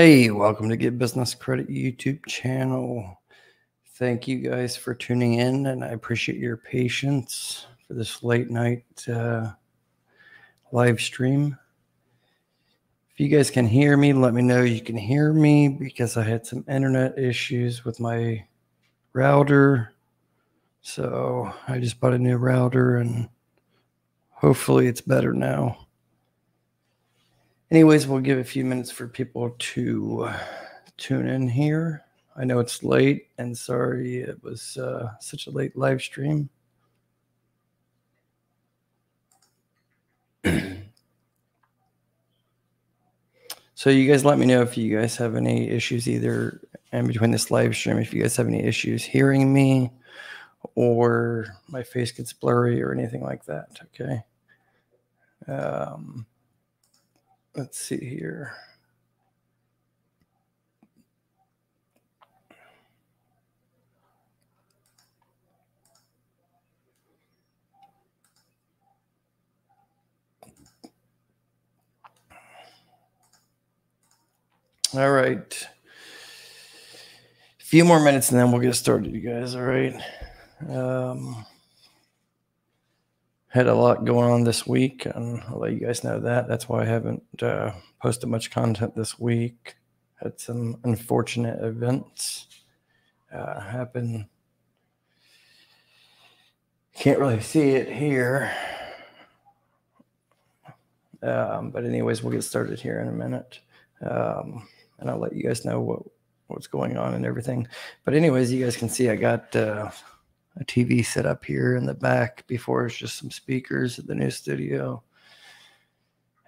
Hey, welcome to Get Business Credit YouTube channel. Thank you guys for tuning in, and I appreciate your patience for this late night uh, live stream. If you guys can hear me, let me know you can hear me because I had some internet issues with my router. So I just bought a new router and hopefully it's better now. Anyways, we'll give a few minutes for people to uh, tune in here. I know it's late and sorry it was uh, such a late live stream. so you guys let me know if you guys have any issues either in between this live stream if you guys have any issues hearing me or my face gets blurry or anything like that okay um, let's see here. All right. A few more minutes and then we'll get started, you guys. All right. Um, had a lot going on this week, and I'll let you guys know that. That's why I haven't uh, posted much content this week. Had some unfortunate events uh, happen. Can't really see it here. Um, but anyways, we'll get started here in a minute, um, and I'll let you guys know what what's going on and everything. But anyways, you guys can see I got. Uh, a TV set up here in the back. Before it's just some speakers at the new studio.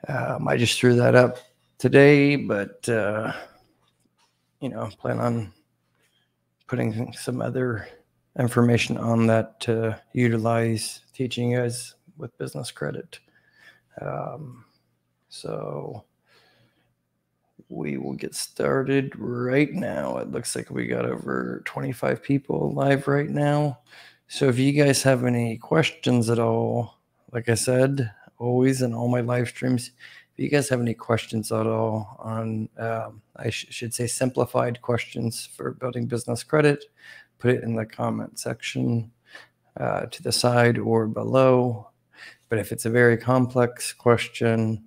Um, I just threw that up today, but uh, you know, plan on putting some other information on that to utilize teaching you guys with business credit. Um, so we will get started right now. It looks like we got over 25 people live right now. So if you guys have any questions at all, like I said, always in all my live streams, if you guys have any questions at all on, um, I sh- should say simplified questions for building business credit, put it in the comment section uh, to the side or below. But if it's a very complex question,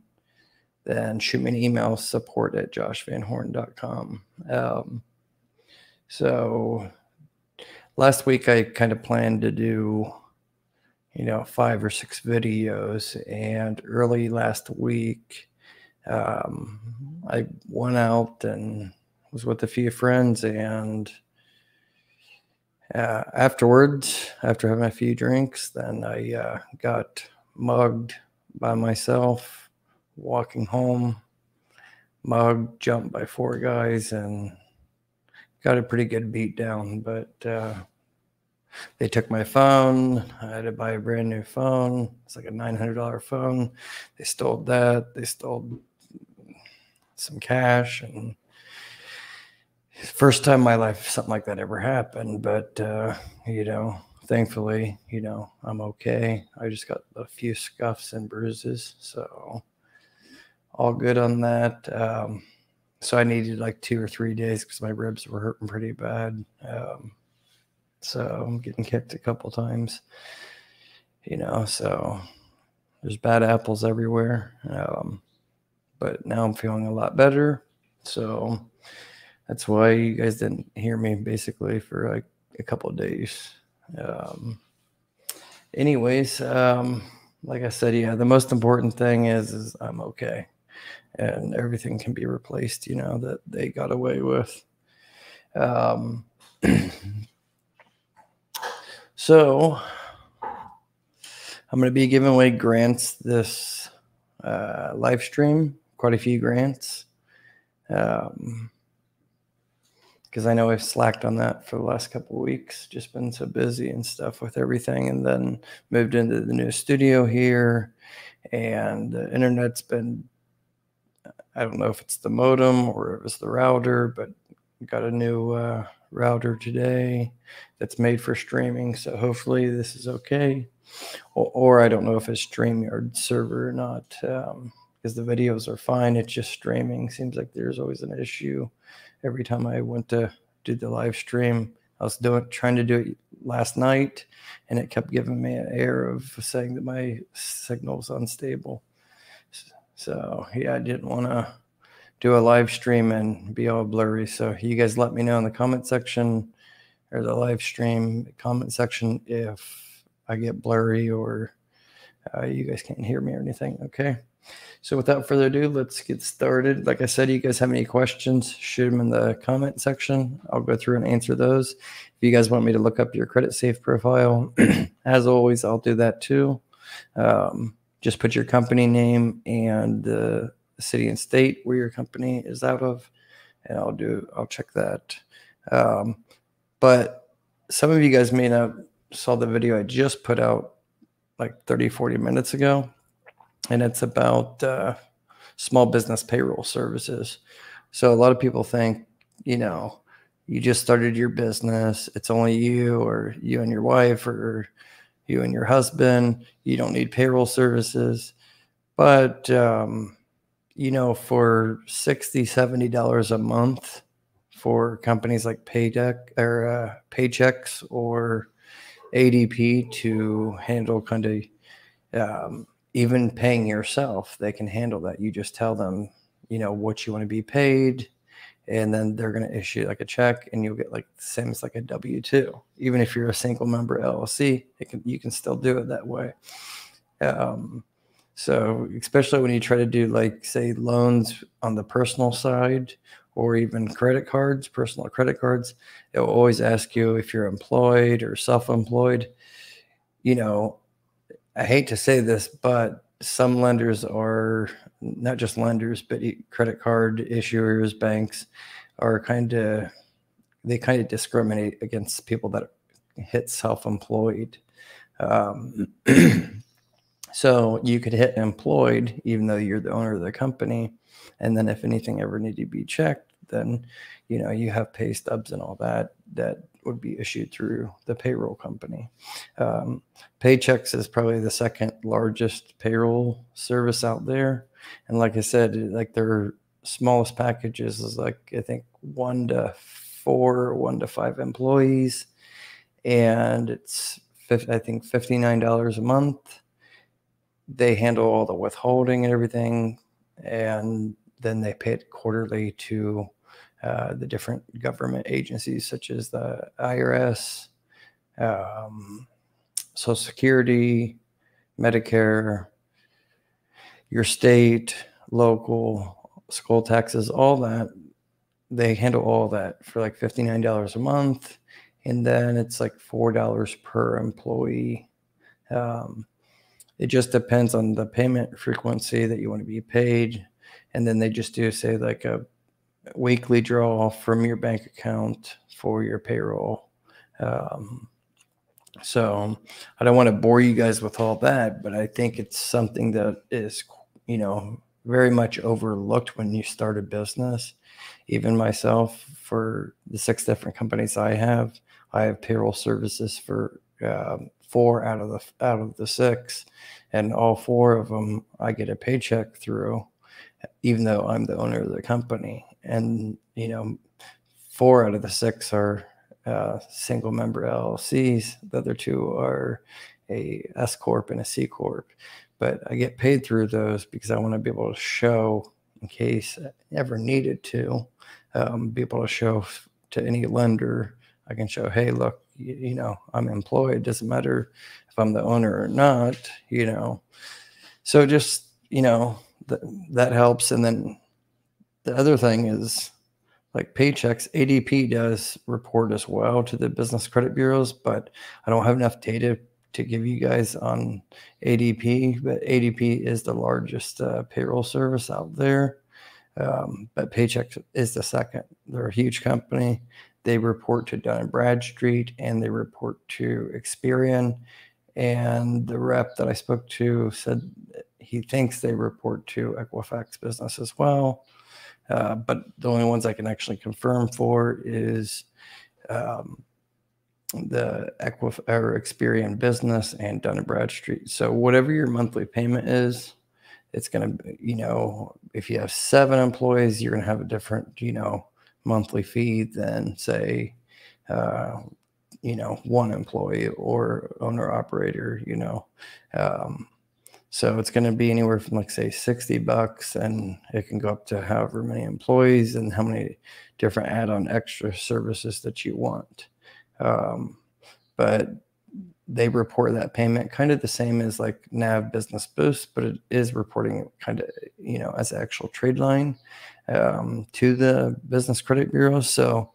then shoot me an email support at joshvanhorn.com. Um, so last week I kind of planned to do, you know, five or six videos. And early last week, um, I went out and was with a few friends. And uh, afterwards, after having a few drinks, then I uh, got mugged by myself walking home, mug jumped by four guys and got a pretty good beat down. But uh, they took my phone. I had to buy a brand new phone. It's like a $900 phone. They stole that. They stole some cash and first time in my life something like that ever happened but uh, you know thankfully you know i'm okay i just got a few scuffs and bruises so all good on that. Um, so I needed like two or three days because my ribs were hurting pretty bad. Um, so I'm getting kicked a couple times, you know. So there's bad apples everywhere. Um, but now I'm feeling a lot better. So that's why you guys didn't hear me basically for like a couple days. Um, anyways, um, like I said, yeah, the most important thing is is I'm okay and everything can be replaced, you know, that they got away with. Um, so I'm going to be giving away grants this uh, live stream, quite a few grants. Um, because I know I've slacked on that for the last couple weeks, just been so busy and stuff with everything, and then moved into the new studio here, and the internet's been I don't know if it's the modem or it was the router, but got a new uh, router today that's made for streaming. So hopefully this is okay. Or, or I don't know if it's StreamYard server or not, because the videos are fine. It's just streaming. Seems like there's always an issue every time I went to do the live stream. I was doing trying to do it last night, and it kept giving me an error of saying that my signal's unstable. So yeah, I didn't want to do a live stream and be all blurry. So you guys let me know in the comment section or the live stream comment section if I get blurry or uh, you guys can't hear me or anything. Okay. So without further ado, let's get started. Like I said, you guys have any questions, shoot them in the comment section. I'll go through and answer those. If you guys want me to look up your credit safe profile, as always, I'll do that too. Um, just put your company name and the city and state where your company is out of, and I'll do, I'll check that. Um, but some of you guys may not saw the video I just put out like 30, 40 minutes ago and it's about uh, small business payroll services. So a lot of people think, you know, you just started your business, it's only you or you and your wife or you and your husband, you don't need payroll services. But, um, you know, for 60 $70 a month for companies like Paydeck or uh, Paychex or ADP to handle kind of um, even paying yourself, they can handle that. You just tell them, you know, what you want to be paid, and then they're going to issue like a check, and you'll get like the same as like a W two. Even if you're a single member LLC, it can you can still do it that way. Um, so especially when you try to do like say loans on the personal side or even credit cards, personal credit cards, it will always ask you if you're employed or self-employed. You know, I hate to say this, but some lenders are not just lenders, but credit card issuers, banks are kind of they kind of discriminate against people that hit self-employed. Um, so you could hit employed even though you're the owner of the company, and then if anything ever needed to be checked, then you know you have pay stubs and all that that would be issued through the payroll company. Um, Paychex is probably the second largest payroll service out there, and like I said, like their smallest packages is like I think one to four, one to five employees, and it's I think fifty nine dollars a month. They handle all the withholding and everything, and then they pay it quarterly to uh, the different government agencies such as the IRS, um, Social Security, Medicare, your state, local, school taxes, all that. They handle all that for like $59 a month. And then it's like $4 per employee. Um, it just depends on the payment frequency that you want to be paid. And then they just do say like a weekly draw from your bank account for your payroll. Um, so I don't want to bore you guys with all that, but I think it's something that is, you know, very much overlooked when you start a business. Even myself, for the six different companies I have, I have payroll services for um, four out of the out of the six, and all four of them I get a paycheck through, even though I'm the owner of the company and you know, four out of the six are uh, single member LLCs. The other two are a S corp and a C corp. But I get paid through those because I want to be able to show, in case I ever needed to, um, be able to show to any lender. I can show, hey, look, you, you know, I'm employed. Doesn't matter if I'm the owner or not. You know, so just you know that that helps. And then the other thing is like Paychex, ADP does report as well to the business credit bureaus, but I don't have enough data to give you guys on ADP. But ADP is the largest uh, payroll service out there. Um, but Paychex is the second. They're a huge company. They report to Dun and Bradstreet and they report to Experian. And the rep that I spoke to said he thinks they report to Equifax Business as well. Uh, but the only ones I can actually confirm for is um, the Equif or Experian Business and Dun Bradstreet. So whatever your monthly payment is, it's going to, you know, if you have seven employees, you're going to have a different, you know, monthly fee than say, uh, you know, one employee or owner operator, you know. Um, so it's going to be anywhere from like say 60 bucks and it can go up to however many employees and how many different add-on extra services that you want. Um, but they report that payment kind of the same as like nav business boost but it is reporting kind of you know as actual trade line um, to the business credit bureau so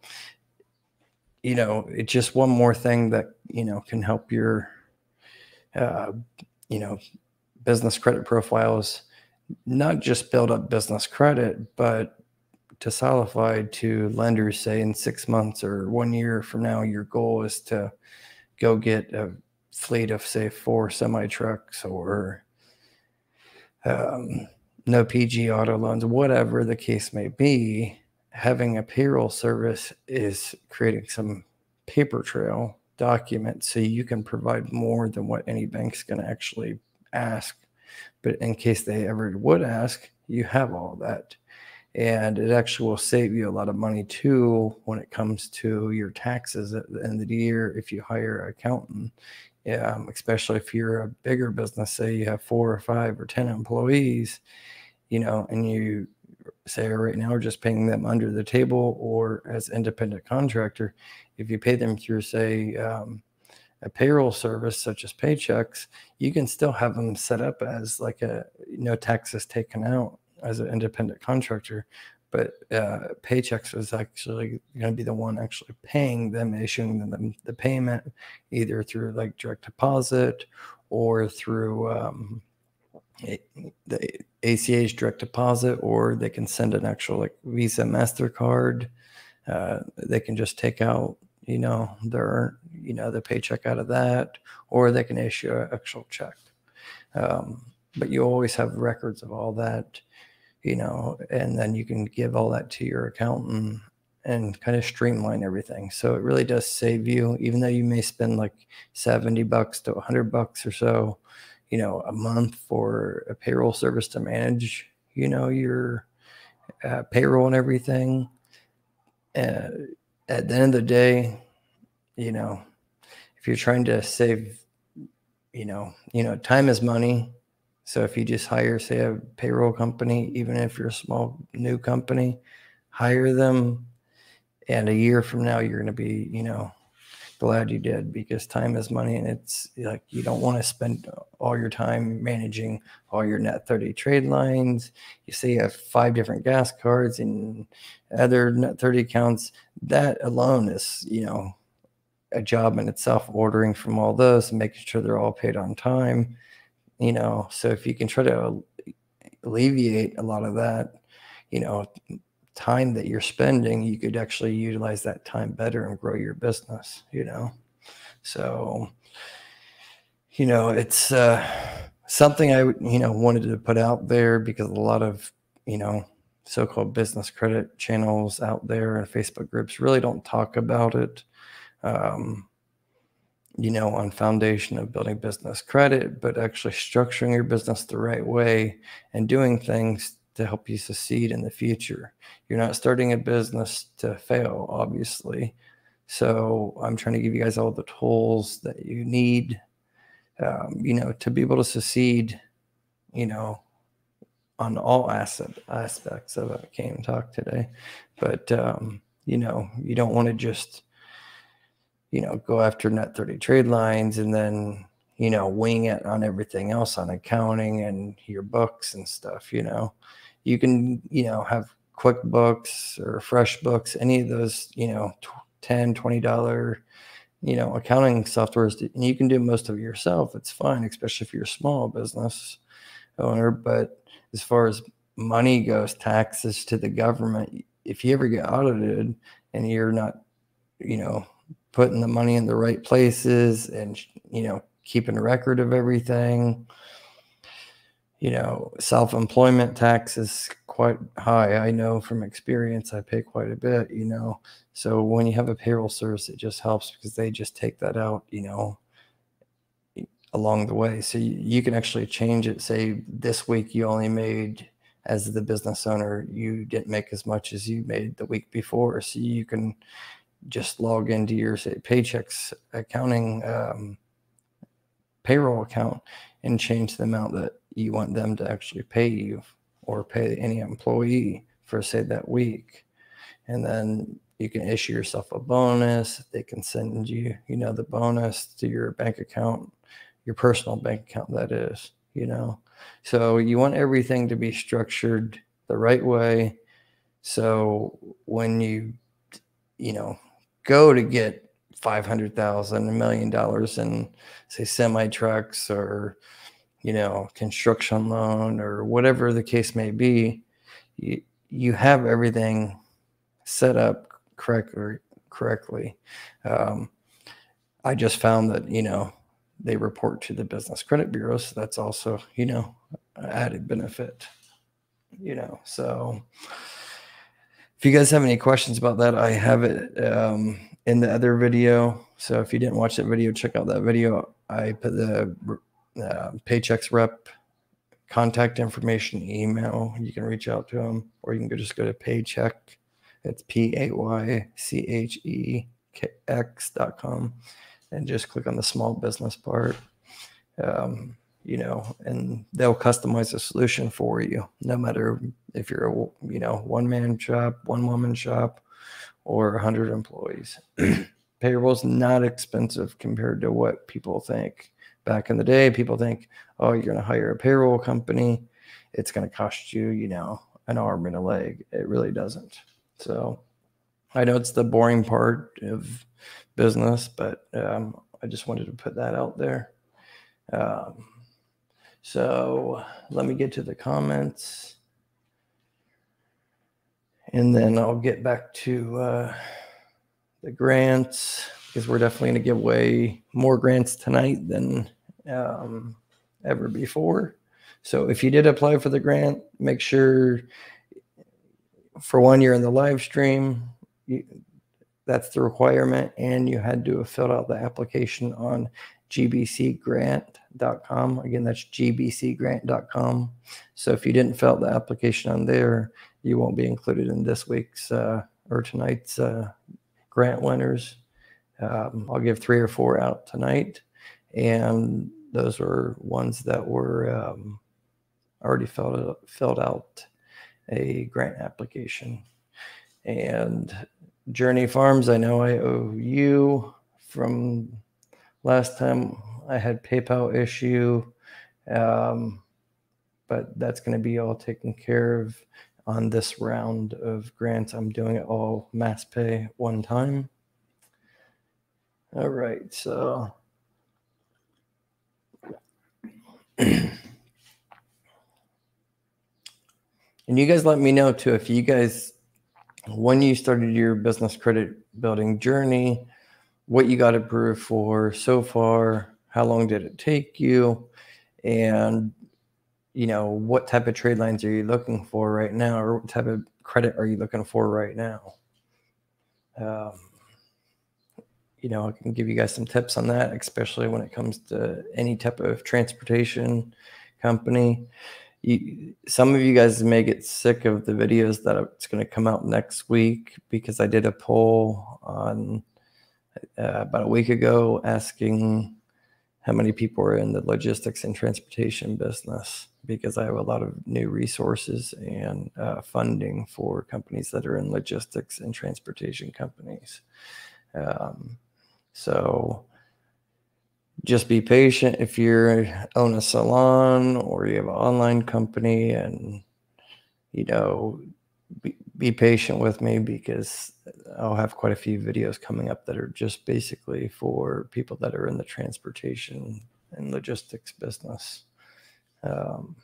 you know it's just one more thing that you know can help your uh, you know business credit profiles not just build up business credit but to solidify to lenders say in six months or one year from now your goal is to go get a fleet of say four semi trucks or um, no PG auto loans, whatever the case may be, having a payroll service is creating some paper trail document so you can provide more than what any bank's going to actually ask. But in case they ever would ask, you have all that and it actually will save you a lot of money too when it comes to your taxes at the end of the year if you hire an accountant um, especially if you're a bigger business say you have four or five or ten employees you know and you say right now we're just paying them under the table or as independent contractor if you pay them through say um, a payroll service such as paychex you can still have them set up as like a no taxes taken out as an independent contractor, but uh, Paychex was actually going to be the one actually paying them, issuing them the payment either through like direct deposit or through um, the ACH direct deposit, or they can send an actual like Visa Mastercard. Uh, they can just take out, you know, their you know the paycheck out of that, or they can issue an actual check. Um, but you always have records of all that you know, and then you can give all that to your accountant and kind of streamline everything. So it really does save you, even though you may spend like 70 bucks to 100 bucks or so, you know, a month for a payroll service to manage, you know, your uh, payroll and everything. Uh, at the end of the day, you know, if you're trying to save, you know, you know, time is money. So if you just hire, say, a payroll company, even if you're a small new company, hire them, and a year from now you're going to be, you know, glad you did because time is money, and it's like you don't want to spend all your time managing all your net 30 trade lines. You say you have five different gas cards and other net 30 accounts. That alone is, you know, a job in itself, ordering from all those and making sure they're all paid on time you know so if you can try to alleviate a lot of that you know time that you're spending you could actually utilize that time better and grow your business you know? So you know it's uh, something i you know wanted to put out there because a lot of you know so-called business credit channels out there and facebook groups really don't talk about it um, you know, on foundation of building business credit, but actually structuring your business the right way and doing things to help you succeed in the future. You're not starting a business to fail, obviously. So I'm trying to give you guys all the tools that you need, um, you know, to be able to succeed, you know, on all asset aspects of it. Even talk today, but um, you know, you don't want to just you know, go after net 30 trade lines and then, you know, wing it on everything else on accounting and your books and stuff, you know. You can, you know, have QuickBooks or FreshBooks, any of those, you know, 10, 20 dollar, you know, accounting softwares and you can do most of it yourself. It's fine, especially if you're a small business owner, but as far as money goes, taxes to the government, if you ever get audited and you're not, you know, putting the money in the right places and you know keeping a record of everything you know self-employment tax is quite high i know from experience i pay quite a bit you know so when you have a payroll service it just helps because they just take that out you know along the way. So you, you can actually change it. Say this week you only made as the business owner, you didn't make as much as you made the week before. So you can just log into your say Paychex accounting um, payroll account and change the amount that you want them to actually pay you or pay any employee for say that week. And then you can issue yourself a bonus. They can send you you know the bonus to your bank account your personal bank account that is you know. So you want everything to be structured the right way. So when you you know go to get 500,000 a million dollars in say semi trucks or you know construction loan or whatever the case may be you, you have everything set up correctly correctly. Um, i just found that you know they report to the business credit bureau so that's also you know added benefit you know so. If you guys have any questions about that i have it um, in the other video. So if you didn't watch that video, check out that video. I put the uh, Paychex rep contact information, email. You can reach out to them, or you can go, just go to Paycheck. It's P A Y C H E X dot com, and just click on the small business part. Um, you know, and they'll customize a solution for you, no matter if you're a you know one man shop, one woman shop, or 100 employees. Payroll is not expensive compared to what people think. Back in the day, people think, oh, you're going to hire a payroll company. It's going to cost you, you know, an arm and a leg. It really doesn't. So I know it's the boring part of business, but um, I just wanted to put that out there. Um, so let me get to the comments and then I'll get back to uh, the grants because we're definitely going to give away more grants tonight than um, ever before. So if you did apply for the grant, make sure for one you're in the live stream, you, that's the requirement, and you had to have filled out the application on gbcgrant.com. Again, that's gbcgrant.com. So if you didn't fill out the application on there, you won't be included in this week's uh, or tonight's uh, grant winners. Um, I'll give three or four out tonight, and those are ones that were um, already filled filled out a grant application. And Journey Farms, I know I owe you from last time I had PayPal issue, um, but that's going to be all taken care of on this round of grants. I'm doing it all mass pay one time. All right, so and you guys let me know too if you guys when you started your business credit building journey what you got approved for so far how long did it take you and you know, what type of trade lines are you looking for right now, or what type of credit are you looking for right now? Um, you know, I can give you guys some tips on that, especially when it comes to any type of transportation company. You, some of you guys may get sick of the videos that it's going to come out next week because I did a poll on uh, about a week ago asking how many people are in the logistics and transportation business because I have a lot of new resources and uh, funding for companies that are in logistics and transportation companies. Um, so just be patient if you own a salon or you have an online company and you know be, be patient with me because I'll have quite a few videos coming up that are just basically for people that are in the transportation and logistics business. Um,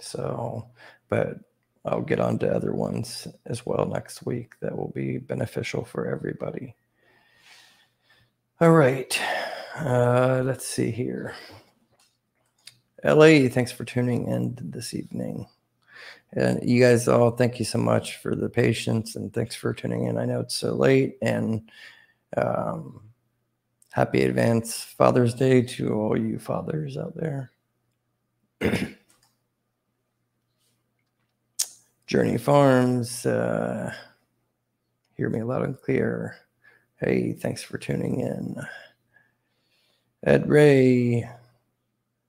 so, but I'll get on to other ones as well next week that will be beneficial for everybody. All right. Uh, let's see here. LA, thanks for tuning in this evening. And you guys all, thank you so much for the patience and thanks for tuning in. I know it's so late and um, happy advance Father's Day to all you fathers out there. Journey Farms, uh, hear me loud and clear. Hey, thanks for tuning in. Ed Ray,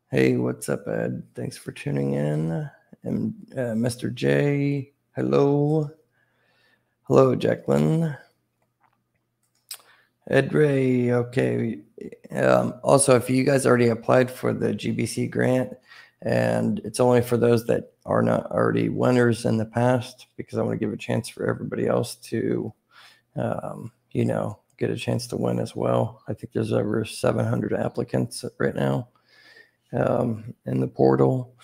hey, what's up, Ed? Thanks for tuning in. And uh, Mr. J, hello. Hello, Jacqueline. Ed Ray, okay. Um, also, if you guys already applied for the GBC grant, and it's only for those that are not already winners in the past, because I want to give a chance for everybody else to, um, you know, get a chance to win as well. I think there's over 700 applicants right now um, in the portal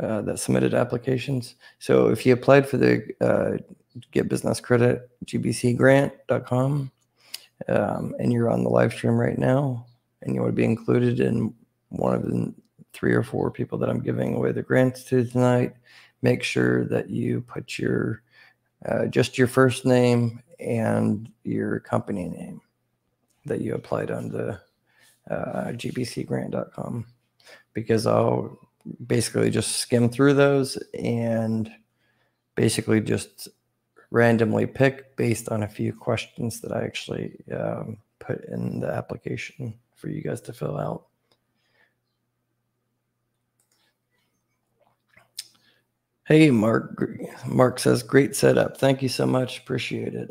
uh, that submitted applications. So if you applied for the uh, Get Business Credit GBCgrant.com um, and you're on the live stream right now and you want to be included in one of the three or four people that I'm giving away the grants to tonight, make sure that you put your uh, just your first name and your company name that you applied on the uh, gbcgrant.com because I'll basically just skim through those and basically just randomly pick based on a few questions that I actually um, put in the application for you guys to fill out. Hey, Mark. Mark says, great setup. Thank you so much. Appreciate it.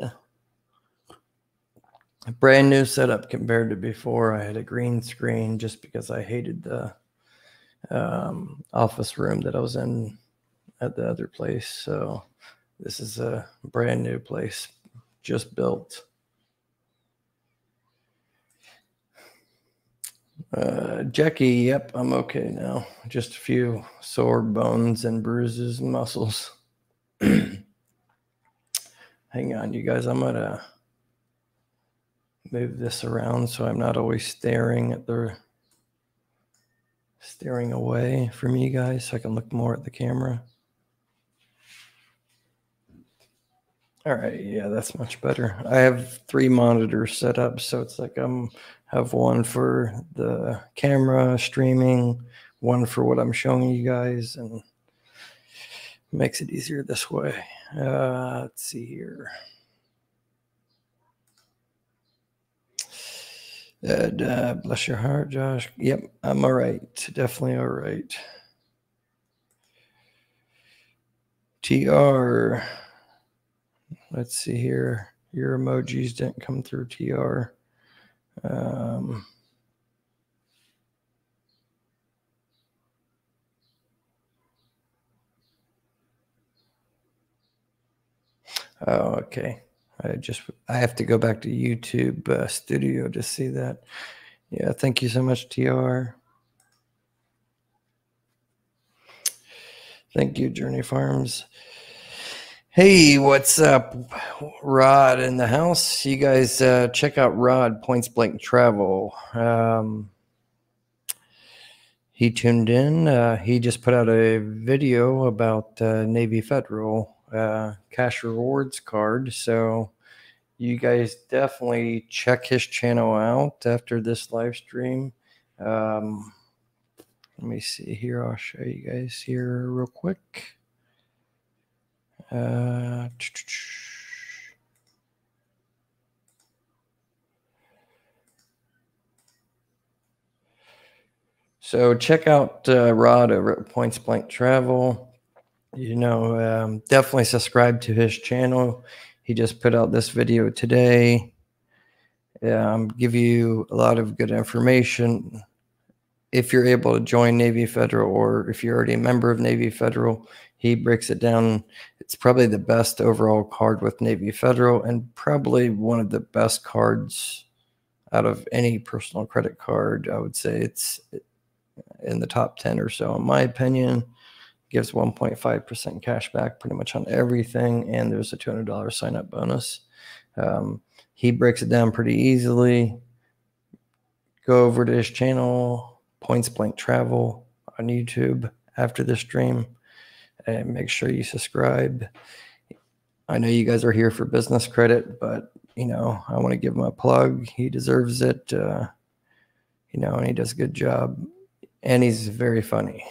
A brand new setup compared to before. I had a green screen just because I hated the um, office room that I was in at the other place. So this is a brand new place, just built. Uh, Jackie, yep, I'm okay now. Just a few sore bones and bruises and muscles. Hang on, you guys. I'm gonna move this around so I'm not always staring at the staring away from you guys so I can look more at the camera. All right, yeah, that's much better. I have three monitors set up, so it's like I'm have one for the camera streaming, one for what I'm showing you guys, and makes it easier this way. Uh, let's see here. Uh, bless your heart, Josh. Yep, I'm all right. Definitely all right. TR. Let's see here. Your emojis didn't come through TR. Um, oh, okay. I just I have to go back to YouTube uh, Studio to see that. Yeah, thank you so much, TR. Thank you, Journey Farms. Hey, what's up, Rod in the house? You guys uh, check out Rod Points Blank Travel. Um, he tuned in. Uh, he just put out a video about uh, Navy Federal uh, cash rewards card. So you guys definitely check his channel out after this live stream. Um, let me see here. I'll show you guys here real quick. Uh, so check out uh, Rod over at Points Blank Travel. You know, um, definitely subscribe to his channel. He just put out this video today. Um, give you a lot of good information. If you're able to join Navy Federal or if you're already a member of Navy Federal, he breaks it down. It's probably the best overall card with Navy Federal and probably one of the best cards out of any personal credit card. I would say it's in the top 10 or so, in my opinion. Gives 1.5% cash back pretty much on everything. And there's a $200 sign up bonus. Um, he breaks it down pretty easily. Go over to his channel, Points Blank Travel on YouTube after the stream and make sure you subscribe. I know you guys are here for business credit, but you know, I want to give him a plug. He deserves it. Uh, you know, and he does a good job. And he's very funny,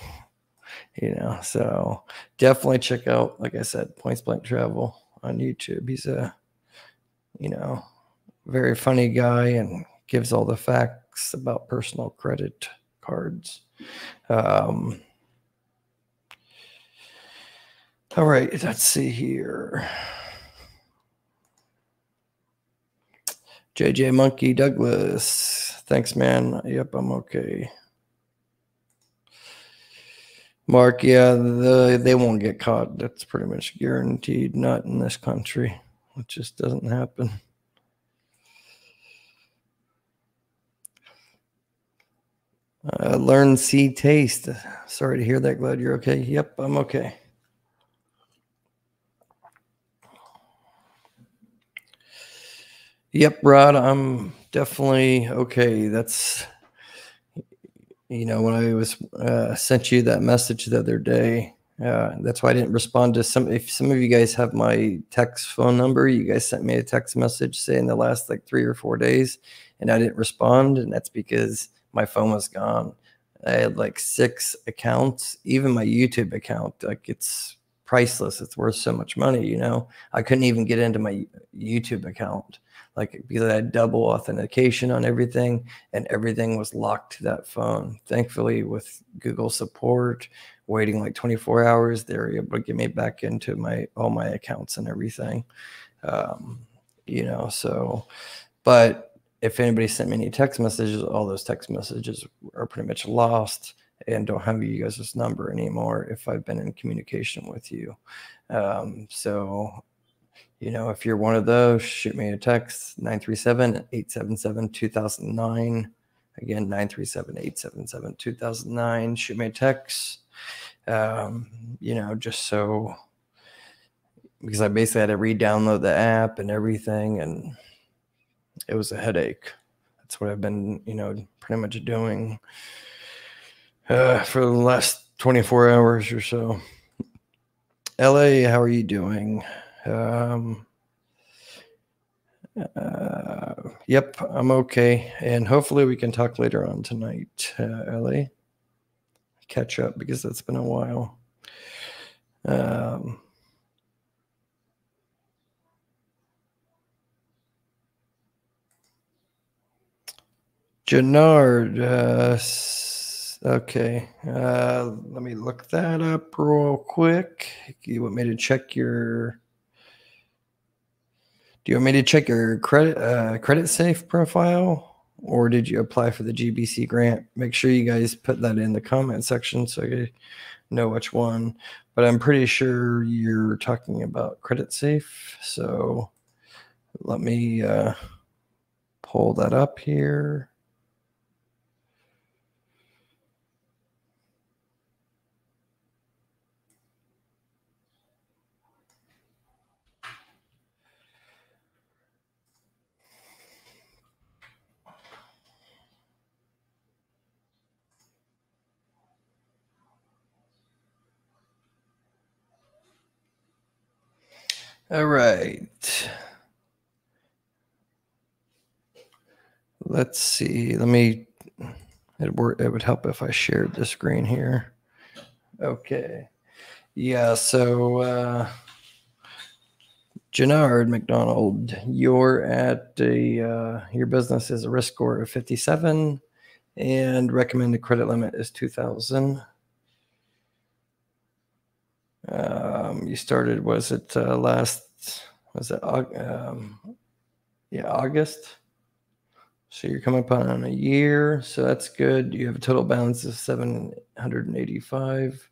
you know. So definitely check out, like I said, Points Blank Travel on YouTube. He's a, you know, very funny guy and gives all the facts about personal credit cards. Um, all right, let's see here. JJ Monkey Douglas. Thanks, man. Yep, I'm okay. Mark, yeah, the, they won't get caught. That's pretty much guaranteed. Not in this country. It just doesn't happen. Uh, learn, see, taste. Sorry to hear that. Glad you're okay. Yep, I'm okay. Yep, Rod, I'm definitely okay. That's you know when I was uh, sent you that message the other day. Uh, that's why I didn't respond to some. If some of you guys have my text phone number, you guys sent me a text message saying the last like three or four days, and I didn't respond, and that's because my phone was gone. I had like six accounts, even my YouTube account. Like it's priceless. It's worth so much money. You know, I couldn't even get into my YouTube account like because I had double authentication on everything and everything was locked to that phone. Thankfully, with Google support, waiting like 24 hours, they were able to get me back into my all my accounts and everything. Um, you know, so but if anybody sent me any text messages, all those text messages are pretty much lost and don't have you guys' number anymore if I've been in communication with you. Um, so you know, if you're one of those, shoot me a text 937 877 2009. Again, 937 877 2009. Shoot me a text. Um, you know, just so because I basically had to re download the app and everything, and it was a headache. That's what I've been, you know, pretty much doing uh, for the last 24 hours or so. LA, how are you doing? Um, uh, yep, I'm okay. And hopefully we can talk later on tonight, uh, Ellie. Catch up because that's been a while. Um, Jannard, uh, Okay, uh, let me look that up real quick. You want me to check your? Do you want me to check your credit uh, credit safe profile, or did you apply for the GBC grant? Make sure you guys put that in the comment section so I know which one. But I'm pretty sure you're talking about credit safe. So let me uh, pull that up here. All right. Let's see. Let me, it, work, it would help if I shared the screen here. Okay. Yeah. So, uh, Jannard McDonald, you're at a, uh, your business is a risk score of 57 and recommended credit limit is 2000. Um, you started, was it uh, last, was it, um, yeah, August? So you're coming up on a year. So that's good. You have a total balance of 785.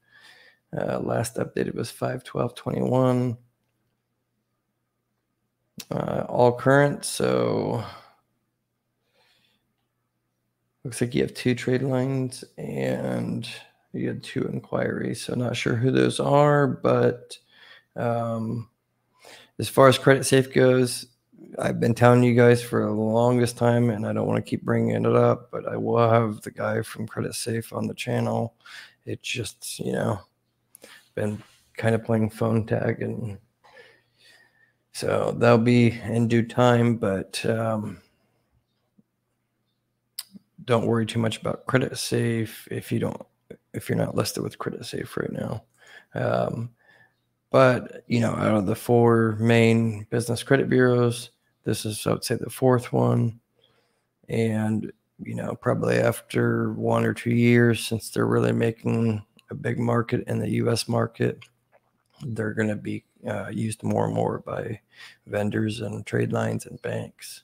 Uh, last updated was 51221. Uh, all current. So looks like you have two trade lines and you had two inquiries, so not sure who those are, but um, as far as credit safe goes, I've been telling you guys for the longest time, and I don't want to keep bringing it up, but I will have the guy from Credit Safe on the channel. It's just, you know, been kind of playing phone tag and So that'll be in due time, but um, don't worry too much about credit safe if you don't if you're not listed with Creditsafe right now. Um, but you know, out of the four main business credit bureaus, this is I would say the fourth one. And you know, probably after one or two years, since they're really making a big market in the US market, they're going to be uh, used more and more by vendors and trade lines and banks.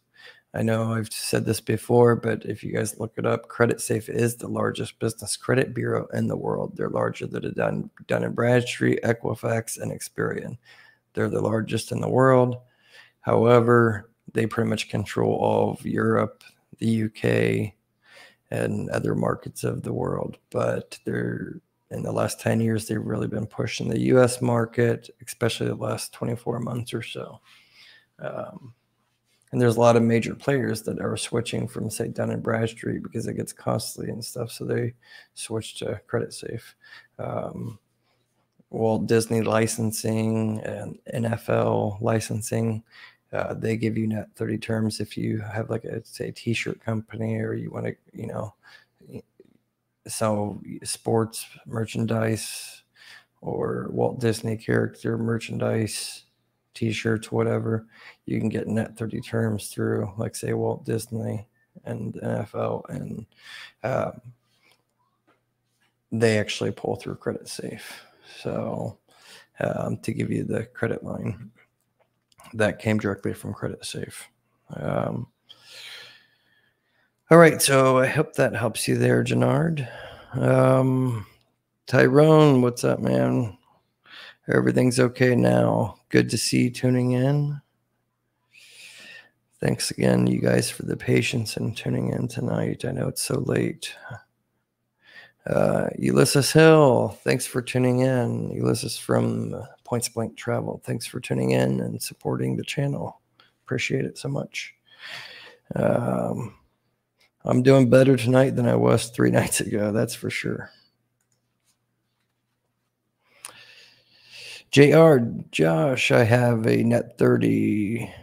I know I've said this before, but if you guys look it up, Creditsafe is the largest business credit bureau in the world. They're larger than Dun, Dun Bradstreet, Equifax, and Experian. They're the largest in the world. However, they pretty much control all of Europe, the UK, and other markets of the world. But they're in the last 10 years, they've really been pushing the US market, especially the last 24 months or so. Um, and there's a lot of major players that are switching from say Dun and Bradstreet because it gets costly and stuff. So they switch to Creditsafe. Um, Walt Disney licensing and NFL licensing. Uh, they give you net 30 terms if you have like a say t-shirt company or you want to you know sell sports merchandise or Walt Disney character merchandise t-shirts, whatever, you can get net 30 terms through, like say Walt Disney and NFL, and um, they actually pull through Creditsafe. So um, to give you the credit line, that came directly from Creditsafe. Um, all right, so I hope that helps you there, Jannard. Um, Tyrone, what's up, man? Everything's okay now. Good to see you tuning in. Thanks again, you guys, for the patience and tuning in tonight. I know it's so late. Uh, Ulysses Hill, thanks for tuning in. Ulysses from Points Blank Travel, thanks for tuning in and supporting the channel. Appreciate it so much. Um, I'm doing better tonight than I was three nights ago, that's for sure. JR, Josh, I have a net 30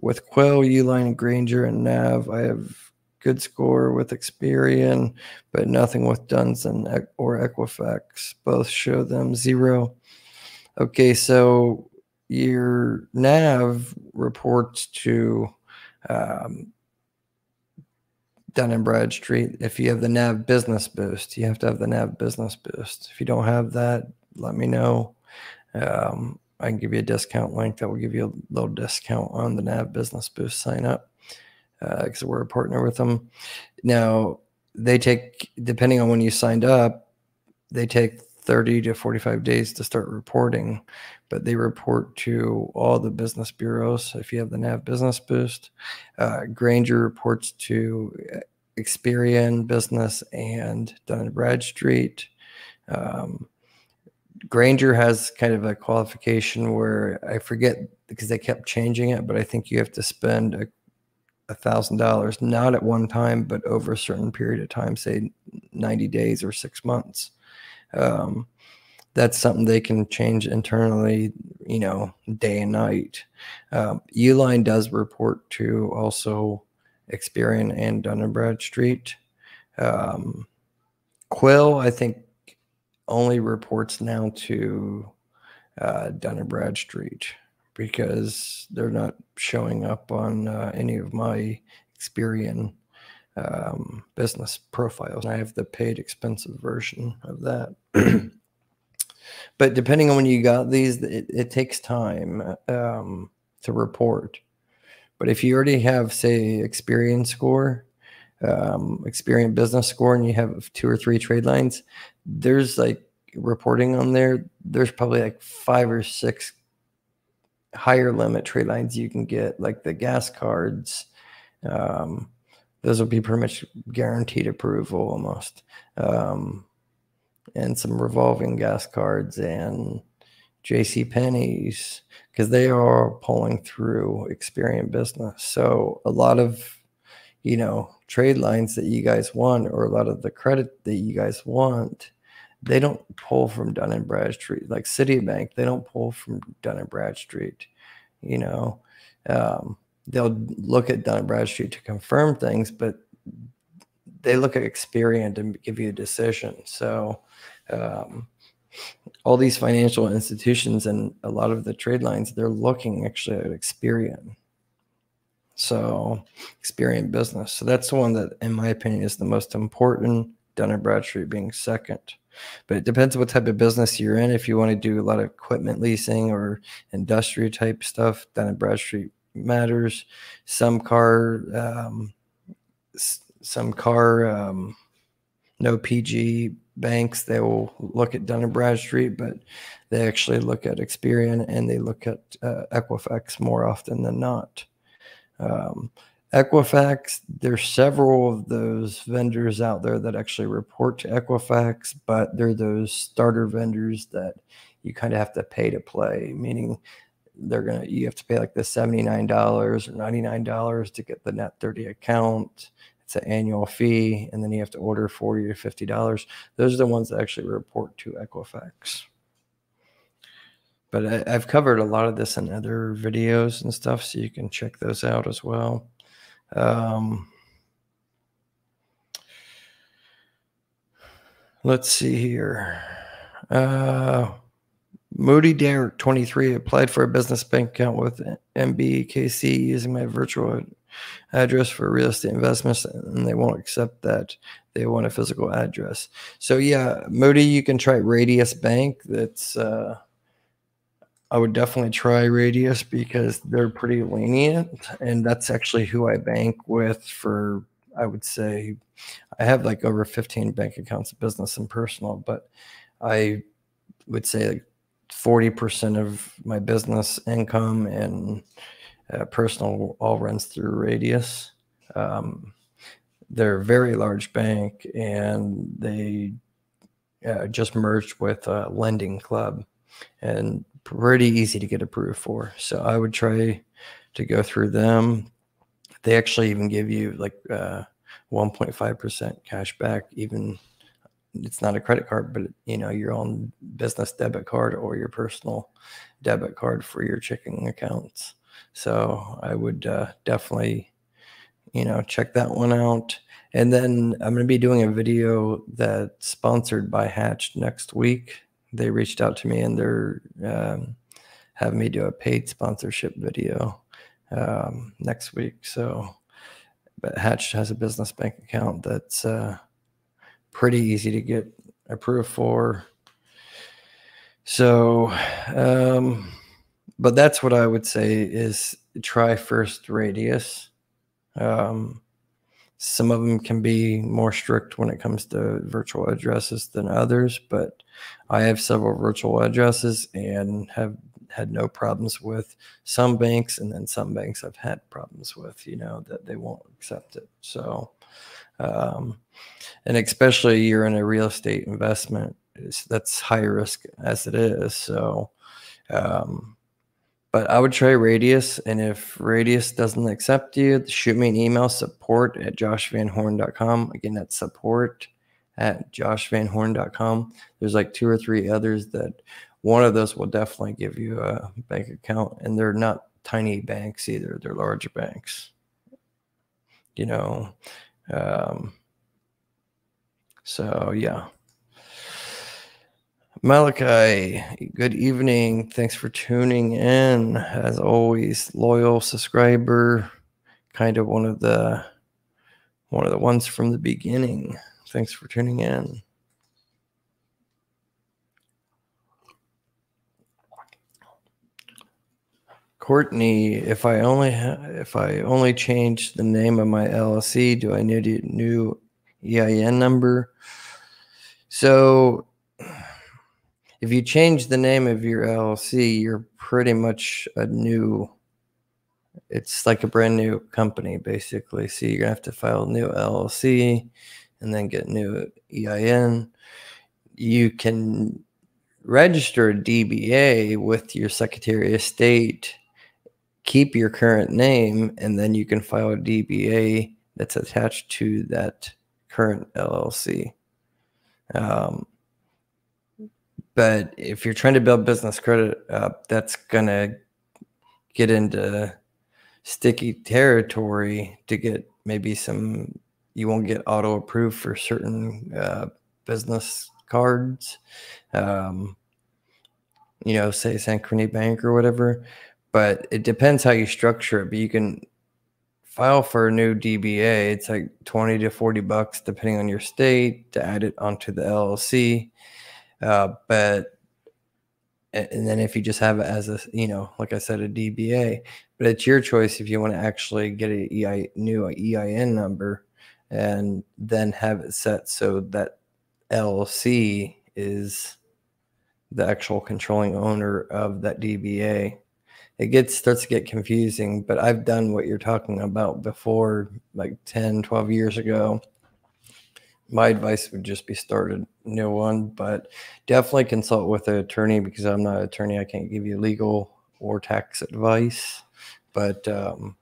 with Quill, Uline, Grainger, and Nav. I have good score with Experian, but nothing with Dunson or Equifax. Both show them zero. Okay, so your Nav reports to um, Dun and Bradstreet. If you have the Nav Business Boost, you have to have the Nav Business Boost. If you don't have that, let me know. Um, I can give you a discount link that will give you a little discount on the Nav Business Boost sign up because uh, we're a partner with them. Now, they take, depending on when you signed up, they take 30 to 45 days to start reporting, but they report to all the business bureaus. If you have the NAV Business Boost, uh, Grainger reports to uh, Experian Business and Dun & Bradstreet. Um, Grainger has kind of a qualification where I forget because they kept changing it, but I think you have to spend a a thousand dollars, not at one time, but over a certain period of time, say 90 days or six months. Um, that's something they can change internally, you know, day and night. Um, Uline does report to also Experian and Dun and Bradstreet. Um, Quill, I think only reports now to uh, Dun Bradstreet because they're not showing up on uh, any of my Experian um, business profiles. I have the paid expensive version of that. but depending on when you got these, it, it takes time um, to report. But if you already have, say, Experian score, um, Experian business score, and you have two or three trade lines, there's like reporting on there, there's probably like five or six higher limit trade lines you can get, like the gas cards. Um, those will be pretty much guaranteed approval almost. Um, and some revolving gas cards and JC Penney's because they are pulling through Experian business. So a lot of you know trade lines that you guys want or a lot of the credit that you guys want they don't pull from Dun and Bradstreet. Like Citibank, they don't pull from Dun and Bradstreet. You know, um, they'll look at Dun and Bradstreet to confirm things, but they look at Experian to give you a decision. So, um, all these financial institutions and a lot of the trade lines, they're looking actually at Experian. So, Experian business. So that's the one that, in my opinion, is the most important. Dun Bradstreet being second. But it depends what type of business you're in. If you want to do a lot of equipment leasing or industry type stuff, Dun Bradstreet matters. Some car, um, some car, um, no PG banks, they will look at Dun Bradstreet, but they actually look at Experian and they look at uh, Equifax more often than not. Um, Equifax, there's several of those vendors out there that actually report to Equifax, but they're those starter vendors that you kind of have to pay to play, meaning they're gonna you have to pay like the $79 or $99 to get the net 30 account. It's an annual fee, and then you have to order 40 to $50. Those are the ones that actually report to Equifax. But I, I've covered a lot of this in other videos and stuff, so you can check those out as well. Um, let's see here. Uh, Moody Derek, 23, applied for a business bank account with NBKC using my virtual address for real estate investments, and they won't accept that. They want a physical address. So, yeah, Moody, you can try Radius Bank. That's uh, I would definitely try Radius because they're pretty lenient, and that's actually who I bank with for. I would say I have like over 15 bank accounts, business and personal, but I would say like 40% of my business income and uh, personal all runs through Radius. Um, they're a very large bank, and they uh, just merged with a LendingClub, and pretty easy to get approved for. So I would try to go through them. They actually even give you like uh, 1.5% cash back, even it's not a credit card, but you know, your own business debit card or your personal debit card for your checking accounts. So I would uh, definitely, you know, check that one out. And then I'm going to be doing a video that's sponsored by Hatch next week they reached out to me and they're um, having me do a paid sponsorship video um, next week. So, but Hatch has a business bank account that's uh, pretty easy to get approved for. So, um, but that's what I would say is try first radius. Um, some of them can be more strict when it comes to virtual addresses than others, but I have several virtual addresses and have had no problems with some banks, and then some banks I've had problems with, you know, that they won't accept it. So, um, and especially you're in a real estate investment, that's high risk as it is. So, um, but I would try Radius. And if Radius doesn't accept you, shoot me an email support at joshvanhorn.com. Again, that's support at joshvanhorn.com. There's like two or three others that one of those will definitely give you a bank account. And they're not tiny banks either, they're larger banks. You know, um, so yeah. Malachi, good evening. Thanks for tuning in. As always, loyal subscriber, kind of one of the one of the ones from the beginning. Thanks for tuning in. Courtney, if I only if I only change the name of my LLC, do I need a new EIN number? So if you change the name of your LLC, you're pretty much a new, it's like a brand new company, basically. So you're to have to file a new LLC and then get new EIN. You can register a DBA with your Secretary of State, keep your current name, and then you can file a DBA that's attached to that current LLC. Um, but if you're trying to build business credit up, that's going to get into sticky territory to get maybe some you won't get auto approved for certain uh, business cards. Um, you know say synchrony bank or whatever but it depends how you structure it but you can file for a new dba it's like 20 to 40 bucks depending on your state to add it onto the llc uh, but and then if you just have it as a you know like i said a dba but it's your choice if you want to actually get a EI, new ein number and then have it set so that llc is the actual controlling owner of that dba it gets starts to get confusing but i've done what you're talking about before like 10 12 years ago my advice would just be start a new one, but definitely consult with an attorney because I'm not an attorney. I can't give you legal or tax advice, but um,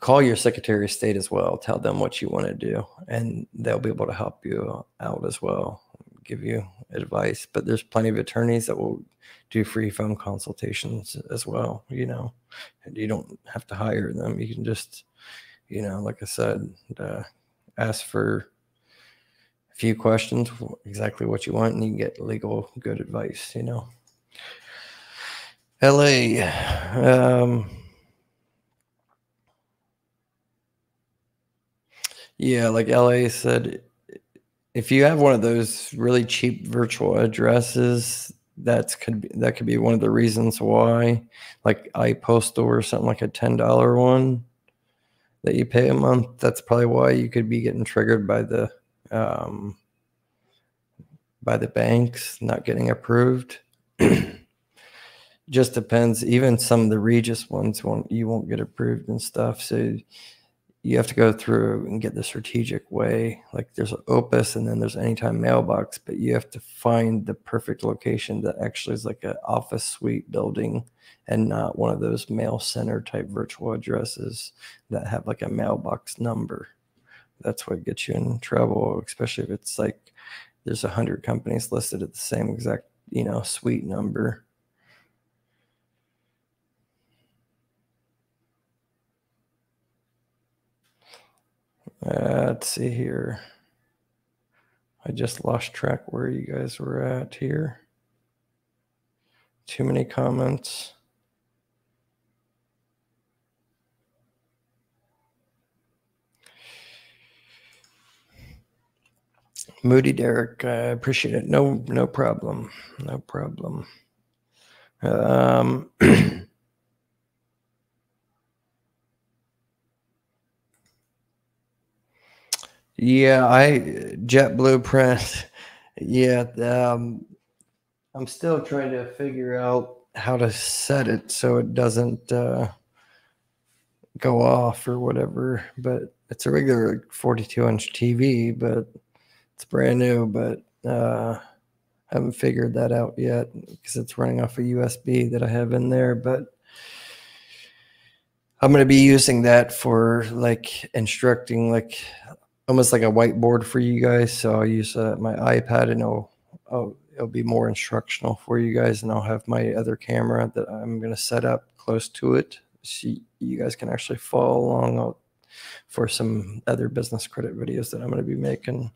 call your Secretary of State as well. Tell them what you want to do, and they'll be able to help you out as well, give you advice. But there's plenty of attorneys that will do free phone consultations as well. You know, and you don't have to hire them. You can just, you know, like I said, uh, ask for a few questions, exactly what you want, and you can get legal good advice, you know. LA. Um, yeah, like LA said, if you have one of those really cheap virtual addresses, that's could be that could be one of the reasons why, like iPostal or something like a ten dollar one that you pay a month. That's probably why you could be getting triggered by the um, by the banks not getting approved. Just depends. Even some of the Regus ones won't you won't get approved and stuff. So you have to go through and get the strategic way. Like there's Opus and then there's anytime mailbox, but you have to find the perfect location that actually is like an office suite building and not one of those mail center type virtual addresses that have like a mailbox number that's what gets you in trouble, especially if it's like there's a hundred companies listed at the same exact, you know, suite number. Uh, let's see here. I just lost track where you guys were at here. Too many comments. Moody Derek, I appreciate it. No, no problem. No problem. Um, yeah, I Jet Blueprint. Yeah, um, I'm still trying to figure out how to set it so it doesn't uh, go off or whatever. But it's a regular 42 inch TV, but it's brand new, but uh, haven't figured that out yet because it's running off a USB that I have in there. But I'm going to be using that for like instructing, like almost like a whiteboard for you guys. So I'll use uh, my iPad and it'll, I'll, it'll be more instructional for you guys. And I'll have my other camera that I'm going to set up close to it. So you guys can actually follow along for some other business credit videos that I'm going to be making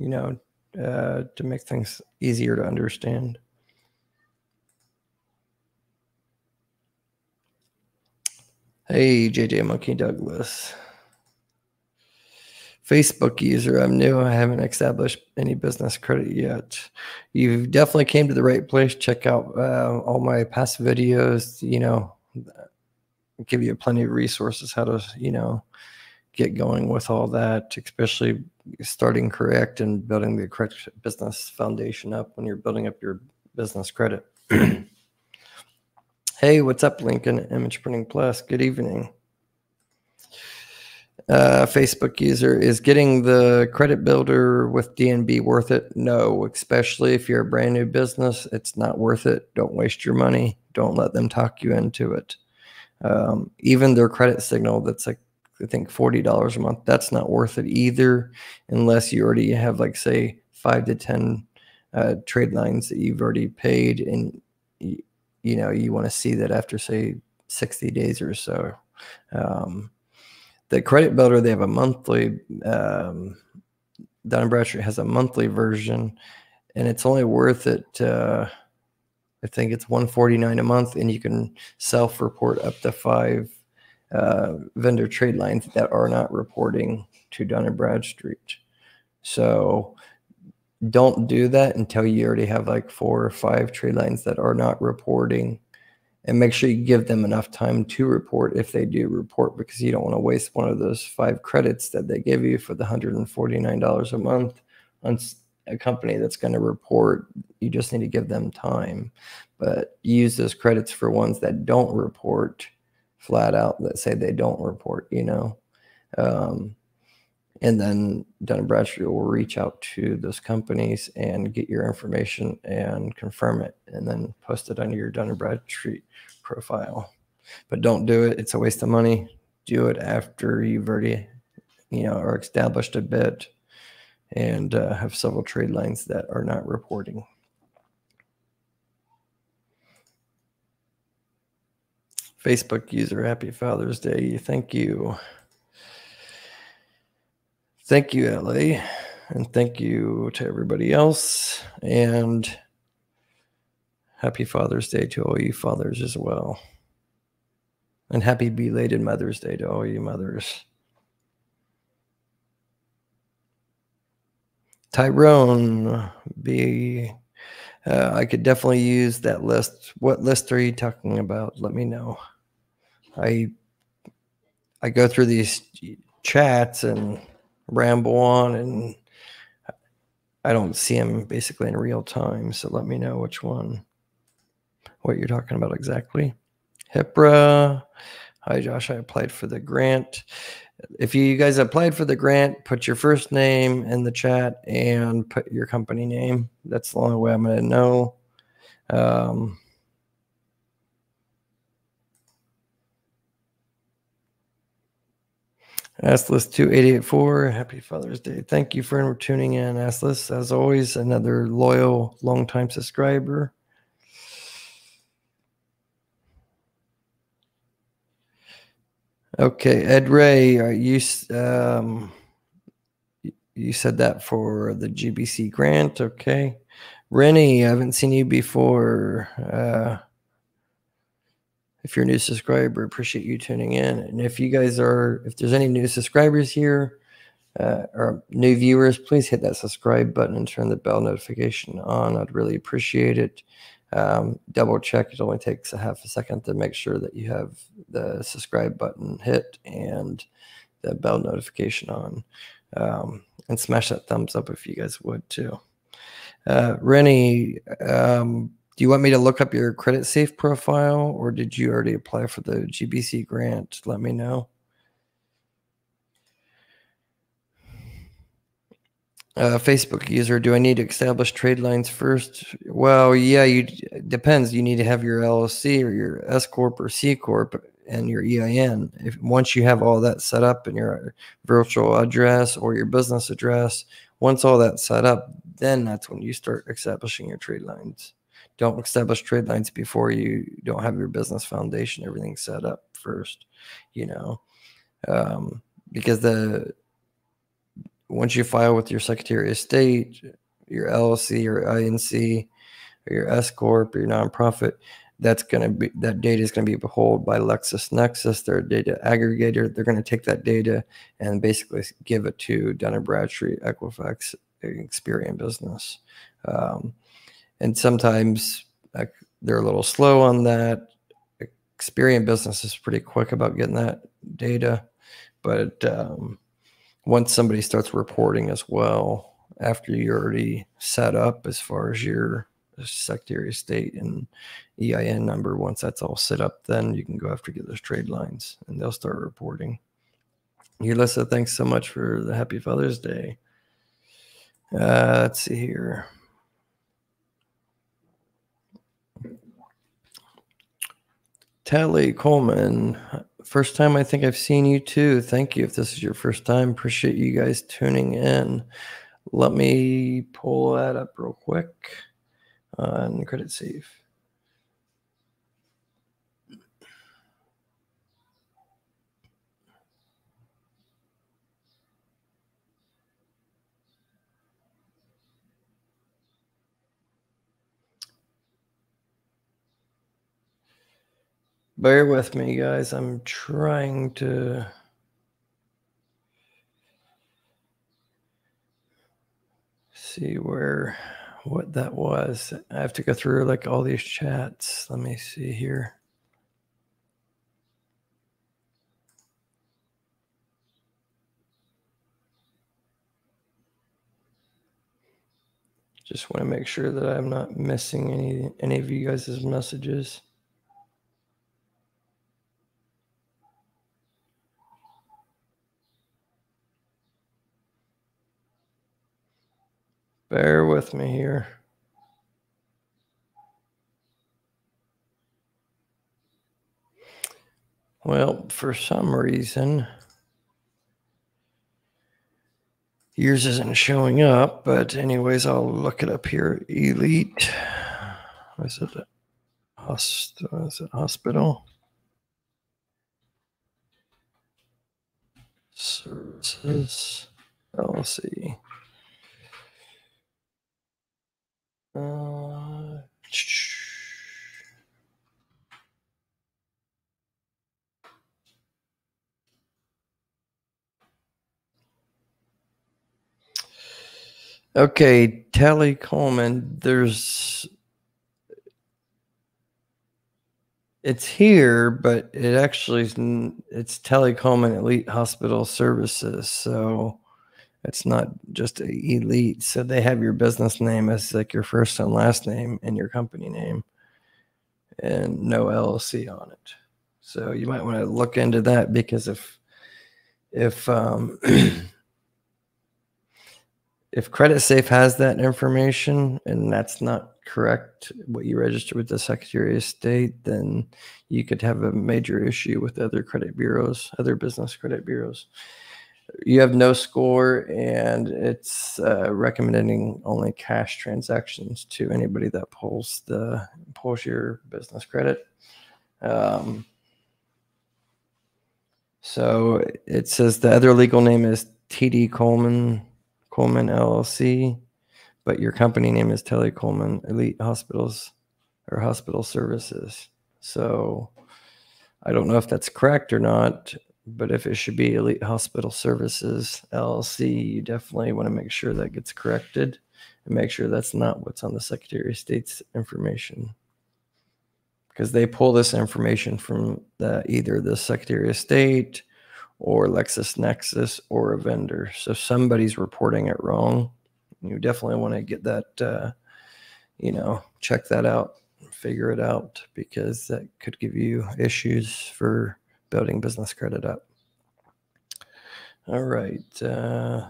you know, uh, to make things easier to understand. Hey, JJ Monkey Douglas. Facebook user. I'm new. I haven't established any business credit yet. You definitely came to the right place. Check out uh, all my past videos. You know, give you plenty of resources how to, you know, get going with all that, especially starting correct and building the correct business foundation up when you're building up your business credit. hey, what's up, Lincoln Image Printing Plus? Good evening. Uh, Facebook user is getting the credit builder with DNB worth it? No, especially if you're a brand new business, it's not worth it. Don't waste your money. Don't let them talk you into it. Um, even their credit signal that's like I think $40 a month. That's not worth it either, unless you already have, like, say, five to 10 uh, trade lines that you've already paid and you know you want to see that after say 60 days or so. Um, the credit builder they have a monthly um, Dun & Bradstreet has a monthly version, and it's only worth it. Uh, I think it's 149 a month, and you can self-report up to five uh, vendor trade lines that are not reporting to Dun & Bradstreet. So don't do that until you already have like four or five trade lines that are not reporting. And make sure you give them enough time to report if they do report because you don't want to waste one of those five credits that they give you for the $149 a month on a company that's going to report. You just need to give them time. But use those credits for ones that don't report flat out that say they don't report you know um, and then Dun & Bradstreet will reach out to those companies and get your information and confirm it and then post it under your Dun & Bradstreet profile. But don't do it. It's a waste of money. Do it after you've already, you know, are established a bit and uh, have several trade lines that are not reporting. Facebook user, happy Father's Day. Thank you. Thank you, LA. And thank you to everybody else. And happy Father's Day to all you fathers as well. And happy belated Mother's Day to all you mothers. Tyrone, be uh, I could definitely use that list. What list are you talking about? Let me know. I I go through these chats and ramble on and I don't see them basically in real time. So let me know which one, what you're talking about exactly. HIPRA. Hi, Josh. I applied for the grant. If you guys applied for the grant, put your first name in the chat and put your company name. That's the only way I'm going to know. Um, Astless 2884, happy Father's Day. Thank you for tuning in, Astless. As always, another loyal, long-time subscriber. Okay, Ed Ray, you um, you said that for the GBC grant. Okay, Rennie, I haven't seen you before. Uh, if you're a new subscriber, appreciate you tuning in. And if you guys are, if there's any new subscribers here uh, or new viewers, please hit that subscribe button and turn the bell notification on. I'd really appreciate it. Um, double check. It only takes a half a second to make sure that you have the subscribe button hit and the bell notification on. Um, and smash that thumbs up if you guys would too. Uh, Rennie, um, do you want me to look up your Creditsafe profile or did you already apply for the GBC grant? Let me know. Uh, Facebook user, do I need to establish trade lines first? Well, yeah, you depends. You need to have your LLC or your S corp or C corp and your EIN. If once you have all that set up and your virtual address or your business address, once all that's set up, then that's when you start establishing your trade lines don't establish trade lines before you don't have your business foundation everything set up first you know um, because the once you file with your secretary of state your llc or inc or your s corp your nonprofit that's going to be that data is going to be held by LexisNexis, their data aggregator. They're going to take that data and basically give it to Dun & Bradstreet, Equifax, Experian Business. Um, and sometimes like, they're a little slow on that. Experian business is pretty quick about getting that data, but um, once somebody starts reporting as well, after you're already set up as far as your Secretary of State and EIN number, once that's all set up, then you can go after get those trade lines and they'll start reporting. Ulissa, thanks so much for the happy Father's Day. Uh, let's see here. Tally Coleman, first time I think I've seen you too. Thank you. If this is your first time, appreciate you guys tuning in. Let me pull that up real quick uh, on Creditsafe. Bear with me, guys. I'm trying to. See where what that was. I have to go through like all these chats. Let me see here. Just want to make sure that I'm not missing any any of you guys' messages. Bear with me here. Well, for some reason, yours isn't showing up, but anyways, I'll look it up here. Elite. Is it hospital? Is it hospital? Services. LLC. Uh, okay, Tally Coleman, there's it's here, but it actually is it's Tally Coleman Elite Hospital Services. So it's not just elite. So they have your business name as like your first and last name and your company name and no LLC on it. So you might want to look into that because if if um if Creditsafe has that information and that's not correct what you register with the secretary of state then you could have a major issue with other credit bureaus other business credit bureaus you have no score and it's uh, recommending only cash transactions to anybody that pulls the pulls your business credit um, so it says the other legal name is td coleman coleman llc but your company name is Tally Coleman Elite Hospitals or Hospital Services. So I don't know if that's correct or not. But if it should be Elite Hospital Services LLC, you definitely want to make sure that gets corrected and make sure that's not what's on the Secretary of State's information. Because they pull this information from the, either the Secretary of State or LexisNexis or a vendor. So somebody's reporting it wrong. You definitely want to get that, uh, you know, check that out, figure it out, because that could give you issues for building business credit up. All right. Uh,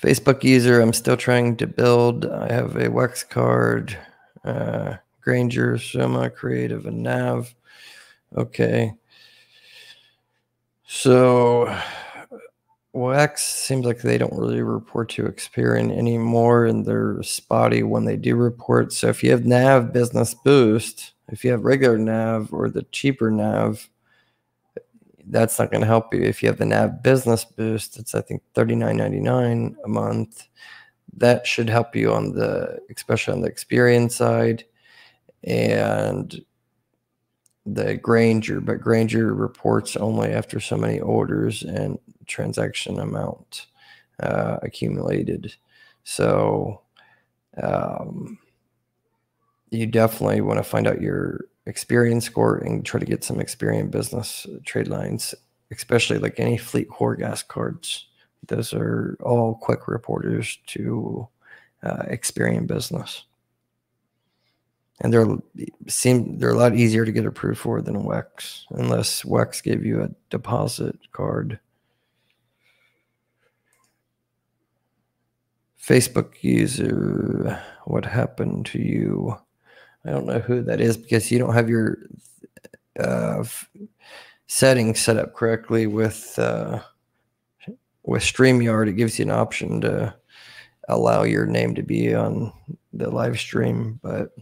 Facebook user, I'm still trying to build. I have a Wex card, uh, Grainger, Soma, Creative, and Nav. Okay. So Wex seems like they don't really report to Experian anymore, and they're spotty when they do report. So if you have Nav Business Boost, if you have regular Nav or the cheaper Nav, that's not going to help you. If you have the Nav Business Boost, it's I think thirty nine ninety nine a month. That should help you on the, especially on the Experian side, and the Grainger, but Grainger reports only after so many orders and transaction amount uh, accumulated. So um, you definitely want to find out your Experian score and try to get some Experian business trade lines, especially like any FleetCor gas cards. Those are all quick reporters to uh, Experian business and they're seem they're a lot easier to get approved for than Wex, unless Wex gave you a deposit card. Facebook user, what happened to you? I don't know who that is because you don't have your uh, settings set up correctly with uh, with StreamYard. It gives you an option to allow your name to be on the live stream, but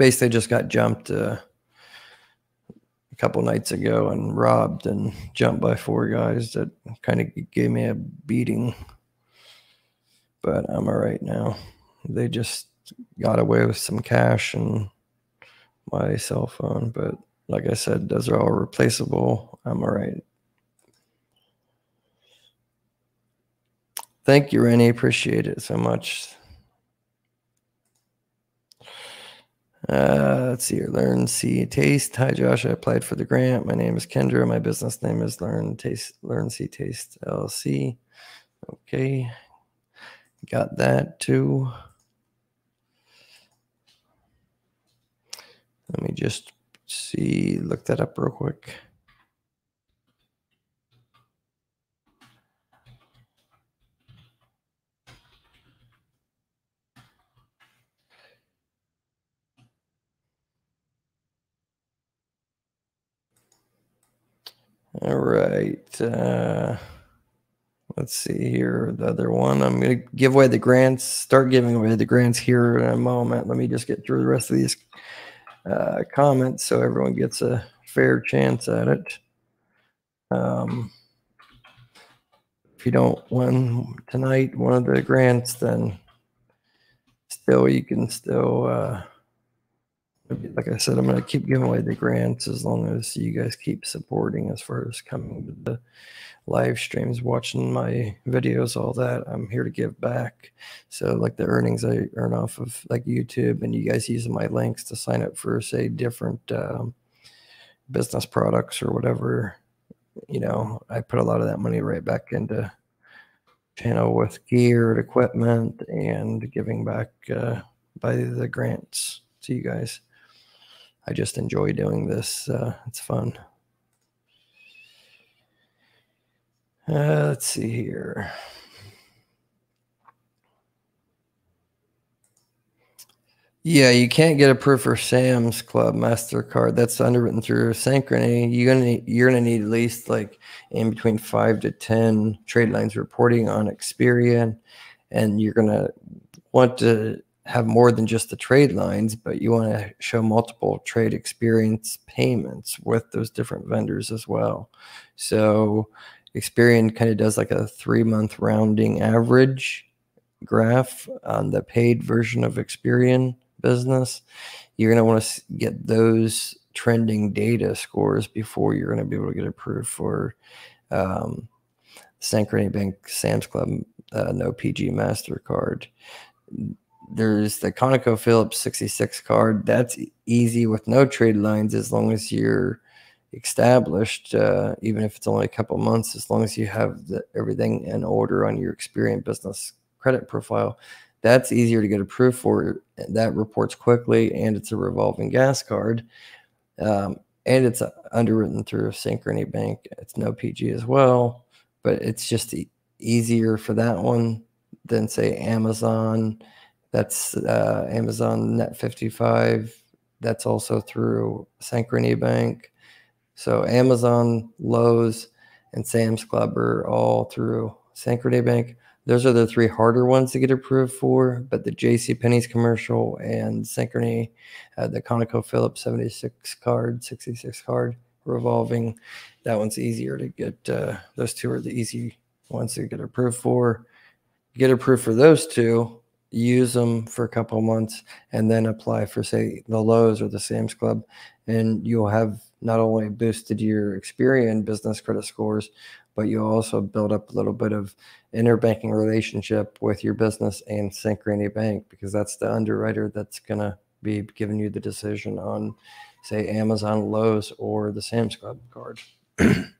basically just got jumped uh, a couple nights ago and robbed and jumped by four guys that kind of gave me a beating. But I'm all right now. They just got away with some cash and my cell phone, but like I said, those are all replaceable. I'm all right. Thank you, Rennie. Appreciate it so much. Uh, let's see here. Learn, see, taste. Hi, Josh. I applied for the grant. My name is Kendra. My business name is Learn, Taste, Learn, See, Taste LLC. Okay, got that too. Let me just see, look that up real quick. All right. Uh, let's see here. The other one. I'm going to give away the grants, start giving away the grants here in a moment. Let me just get through the rest of these uh, comments so everyone gets a fair chance at it. Um, if you don't win tonight, one of the grants, then still you can still uh, like I said, I'm going to keep giving away the grants as long as you guys keep supporting as far as coming to the live streams, watching my videos, all that. I'm here to give back. So, like the earnings I earn off of like YouTube, and you guys using my links to sign up for, say, different um, business products or whatever, you know, I put a lot of that money right back into channel with gear and equipment and giving back uh, by the grants to you guys. I just enjoy doing this. Uh, it's fun. Uh, let's see here. Yeah, you can't get approved for Sam's Club Mastercard. That's underwritten through Synchrony. You're gonna you're gonna need at least like in between five to ten trade lines reporting on Experian, and you're gonna want to have more than just the trade lines, but you want to show multiple trade experience payments with those different vendors as well. So Experian kind of does like a three month rounding average graph on the paid version of Experian business. You're going to want to get those trending data scores before you're going to be able to get approved for um, Synchrony Bank Sam's Club uh, No PG MasterCard there's the Conoco Phillips 66 card. That's easy with no trade lines as long as you're established, uh, even if it's only a couple months, as long as you have the, everything in order on your Experian business credit profile. That's easier to get approved for. That reports quickly, and it's a revolving gas card. Um, and it's underwritten through a Synchrony Bank. It's no PG as well, but it's just easier for that one than, say, Amazon that's uh, Amazon Net 55. That's also through Synchrony Bank. So Amazon, Lowe's, and Sam's Club are all through Synchrony Bank. Those are the three harder ones to get approved for, but the J.C. Penney's commercial and Synchrony, uh, the ConocoPhillips 76 card, 66 card revolving, that one's easier to get. Uh, those two are the easy ones to get approved for. Get approved for those two, use them for a couple months and then apply for say the Lowe's or the Sam's Club and you'll have not only boosted your Experian business credit scores but you'll also build up a little bit of interbanking relationship with your business and Synchrony Bank because that's the underwriter that's going to be giving you the decision on say Amazon Lowe's or the Sam's Club card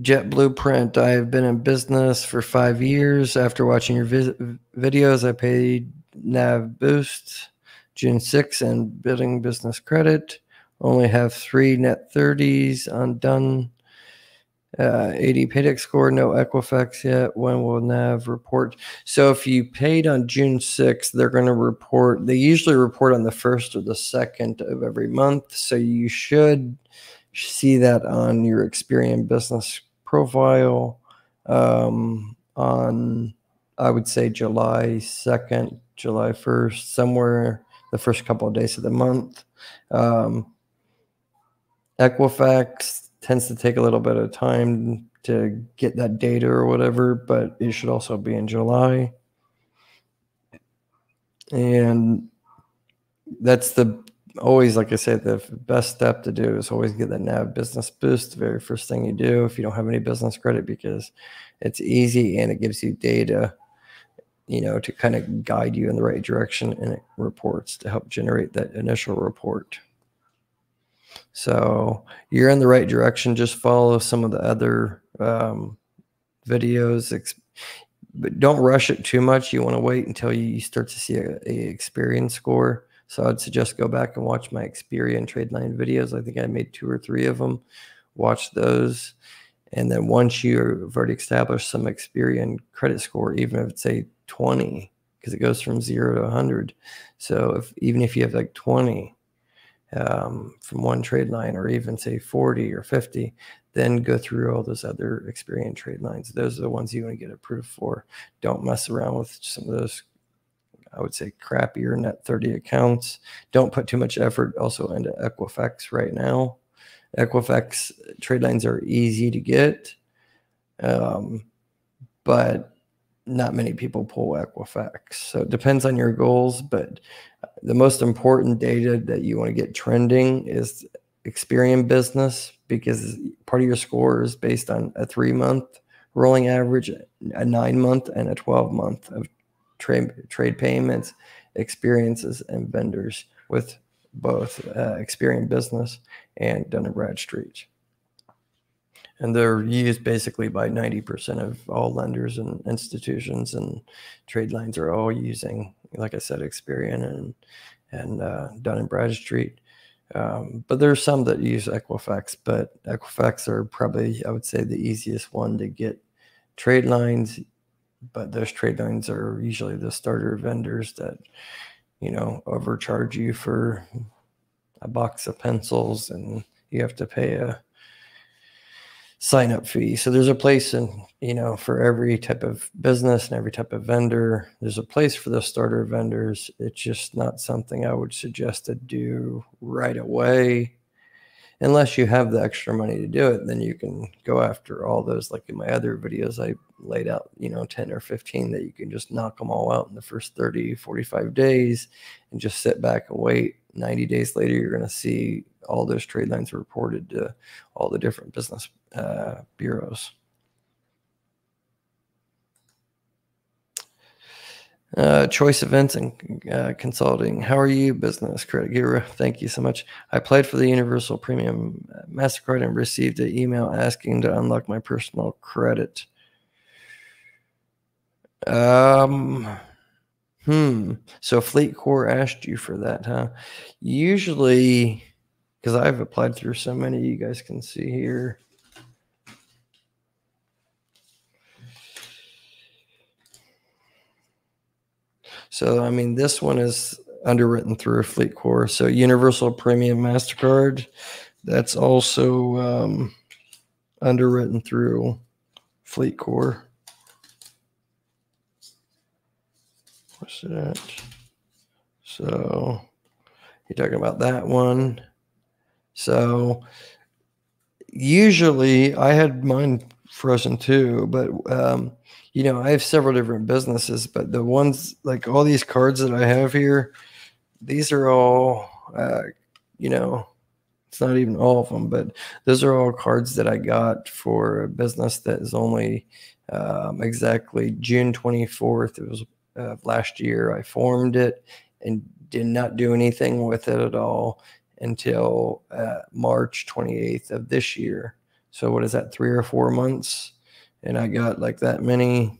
Jet Blueprint. I have been in business for five years. After watching your videos, I paid Nav Boost June 6 and building business credit. Only have three net 30s undone. Uh, 80 paydex score, no Equifax yet. When will Nav report? So if you paid on June 6th, they're going to report. They usually report on the first or the second of every month. So you should see that on your Experian business profile um, on, I would say, July 2nd, July 1st, somewhere the first couple of days of the month. Um, Equifax tends to take a little bit of time to get that data or whatever, but it should also be in July. and that's the always like i said the best step to do is always get that nav business boost the very first thing you do if you don't have any business credit because it's easy and it gives you data you know to kind of guide you in the right direction and it reports to help generate that initial report. So you're in the right direction just follow some of the other um, videos but don't rush it too much. You want to wait until you start to see a, a Experian score so I'd suggest go back and watch my Experian trade line videos. I think I made two or three of them. Watch those. And then once you've already established some Experian credit score, even if it's a 20, because it goes from zero to 100. So if even if you have like 20 um, from one trade line, or even say 40 or 50, then go through all those other Experian trade lines. Those are the ones you want to get approved for. Don't mess around with some of those I would say crappier net 30 accounts. Don't put too much effort also into Equifax right now. Equifax trade lines are easy to get, um, but not many people pull Equifax. So it depends on your goals, but the most important data that you want to get trending is Experian business because part of your score is based on a three month rolling average, a nine month, and a 12 month of trade trade payments, experiences, and vendors with both uh, Experian Business and Dun Bradstreet. And they're used basically by 90% of all lenders and institutions, and trade lines are all using, like I said, Experian and and uh, Dun Bradstreet. Um, but there's some that use Equifax, but Equifax are probably, I would say, the easiest one to get trade lines but those trade lines are usually the starter vendors that you know overcharge you for a box of pencils and you have to pay a sign up fee. So there's a place in you know for every type of business and every type of vendor. There's a place for the starter vendors. It's just not something i would suggest to do right away unless you have the extra money to do it, then you can go after all those. Like in my other videos, I laid out, you know, 10 or 15 that you can just knock them all out in the first 30, 45 days and just sit back and wait. 90 days later, you're going to see all those trade lines reported to all the different business uh, bureaus. Uh, choice events and uh, consulting. How are you, business credit guru? Thank you so much. I applied for the Universal Premium MasterCard and received an email asking to unlock my personal credit. Um, hmm. So Fleet FleetCor asked you for that, huh? Usually, because I've applied through so many, you guys can see here. So, I mean, this one is underwritten through FleetCor. So, Universal Premium MasterCard, that's also um, underwritten through FleetCor. What's that? So, you're talking about that one. So, usually I had mine frozen too, but um, you know, I have several different businesses, but the ones like all these cards that I have here, these are all, uh, you know, it's not even all of them, but those are all cards that I got for a business that is only um, exactly June 24th. It was uh, last year. I formed it and did not do anything with it at all until uh, March 28th of this year. So, what is that, three or four months? And I got like that many,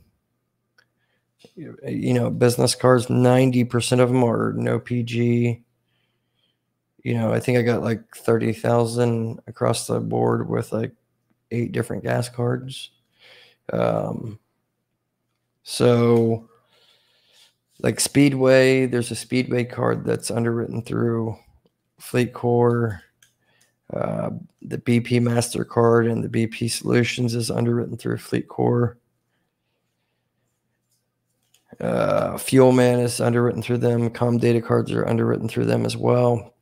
you know, business cards. 90% of them are no PG. You know, I think I got like 30,000 across the board with like eight different gas cards. Um, so, like Speedway, there's a Speedway card that's underwritten through Fleet FleetCor. Uh, the BP MasterCard and the BP Solutions is underwritten through FleetCor. Uh, Fuelman is underwritten through them. Comdata cards are underwritten through them as well.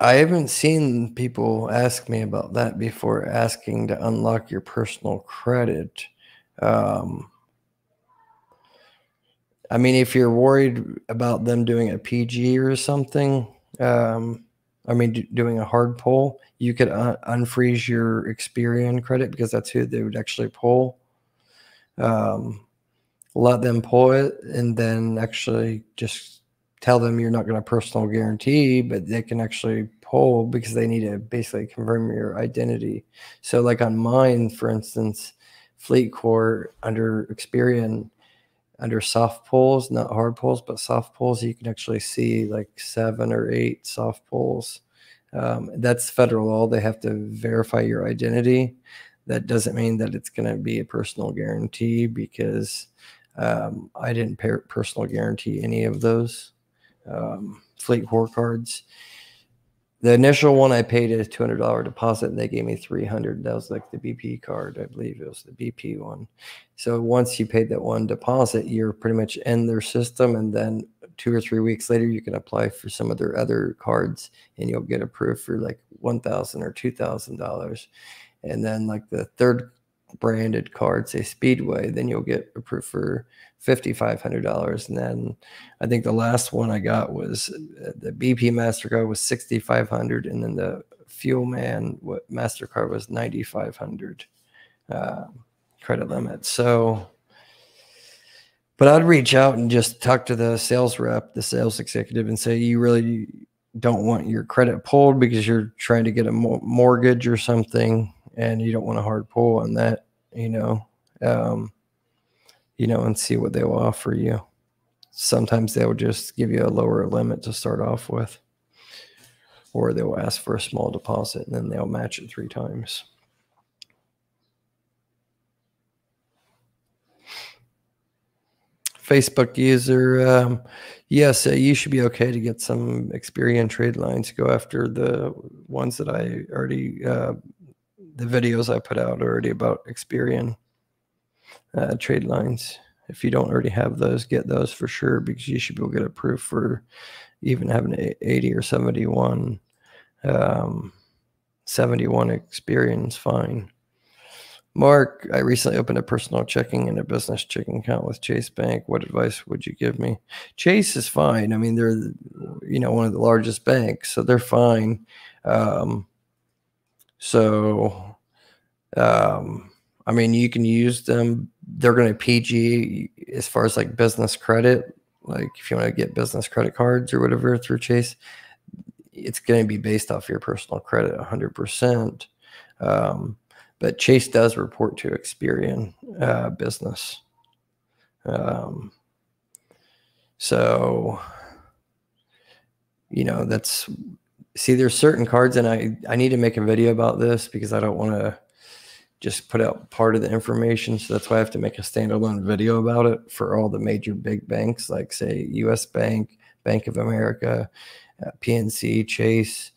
I haven't seen people ask me about that before, asking to unlock your personal credit. Um, I mean, if you're worried about them doing a PG or something, um, I mean, doing a hard pull, you could un- unfreeze your Experian credit because that's who they would actually pull. Um, let them pull it and then actually just tell them you're not going to personal guarantee, but they can actually pull because they need to basically confirm your identity. So, like on mine, for instance, Fleet FleetCor under Experian, under soft pulls, not hard pulls, but soft pulls, you can actually see like seven or eight soft pulls. Um, that's federal law. They have to verify your identity. That doesn't mean that it's going to be a personal guarantee because um, I didn't personal guarantee any of those um, FleetCor cards. The initial one I paid a two hundred dollar deposit, and they gave me three hundred. That was like the BP card, I believe it was the BP one. So once you paid that one deposit, you're pretty much in their system, and then two or three weeks later, you can apply for some of their other cards, and you'll get approved for like one thousand or two thousand dollars. And then like the third branded card, say Speedway, then you'll get approved for $5,500. And then I think the last one I got was uh, the BP MasterCard was 6,500 and then the Fuelman what MasterCard was 9,500 uh, credit limit. So, but I'd reach out and just talk to the sales rep, the sales executive, and say, you really don't want your credit pulled because you're trying to get a mortgage or something and you don't want a hard pull on that, you know, um, you know, and see what they will offer you. Sometimes they'll just give you a lower limit to start off with, or they'll ask for a small deposit and then they'll match it three times. Facebook user, um, yes, uh, you should be okay to get some Experian trade lines. Go after the ones that I already uh, the videos I put out already about Experian uh, trade lines. If you don't already have those, get those for sure because you should be able to get approved for even having 80 or 71. Um, 71 Experian fine. Mark, I recently opened a personal checking and a business checking account with Chase Bank. What advice would you give me? Chase is fine. I mean, they're you know one of the largest banks, so they're fine. Um, so, um, I mean, you can use them. They're going to PG as far as like business credit. Like if you want to get business credit cards or whatever through Chase, it's going to be based off your personal credit 100%. Um, but Chase does report to Experian uh, business. Um, so, you know, that's see there's certain cards and I I need to make a video about this because I don't want to just put out part of the information. So that's why I have to make a standalone video about it for all the major big banks like say US Bank, Bank of America, uh, PNC, Chase,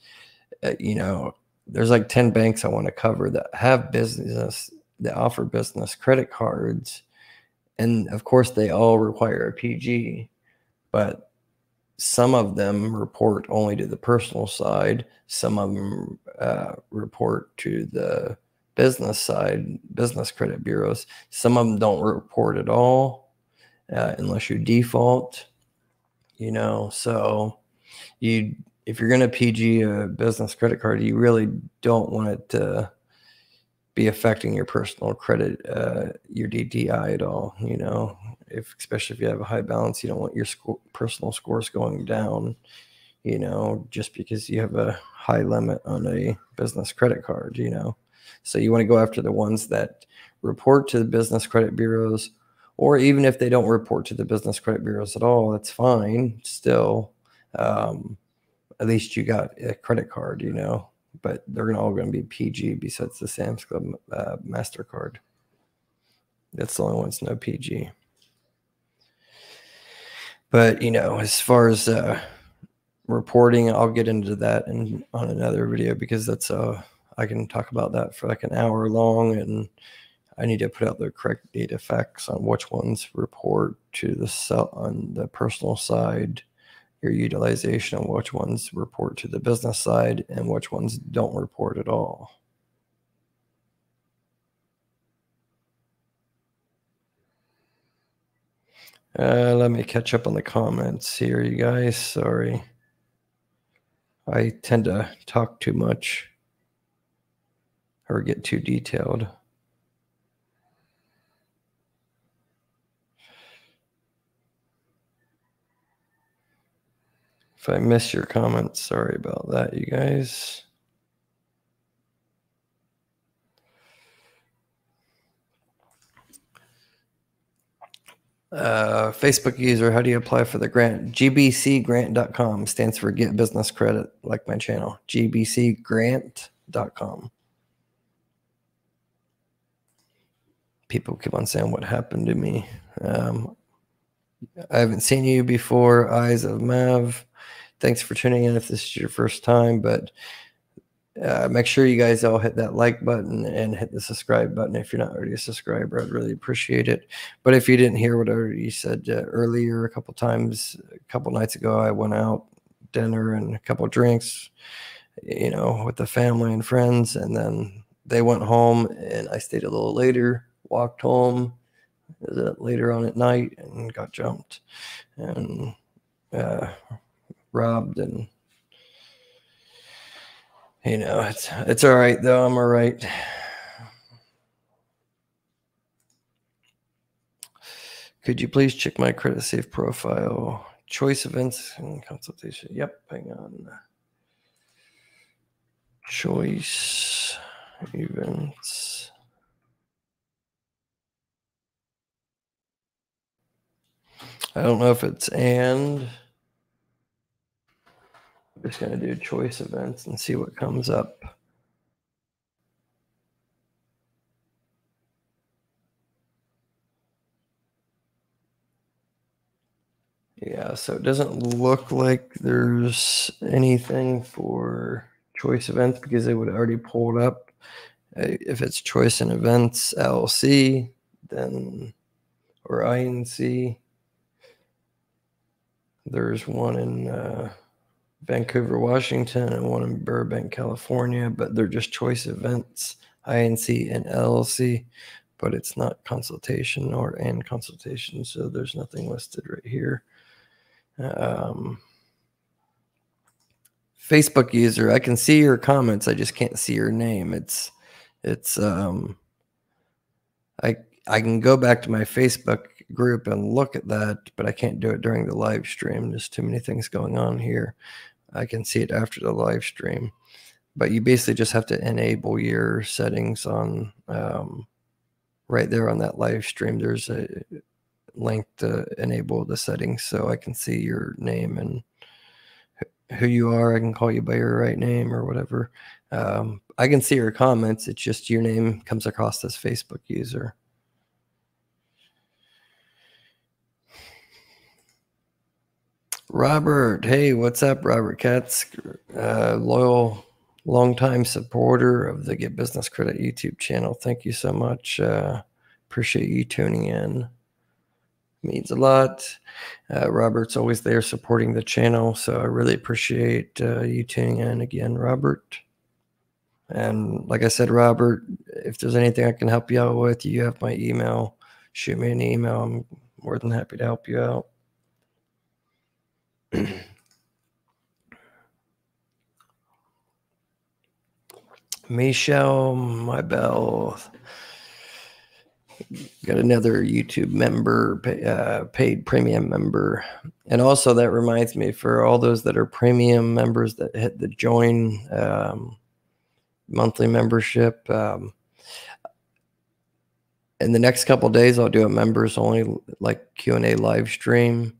uh, you know, there's like 10 banks I want to cover that have business that offer business credit cards. And of course they all require a PG but some of them report only to the personal side some of them uh, report to the business side business credit bureaus. Some of them don't report at all uh, unless you default you know? So you if you're going to pg a business credit card you really don't want it to be affecting your personal credit uh, your dti at all you know if especially if you have a high balance, you don't want your score, personal scores going down, you know, just because you have a high limit on a business credit card, you know. So you want to go after the ones that report to the business credit bureaus, or even if they don't report to the business credit bureaus at all, that's fine. Still, um, at least you got a credit card, you know. But they're all going to be PG besides the Sam's Club uh, Mastercard. That's the only one's no PG. But you know, as far as uh, reporting, I'll get into that in on another video because that's uh I can talk about that for like an hour long, and I need to put out the correct data facts on which ones report to the cell on the personal side, your utilization, and which ones report to the business side, and which ones don't report at all. Uh, let me catch up on the comments here, you guys. Sorry. I tend to talk too much or get too detailed. If I miss your comments, sorry about that, you guys. Uh, Facebook user, how do you apply for the grant? gbcgrant.com stands for Get Business Credit, like my channel. gbcgrant.com. People keep on saying what happened to me. Um, I haven't seen you before, Eyes of Mav. Thanks for tuning in if this is your first time, but uh, make sure you guys all hit that like button and hit the subscribe button if you're not already a subscriber. I'd really appreciate it. But if you didn't hear what I already said uh, earlier, a couple times, a couple nights ago, I went out dinner and a couple drinks, you know, with the family and friends, and then they went home, and I stayed a little later, walked home later on at night, and got jumped and uh, robbed and you know, it's it's all right though. I'm all right. Could you please check my Creditsafe profile? Choice events and consultation. Yep, hang on. Choice events. I don't know if it's and just going to do choice events and see what comes up. Yeah, so it doesn't look like there's anything for choice events because they would already pulled up. Uh, if it's choice and events LLC, then or INC, there's one in uh, Vancouver, Washington, and one in Burbank, California, but they're just choice events, INC and LLC, but it's not consultation or and consultation, so there's nothing listed right here. Um, Facebook user, I can see your comments, I just can't see your name. It's it's um I I can go back to my Facebook group and look at that, but I can't do it during the live stream. There's too many things going on here. I can see it after the live stream. But you basically just have to enable your settings on um, right there on that live stream. There's a link to enable the settings so I can see your name and who you are. I can call you by your right name or whatever. Um, I can see your comments. It's just your name comes across as Facebook user. Robert, hey, what's up, Robert Katz? Uh, loyal, longtime supporter of the Get Business Credit YouTube channel. Thank you so much. Uh, appreciate you tuning in. Means a lot. Uh, Robert's always there supporting the channel, so I really appreciate uh, you tuning in again, Robert. And like I said, Robert, if there's anything I can help you out with, you have my email. Shoot me an email. I'm more than happy to help you out. Michelle my bell got another YouTube member, uh, paid premium member. And also, that reminds me for all those that are premium members that hit the join um, monthly membership. Um, in the next couple days, I'll do a members only like Q and A live stream.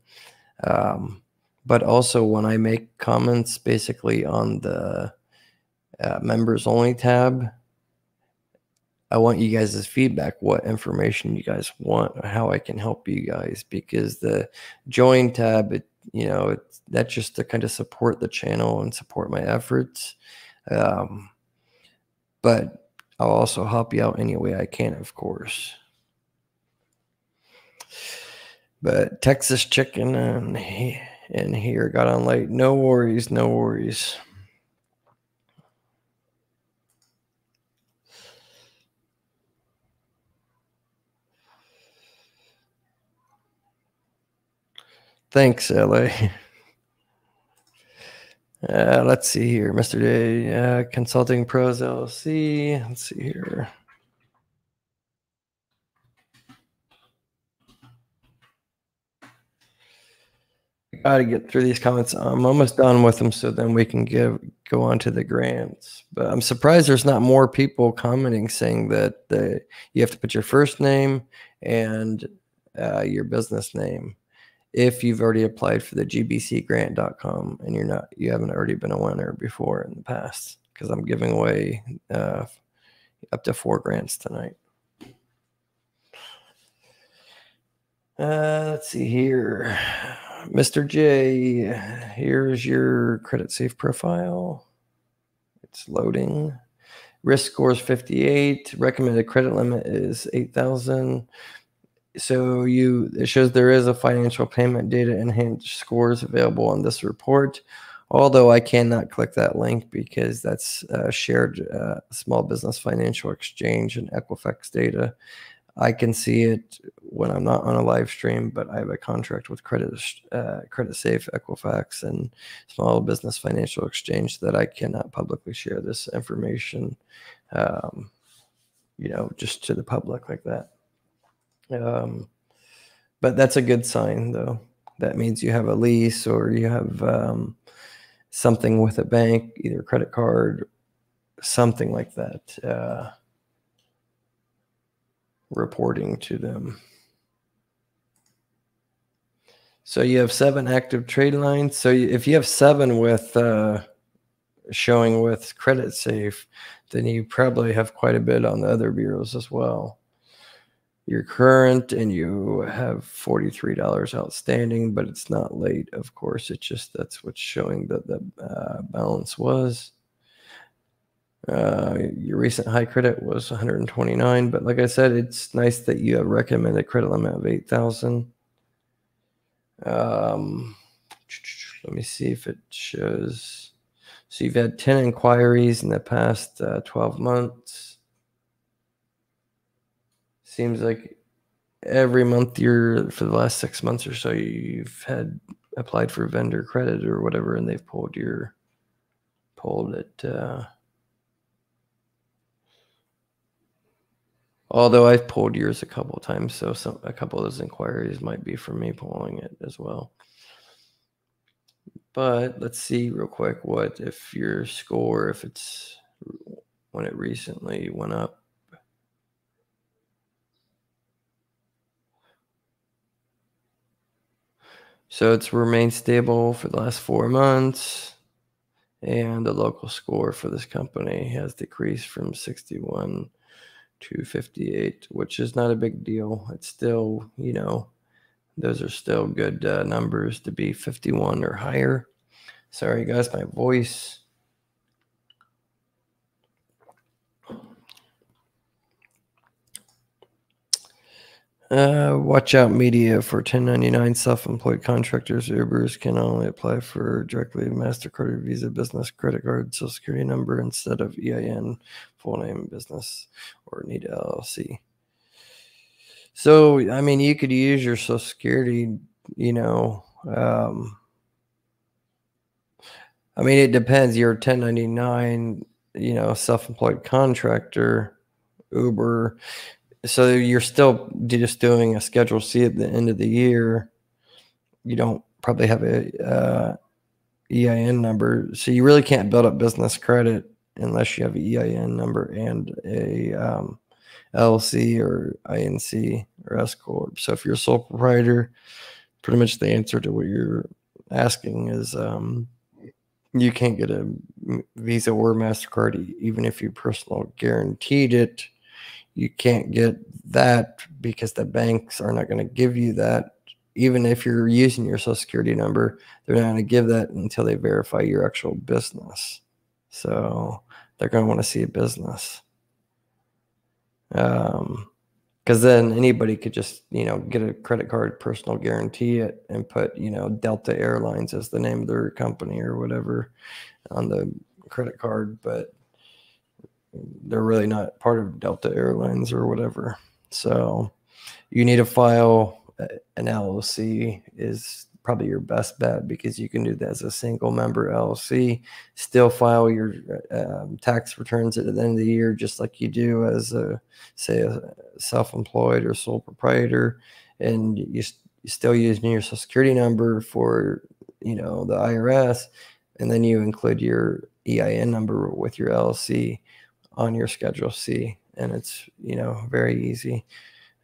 Um, but also when I make comments basically on the uh, members only tab, I want you guys' feedback, what information you guys want, how I can help you guys, because the join tab, it, you know, it's, that's just to kind of support the channel and support my efforts. Um, but I'll also help you out any way I can, of course. But Texas chicken and in here. Got on late. No worries, no worries. Thanks, LA. Uh, let's see here, Mr. Day, uh, Consulting Pros LLC. Let's see here. Got to get through these comments. I'm almost done with them, so then we can give go on to the grants. But I'm surprised there's not more people commenting saying that you have to put your first name and uh, your business name if you've already applied for the gbcgrant.com and you're not you haven't already been a winner before in the past because i'm giving away uh, up to four grants tonight uh, let's see here mr j here's your Creditsafe profile. It's loading. Risk score is 58 recommended credit limit is 8000 so you it shows there is a financial payment data enhanced scores available on this report. Although i cannot click that link because that's shared uh, small business financial exchange and equifax data. I can see it when i'm not on a live stream but i have a contract with credit uh, Creditsafe equifax and small business financial exchange that i cannot publicly share this information um, you know just to the public like that um, but that's a good sign, though. That means you have a lease or you have um, something with a bank, either credit card, something like that, uh, reporting to them. So you have seven active trade lines. So if you have seven with uh, showing with Creditsafe, then you probably have quite a bit on the other bureaus as well you're current and you have $43 outstanding, but it's not late, of course. It's just that's what's showing that the uh, balance was. Uh, your recent high credit was 129, but like I said, it's nice that you have recommended credit limit of 8,000. Um, let me see if it shows. So you've had 10 inquiries in the past uh, 12 months seems like every month you're for the last six months or so you've had applied for vendor credit or whatever and they've pulled your pulled it uh, although i've pulled yours a couple times so some a couple of those inquiries might be for me pulling it as well but let's see real quick what if your score if it's when it recently went up So it's remained stable for the last four months. And the local score for this company has decreased from 61 to 58, which is not a big deal. It's still, you know, those are still good uh, numbers to be 51 or higher. Sorry, guys, my voice Uh, watch out media for 1099 self-employed contractors. Ubers can only apply for directly MasterCard or Visa business credit card, social security number instead of EIN, full name business, or need LLC. So, I mean, you could use your social security, you know, um, I mean, it depends. You're 1099, you know, self-employed contractor, Uber so you're still just doing a Schedule C at the end of the year. You don't probably have a uh, EIN number, so you really can't build up business credit unless you have an EIN number and a um, LLC or INC or S corp. So if you're a sole proprietor, pretty much the answer to what you're asking is um, you can't get a Visa or Mastercard even if you personal guaranteed it you can't get that because the banks are not going to give you that. Even if you're using your social security number they're not going to give that until they verify your actual business. So they're going to want to see a business. Um because then anybody could just you know get a credit card personal guarantee it and put you know delta airlines as the name of their company or whatever on the credit card but they're really not part of Delta Airlines or whatever. So you need to file an LLC is probably your best bet because you can do that as a single member LLC, still file your um, tax returns at the end of the year, just like you do as a, say, a self-employed or sole proprietor. And you, you're still using your social security number for, you know, the IRS. And then you include your EIN number with your LLC on your Schedule C. And it's, you know, very easy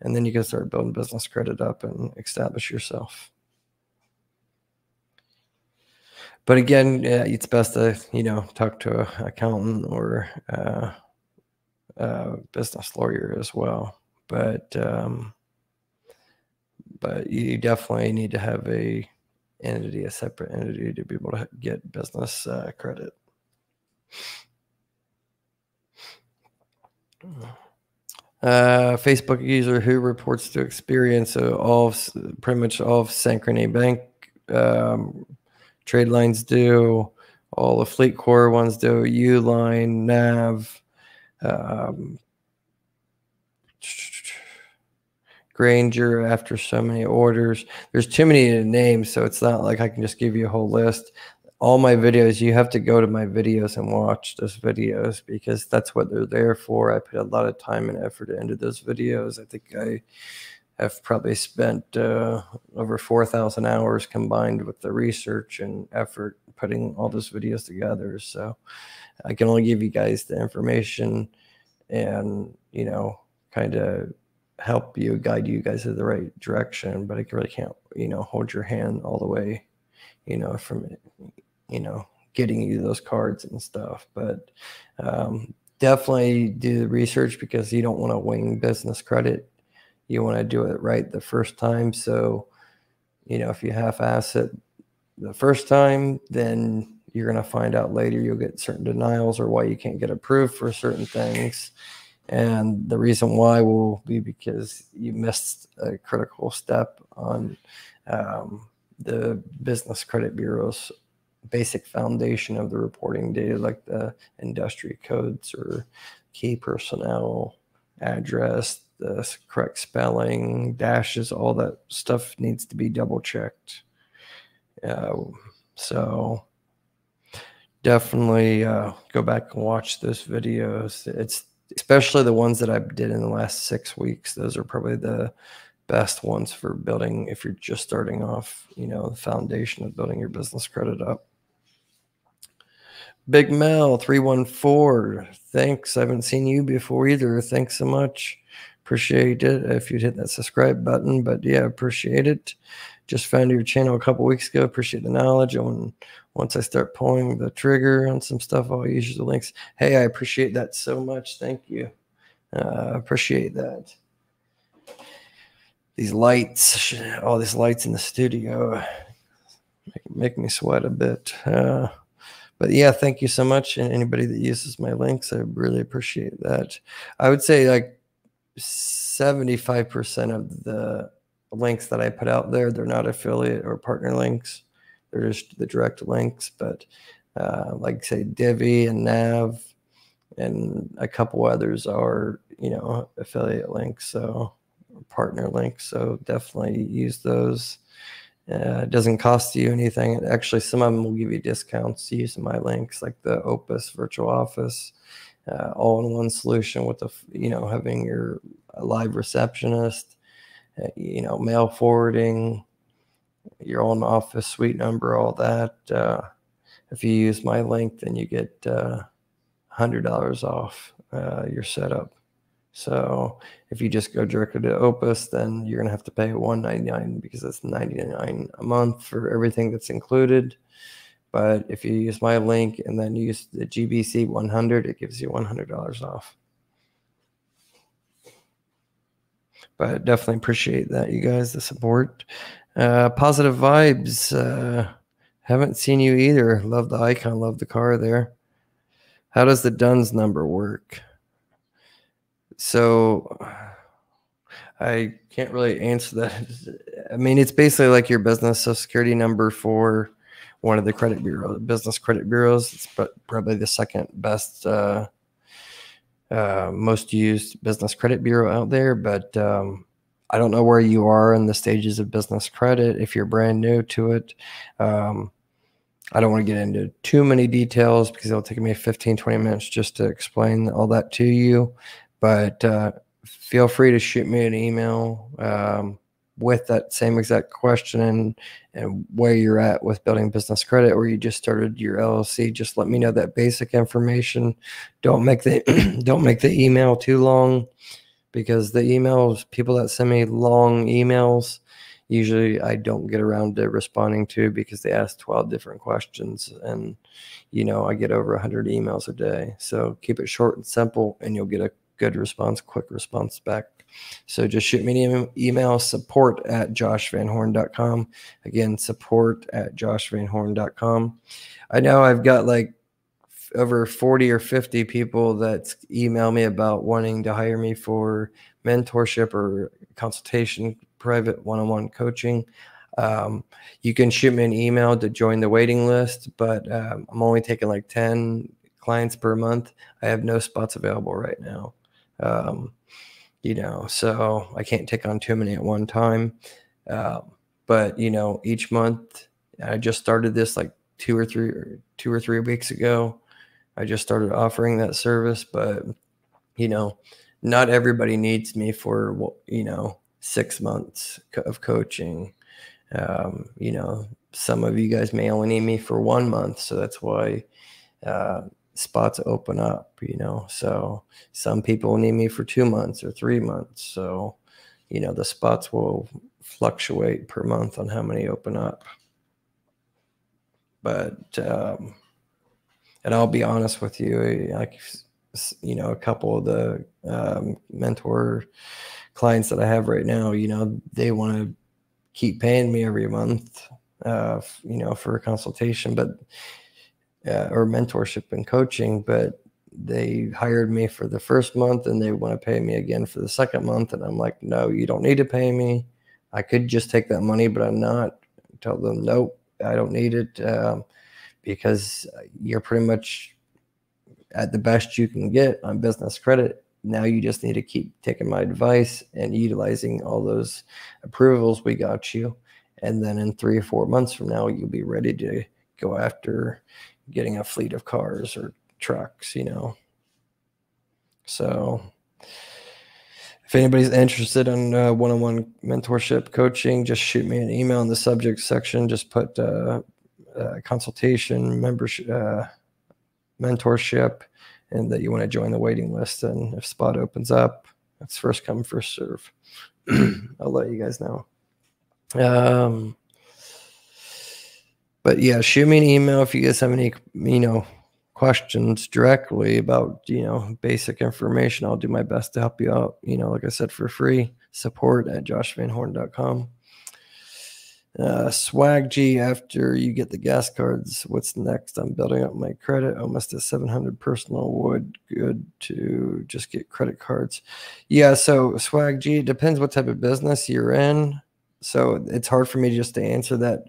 and then you can start building business credit up and establish yourself. But again, yeah, it's best to you know talk to an accountant or uh, a business lawyer as well. But um, but you definitely need to have a entity, a separate entity, to be able to get business uh, credit. Uh, Facebook user who reports to Experian of, pretty much all of Synchrony Bank um, trade lines do, all the FleetCor ones do, Uline, Nav, um, Grainger after so many orders. There's too many names, so it's not like I can just give you a whole list all my videos, you have to go to my videos and watch those videos because that's what they're there for. I put a lot of time and effort into those videos. I think I have probably spent uh, over 4,000 hours combined with the research and effort putting all those videos together. So I can only give you guys the information and, you know, kind of help you, guide you guys in the right direction, but I really can't, you know, hold your hand all the way, you know, from you know, getting you those cards and stuff. But um, definitely do the research because you don't want to wing business credit. You want to do it right the first time. So, you know, if you half ass it the first time, then you're going to find out later you'll get certain denials or why you can't get approved for certain things. And the reason why will be because you missed a critical step on um, the business credit bureau's basic foundation of the reporting data, like the industry codes or key personnel address, the correct spelling, dashes, all that stuff needs to be double checked. Uh, so definitely uh, go back and watch those videos. It's especially the ones that I did in the last six weeks. Those are probably the best ones for building if you're just starting off, you know, the foundation of building your business credit up. Big Mel 314. Thanks. I haven't seen you before either. Thanks so much. Appreciate it if you'd hit that subscribe button. But yeah, appreciate it. Just found your channel a couple weeks ago. Appreciate the knowledge. And once I start pulling the trigger on some stuff, I'll use the links. Hey, I appreciate that so much. Thank you. Uh, appreciate that. These lights, all these lights in the studio make, make me sweat a bit. Uh, but yeah, thank you so much. And anybody that uses my links, I really appreciate that. I would say like 75% of the links that I put out there, they're not affiliate or partner links. They're just the direct links. But uh, like say Divvy and Nav and a couple others are, you know, affiliate links. So partner links. So definitely use those. Uh, it doesn't cost you anything. Actually, some of them will give you discounts using my links, like the Opus Virtual Office, uh, all-in-one solution with the you know having your live receptionist, uh, you know mail forwarding, your own office suite number, all that. Uh, if you use my link, then you get uh, hundred dollars off uh, your setup. So if you just go directly to Opus, then you're gonna have to pay 199 because it's 99 a month for everything that's included. But if you use my link and then use the GBC 100, it gives you $100 off. But definitely appreciate that, you guys, the support. Uh, positive vibes. Uh, haven't seen you either. Love the icon. Love the car there. How does the DUNS number work? So I can't really answer that. I mean, it's basically like your business social security number for one of the credit bureau, business credit bureaus. It's probably the second best, uh, uh, most used business credit bureau out there. But um, I don't know where you are in the stages of business credit. If you're brand new to it, um, I don't want to get into too many details because it'll take me 15, 20 minutes just to explain all that to you. But uh, feel free to shoot me an email um, with that same exact question and, and where you're at with building business credit or you just started your LLC. Just let me know that basic information. Don't make the don't make the email too long because the emails people that send me long emails usually I don't get around to responding to because they ask 12 different questions and you know I get over 100 emails a day. So keep it short and simple and you'll get a good response, quick response back. So just shoot me an email support at joshvanhorn.com. Again, support at joshvanhorn.com. I know I've got like over 40 or 50 people that email me about wanting to hire me for mentorship or consultation, private one on one coaching. Um, you can shoot me an email to join the waiting list, but um, I'm only taking like 10 clients per month. I have no spots available right now. Um, you know, so I can't take on too many at one time. Uh, but you know, each month I just started this like two or three or two or three weeks ago. I just started offering that service, but you know, not everybody needs me for you know six months of coaching. Um, you know, some of you guys may only need me for one month, so that's why uh, spots open up, you know. So some people need me for two months or three months. So, you know, the spots will fluctuate per month on how many open up. But, um, and I'll be honest with you, like, you know, a couple of the um, mentor clients that I have right now, you know, they want to keep paying me every month, uh, you know, for a consultation, but uh, or mentorship and coaching, but they hired me for the first month and they want to pay me again for the second month. And I'm like, no, you don't need to pay me. I could just take that money, but I'm not. Tell them, nope, I don't need it um, because you're pretty much at the best you can get on business credit. Now you just need to keep taking my advice and utilizing all those approvals we got you. And then in three or four months from now, you'll be ready to go after getting a fleet of cars or trucks, you know. So if anybody's interested in uh, one-on-one mentorship coaching, just shoot me an email in the subject section. Just put uh, uh, consultation, membership, uh, mentorship, and that you want to join the waiting list. And if spot opens up, it's first come, first serve. I'll let you guys know. Um, but yeah, shoot me an email if you guys have any, you know, questions directly about, you know, basic information. I'll do my best to help you out, you know, like I said, for free. Support at joshvanhorn.com. Uh, swag G, after you get the gas cards, what's next? I'm building up my credit. Almost at 700 personal would good to just get credit cards. Yeah, so swag G, depends what type of business you're in. So it's hard for me just to answer that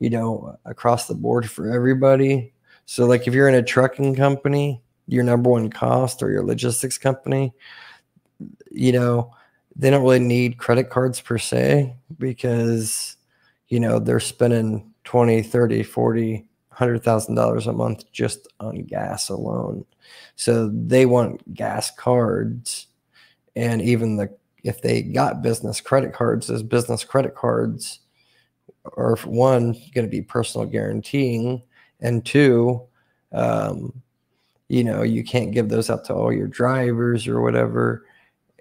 you know, across the board for everybody. So, like if you're in a trucking company, your number one cost or your logistics company, you know, they don't really need credit cards per se because, you know, they're spending 20, 30, 40, $100,000 a month just on gas alone. So they want gas cards. And even the, if they got business credit cards as business credit cards, are one going to be personal guaranteeing, and two, um, you know, you can't give those out to all your drivers or whatever,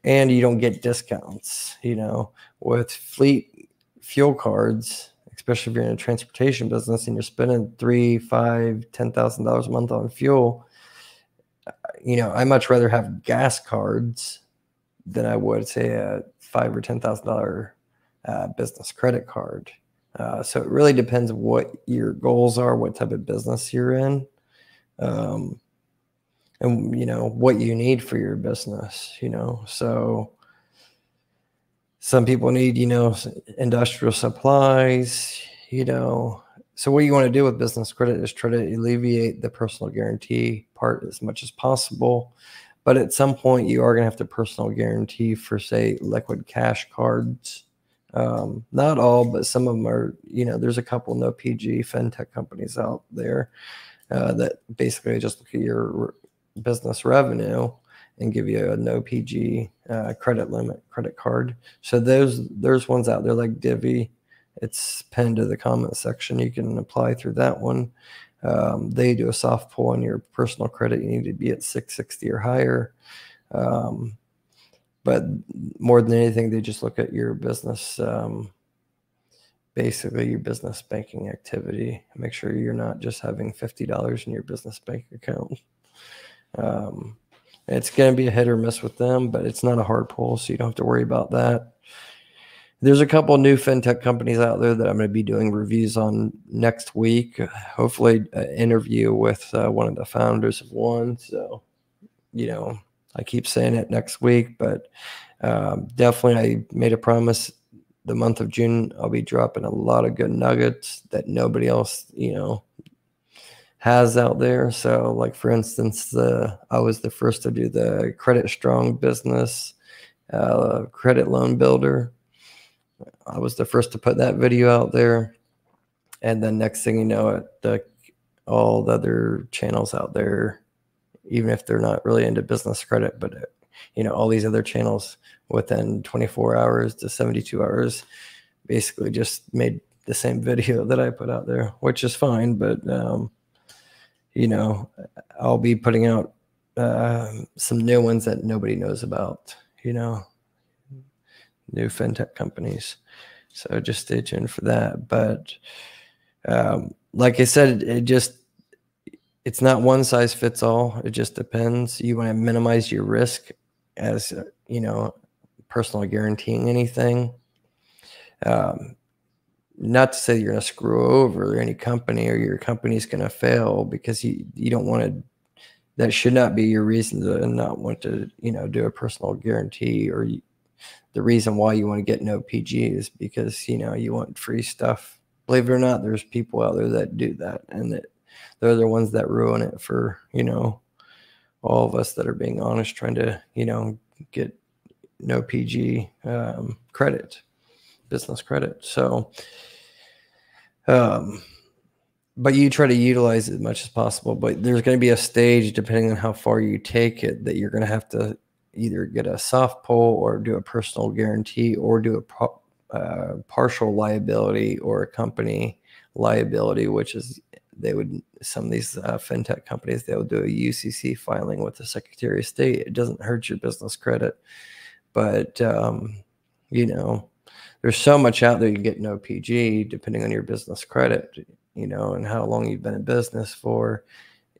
and you don't get discounts. You know, with fleet fuel cards, especially if you're in a transportation business and you're spending three, five, ten thousand dollars a month on fuel. You know, I much rather have gas cards than I would say a five or ten thousand dollar uh, business credit card. Uh, so it really depends what your goals are, what type of business you're in, um, and you know what you need for your business. You know, so some people need you know industrial supplies. You know, so what you want to do with business credit is try to alleviate the personal guarantee part as much as possible. but at some point you are going to have to personal guarantee for say liquid cash cards um, not all but some of them are you know there's a couple no pg fintech companies out there uh, that basically just look at your business revenue and give you a no pg uh, credit limit credit card so those there's ones out there like divvy it's pinned to the comment section you can apply through that one um, they do a soft pull on your personal credit. You need to be at 660 or higher. Um, but more than anything, they just look at your business, um, basically your business banking activity. Make sure you're not just having $50 in your business bank account. Um, it's going to be a hit or miss with them, but it's not a hard pull, so you don't have to worry about that. There's a couple new fintech companies out there that I'm going to be doing reviews on next week. Hopefully, an interview with uh, one of the founders of one. So, you know, I keep saying it next week, but um, definitely, I made a promise. The month of June, I'll be dropping a lot of good nuggets that nobody else, you know, has out there. So, like for instance, the I was the first to do the Credit Strong business uh, credit loan builder I was the first to put that video out there. And then next thing you know, it, the, all the other channels out there, even if they're not really into business credit, but you know, all these other channels within 24 hours to 72 hours basically just made the same video that I put out there, which is fine. But, um, you know, I'll be putting out uh, some new ones that nobody knows about, you know, new fintech companies. So just stay tuned for that. But um, like I said, it just it's not one size fits all. It just depends. You want to minimize your risk as uh, you know, personal guaranteeing anything. Um, not to say you're going to screw over any company or your company's going to fail because you you don't want to that should not be your reason to not want to you know do a personal guarantee or you, the reason why you want to get no PG is because you know you want free stuff. Believe it or not, there's people out there that do that, and that they're the ones that ruin it for you know all of us that are being honest, trying to you know get no PG um, credit, business credit. So, um, but you try to utilize it as much as possible. But there's going to be a stage, depending on how far you take it, that you're going to have to either get a soft pull or do a personal guarantee or do a uh, partial liability or a company liability, which is they would some of these uh, fintech companies they will do a UCC filing with the Secretary of State. It doesn't hurt your business credit, but um, you know there's so much out there you can get no PG depending on your business credit, you know, and how long you've been in business for.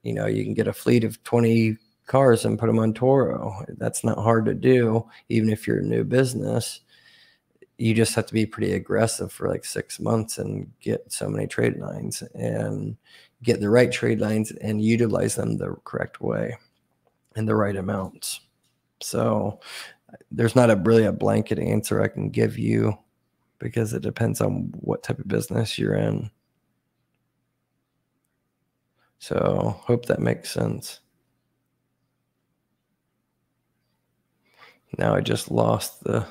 You know, you can get a fleet of 20 cars and put them on Turo. That's not hard to do, even if you're a new business. You just have to be pretty aggressive for like six months and get so many trade lines and get the right trade lines and utilize them the correct way in the right amounts. So there's not a really a blanket answer I can give you because it depends on what type of business you're in. So hope that makes sense. Now I just lost the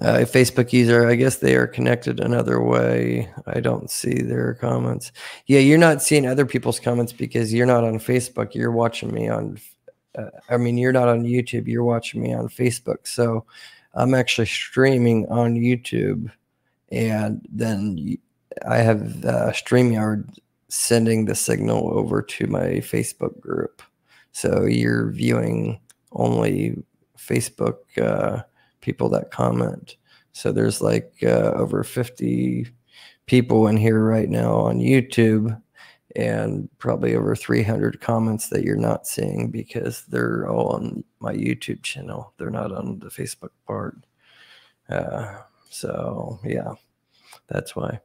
Uh, Facebook user, I guess they are connected another way. I don't see their comments. Yeah, you're not seeing other people's comments because you're not on Facebook. You're watching me on, uh, I mean, you're not on YouTube. You're watching me on Facebook. So I'm actually streaming on YouTube, and then I have uh, StreamYard sending the signal over to my Facebook group. So you're viewing only Facebook uh, people that comment. So there's like uh, over 50 people in here right now on YouTube and probably over 300 comments that you're not seeing because they're all on my YouTube channel. They're not on the Facebook part. Uh, so, yeah, that's why.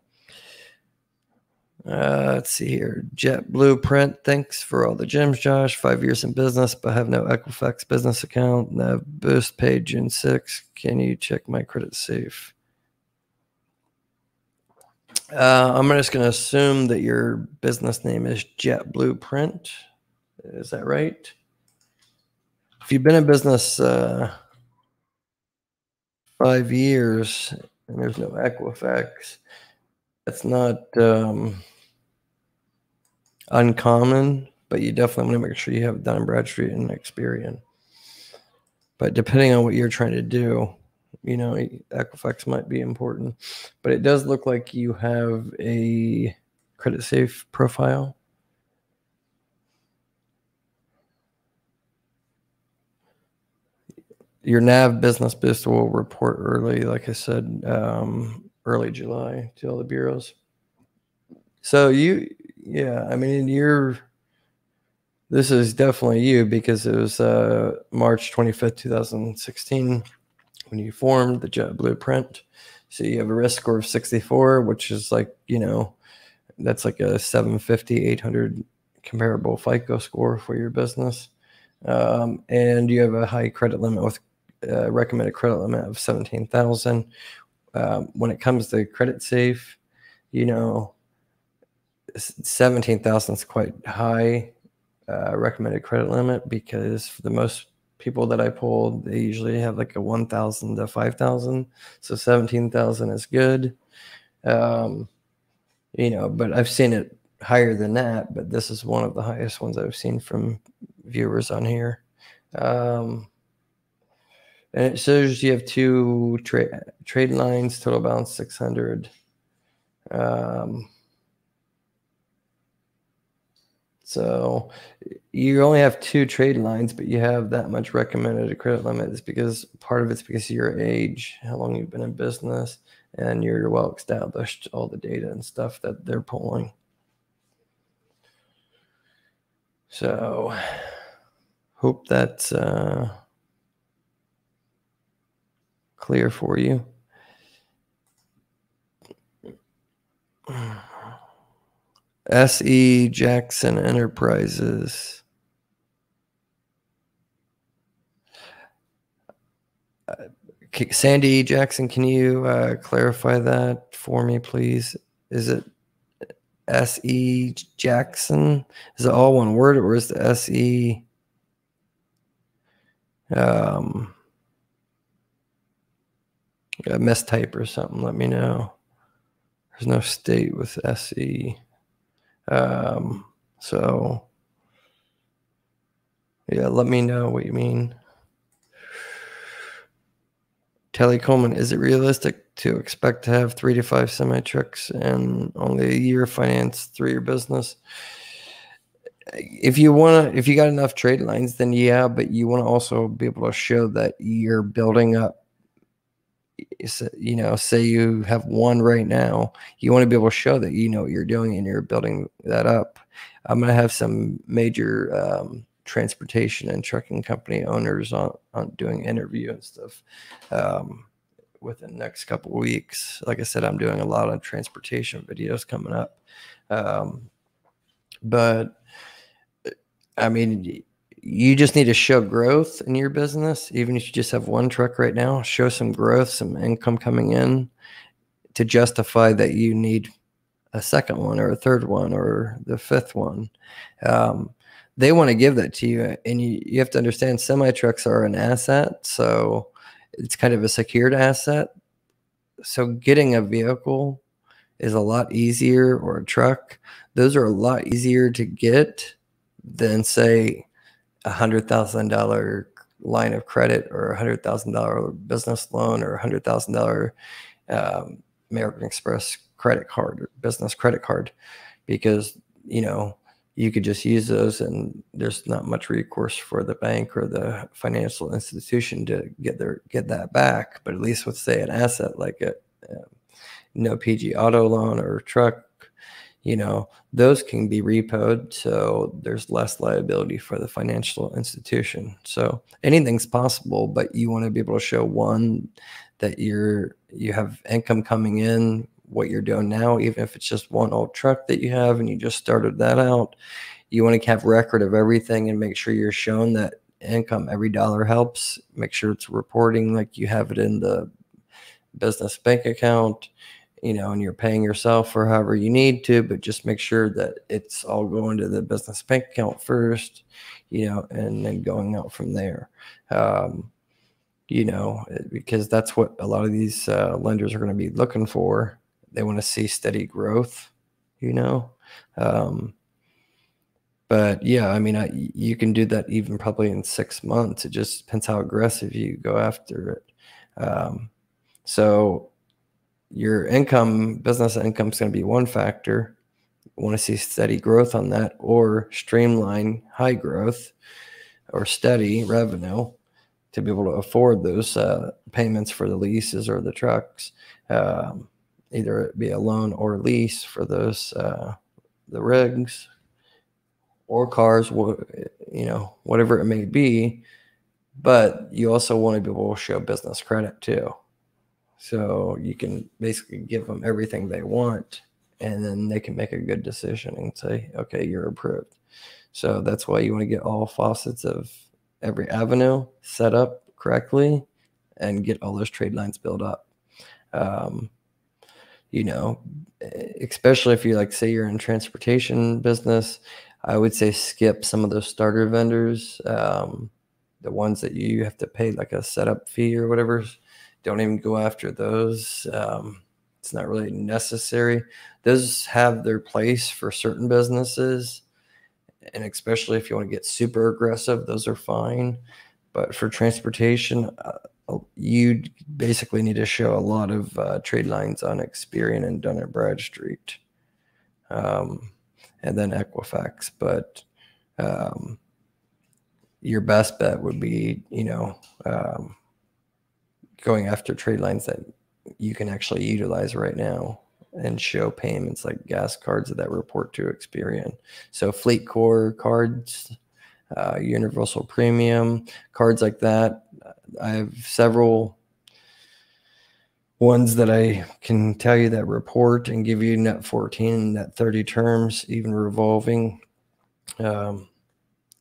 Uh, let's see here. Jet Blueprint. Thanks for all the gems, Josh. Five years in business, but have no Equifax business account. Nav Boost paid June 6. Can you check my Creditsafe? Uh, I'm just going to assume that your business name is Jet Blueprint. Is that right? If you've been in business uh, five years and there's no Equifax, that's not um, uncommon, but you definitely want to make sure you have Dun Bradstreet and Experian. But depending on what you're trying to do, you know, Equifax might be important. But it does look like you have a Creditsafe profile. Your NAV business boost will report early, like I said, um, early July to all the bureaus. So you, yeah, I mean, you're, this is definitely you because it was uh, March 25th, 2016 when you formed the Jet Blueprint. So you have a risk score of 64, which is like, you know, that's like a 750, 800 comparable FICO score for your business. Um, and you have a high credit limit with uh, recommended credit limit of 17,000. Um, when it comes to Creditsafe, you know, 17,000 is quite high uh, recommended credit limit because for the most people that I pulled, they usually have like a 1,000 to 5,000. So 17,000 is good. Um, you know, but I've seen it higher than that, but this is one of the highest ones I've seen from viewers on here. Um, and it shows you have two trade trade lines, total balance 600. Um, so you only have two trade lines, but you have that much recommended credit limit. It's because part of it's because of your age, how long you've been in business, and you're well established, all the data and stuff that they're pulling. So hope that's uh, clear for you. S.E. Jackson Enterprises. Sandy Jackson, can you uh, clarify that for me, please? Is it S.E. Jackson? Is it all one word or is the S.E. Um, a mistype or something? Let me know. There's no state with S.E. Um, so, yeah, let me know what you mean. Telly Coleman, is it realistic to expect to have three to five semi trucks and only a year finance through your business? If you want to, if you got enough trade lines, then yeah, but you want to also be able to show that you're building up you know, say you have one right now, you want to be able to show that you know what you're doing and you're building that up. I'm going to have some major um, transportation and trucking company owners on, on doing interview and stuff um, within the next couple weeks. Like I said, I'm doing a lot of transportation videos coming up. Um, but I mean, you just need to show growth in your business even if you just have one truck right now show some growth some income coming in to justify that you need a second one or a third one or the fifth one. Um, they want to give that to you and you, you have to understand semi trucks are an asset so it's kind of a secured asset. So getting a vehicle is a lot easier or a truck those are a lot easier to get than say a hundred thousand dollar line of credit or a hundred thousand dollar business loan or a hundred thousand dollar um, American Express credit card or business credit card. Because you know you could just use those and there's not much recourse for the bank or the financial institution to get their get that back. But at least with say an asset like a, a um, no pg auto loan or truck you know, those can be repoed. So there's less liability for the financial institution. So anything's possible, but you want to be able to show one that you're, you have income coming in what you're doing now, even if it's just one old truck that you have and you just started that out. You want to have record of everything and make sure you're shown that income. Every dollar helps. Make sure it's reporting like you have it in the business bank account, you know, and you're paying yourself for however you need to, but just make sure that it's all going to the business bank account first, you know, and then going out from there. Um, you know, because that's what a lot of these uh, lenders are going to be looking for they want to see steady growth, you know. Um, but yeah, I mean, I, you can do that even probably in six months. It just depends how aggressive you go after it. Um, so your income, business income is going to be one factor. You want to see steady growth on that, or streamline high growth or steady revenue to be able to afford those uh, payments for the leases or the trucks. Um, either it be a loan or lease for those uh, the rigs or cars, you know, whatever it may be. But you also want to be able to show business credit too. So you can basically give them everything they want, and then they can make a good decision and say, okay, you're approved. So that's why you want to get all faucets of every avenue set up correctly and get all those trade lines built up. Um, you know, especially if you like say you're in transportation business, I would say skip some of those starter vendors, um, the ones that you have to pay like a setup fee or whatever. Don't even go after those. Um, it's not really necessary. Those have their place for certain businesses, and especially if you want to get super aggressive, those are fine. But for transportation, uh, you basically need to show a lot of uh, trade lines on Experian and Dun and Bradstreet, um, and then Equifax. But um, your best bet would be, you know, um, going after trade lines that you can actually utilize right now and show payments like gas cards that report to Experian. So FleetCor cards, uh, Universal Premium cards like that I have several ones that I can tell you that report and give you net 14 and net 30 terms, even revolving. Um,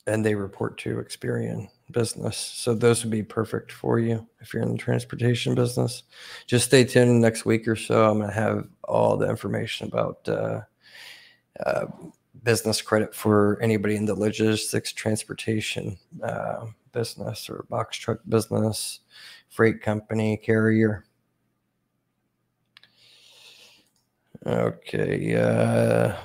and they report to Experian business. So those would be perfect for you if you're in the transportation business. Just stay tuned next week or so. I'm going to have all the information about uh, uh, business credit for anybody in the logistics transportation uh, business or box truck business, freight company, carrier. Okay.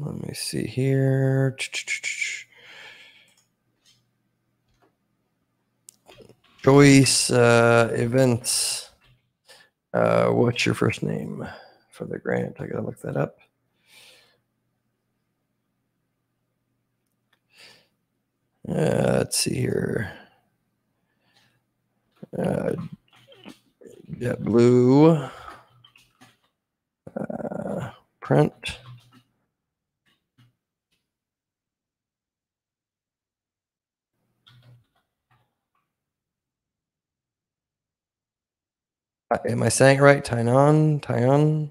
Let me see here. Choice uh, events. Uh, what's your first name? for the grant. I gotta look that up. Uh, let's see here. Uh, JetBlue uh, print. Am I saying it right? Tainan? Tainan?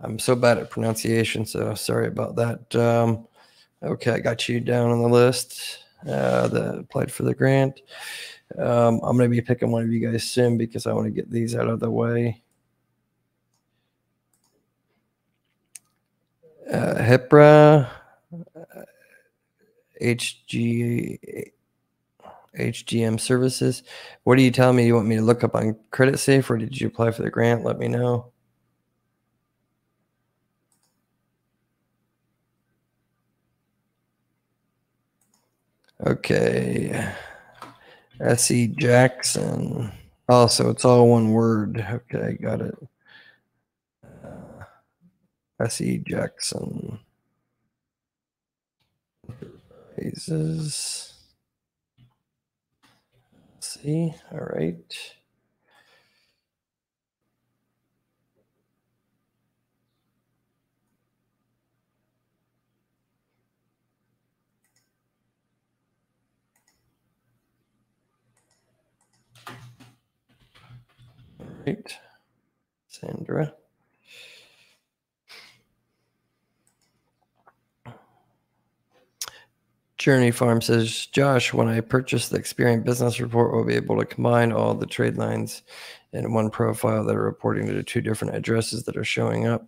I'm so bad at pronunciation, so sorry about that. Um, okay, I got you down on the list uh, that applied for the grant. Um, I'm going to be picking one of you guys soon because I want to get these out of the way. Uh, HIPRA, HG, HGM services. What are you telling me? You want me to look up on Creditsafe or did you apply for the grant? Let me know. Okay. S.E. Jackson. Oh, so it's all one word. Okay, got it. Uh, S.E. Jackson. Phases see. All right. All right. Sandra. Journey Farm says, Josh, when I purchase the Experian business report, we'll be able to combine all the trade lines in one profile that are reporting to two different addresses that are showing up.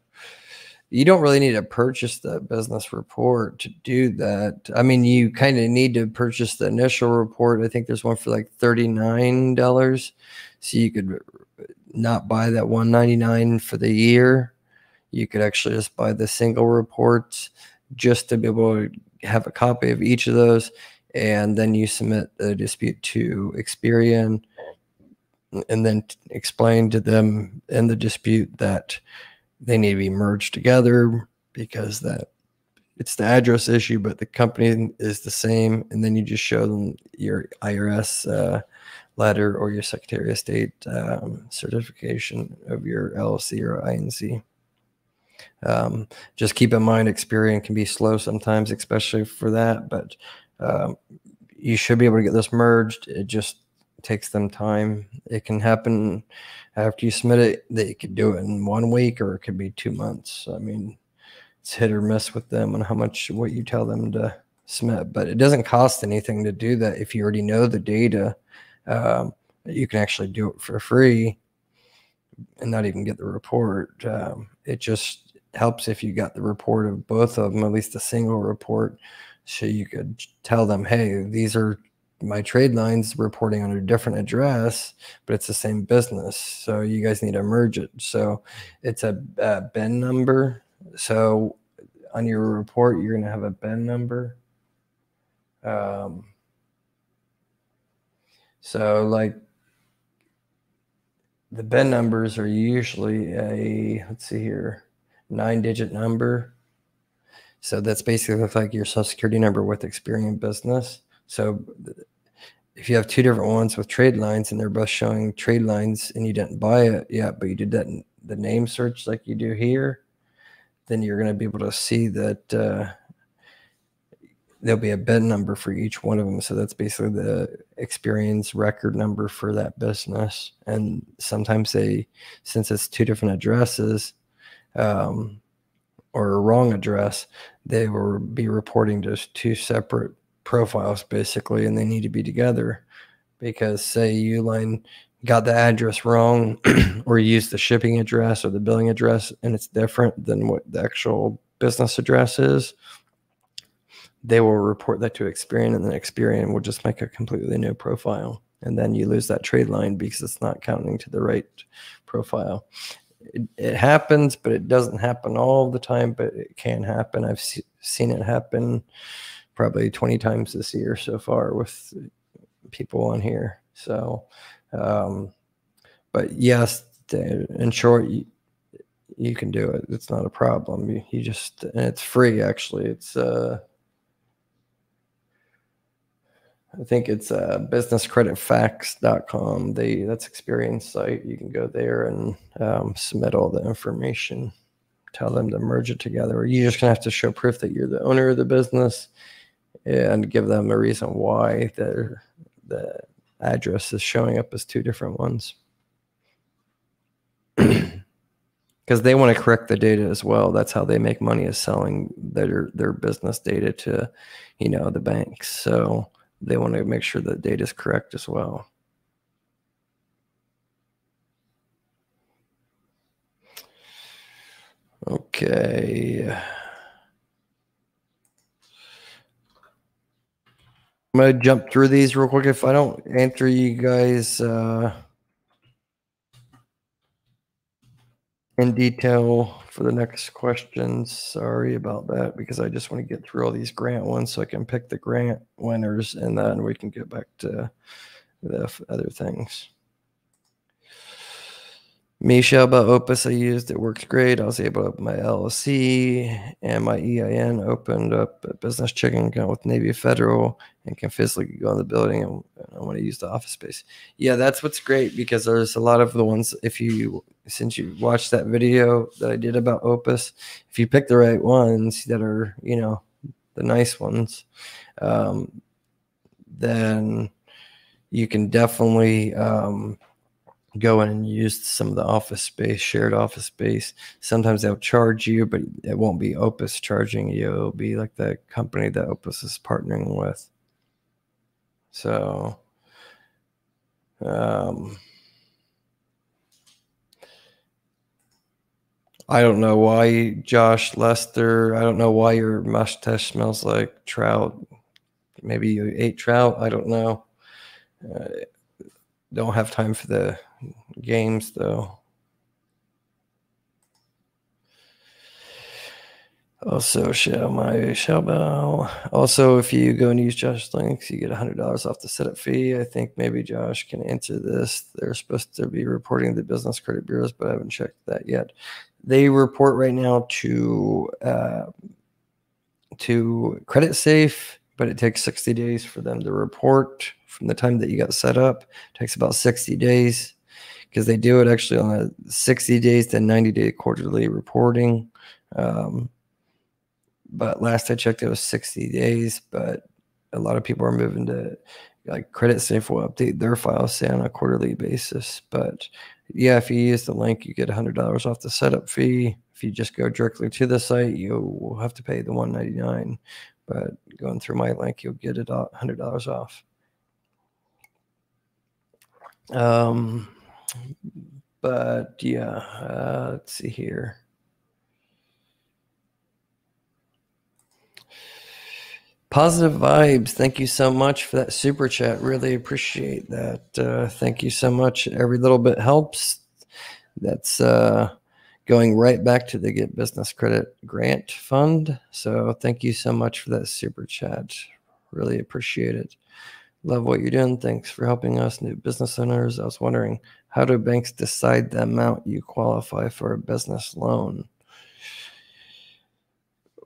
You don't really need to purchase the business report to do that. I mean, you kind of need to purchase the initial report. I think there's one for like $39. So you could not buy that 199 for the year. You could actually just buy the single reports just to be able to have a copy of each of those, and then you submit the dispute to Experian, and then explain to them in the dispute that they need to be merged together because that it's the address issue, but the company is the same, and then you just show them your IRS uh, letter or your Secretary of State um, certification of your LLC or INC. Um, just keep in mind, Experian can be slow sometimes, especially for that. But um, you should be able to get this merged. It just takes them time. It can happen after you submit it. They could do it in one week, or it could be two months. I mean, it's hit or miss with them on how much what you tell them to submit. But it doesn't cost anything to do that if you already know the data. Um, you can actually do it for free and not even get the report. Um, it just helps if you got the report of both of them, at least a single report, so you could tell them, hey, these are my trade lines reporting on a different address, but it's the same business. So you guys need to merge it. So it's a, a BIN number. So on your report, you're going to have a BIN number. Um, so like the BIN numbers are usually a, let's see here, nine digit number. So that's basically like your social security number with Experian business. So if you have two different ones with trade lines and they're both showing trade lines and you didn't buy it yet, but you did that the name search like you do here, then you're going to be able to see that uh, there'll be a BIN number for each one of them. So that's basically the experience record number for that business. And sometimes they, since it's two different addresses, um, or a wrong address, they will be reporting to two separate profiles basically, and they need to be together because say Uline got the address wrong or used the shipping address or the billing address and it's different than what the actual business address is they will report that to Experian and then Experian will just make a completely new profile. And then you lose that trade line because it's not counting to the right profile it, it happens, but it doesn't happen all the time, but it can happen. I've se- seen it happen probably 20 times this year so far with people on here. So, um, but yes, in short, you, you can do it. It's not a problem. You, you just, and it's free actually. It's, uh, I think it's uh, businesscreditfacts.com. They that's Experian site. You can go there and um, submit all the information. Tell them to merge it together. You're just gonna have to show proof that you're the owner of the business and give them a reason why the the address is showing up as two different ones. Because they want to correct the data as well. That's how they make money is selling their their business data to, you know, the banks. So they want to make sure the data is correct as well. Okay. I'm going to jump through these real quick. If I don't answer you guys uh, in detail for the next questions. Sorry about that because I just want to get through all these grant ones so I can pick the grant winners and then we can get back to the other things. Misha about Opus I used, it works great. I was able to open my LLC and my EIN opened up a business checking account with Navy Federal and can physically go in the building and I want to use the office space. Yeah, that's what's great because there's a lot of the ones, if you, since you watched that video that I did about Opus, if you pick the right ones that are, you know, the nice ones, um, then you can definitely, um, go in and use some of the office space, shared office space. Sometimes they'll charge you, but it won't be Opus charging you. It'll be like the company that Opus is partnering with. So, um, I don't know why Josh Lester. I don't know why your mustache smells like trout. Maybe you ate trout. I don't know. Uh, don't have time for the games though. Also, shall my shall bow. Also, if you go and use Josh's links, you get hundred dollars off the setup fee. I think maybe Josh can answer this. They're supposed to be reporting the business credit bureaus, but I haven't checked that yet. They report right now to uh, to Creditsafe, but it takes sixty days for them to report from the time that you got set up. It takes about sixty days because they do it actually on a 60 days to 90 day quarterly reporting. Um, but last I checked, it was 60 days. But a lot of people are moving to like Creditsafe will update their files say on a quarterly basis. But yeah, if you use the link, you get $100 off the setup fee. If you just go directly to the site, you will have to pay the 199 But going through my link, you'll get it $100 off. Um, but yeah, uh, let's see here. Positive vibes. Thank you so much for that super chat. Really appreciate that. Uh, thank you so much. Every little bit helps. That's uh, going right back to the Get Business Credit Grant Fund. So thank you so much for that super chat. Really appreciate it. Love what you're doing. Thanks for helping us, new business owners. I was wondering, how do banks decide the amount you qualify for a business loan?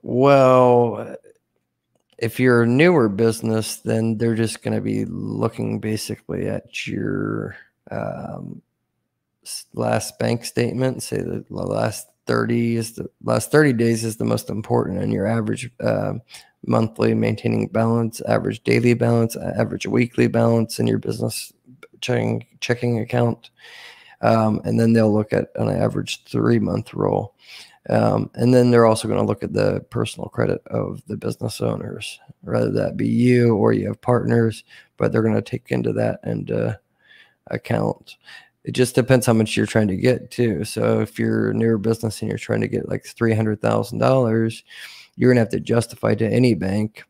Well, if you're a newer business, then they're just going to be looking basically at your um, last bank statement. Say the last 30 is the last 30 days is the most important, and your average uh, monthly maintaining balance, average daily balance, average weekly balance in your business checking checking account, um, and then they'll look at an average three month roll, um, and then they're also going to look at the personal credit of the business owners, whether that be you or you have partners, but they're going to take into that and uh, account. It just depends how much you're trying to get too. So if you're a newer business and you're trying to get like three hundred thousand dollars you're gonna have to justify to any bank,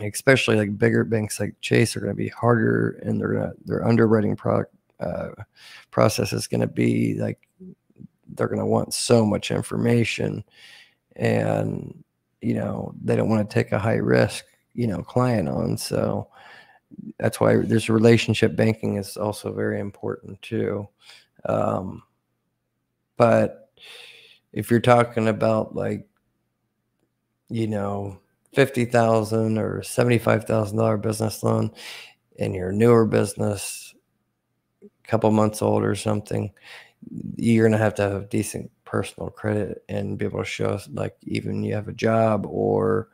especially like bigger banks like Chase are gonna be harder, and they're gonna their underwriting product uh, process is gonna be like they're gonna want so much information, and you know they don't want to take a high risk you know client on. So that's why there's relationship banking is also very important too. Um, but if you're talking about like you know, fifty thousand or seventy-five thousand dollar business loan, and your newer business, a couple months old or something, you're gonna have to have decent personal credit and be able to show like even you have a job or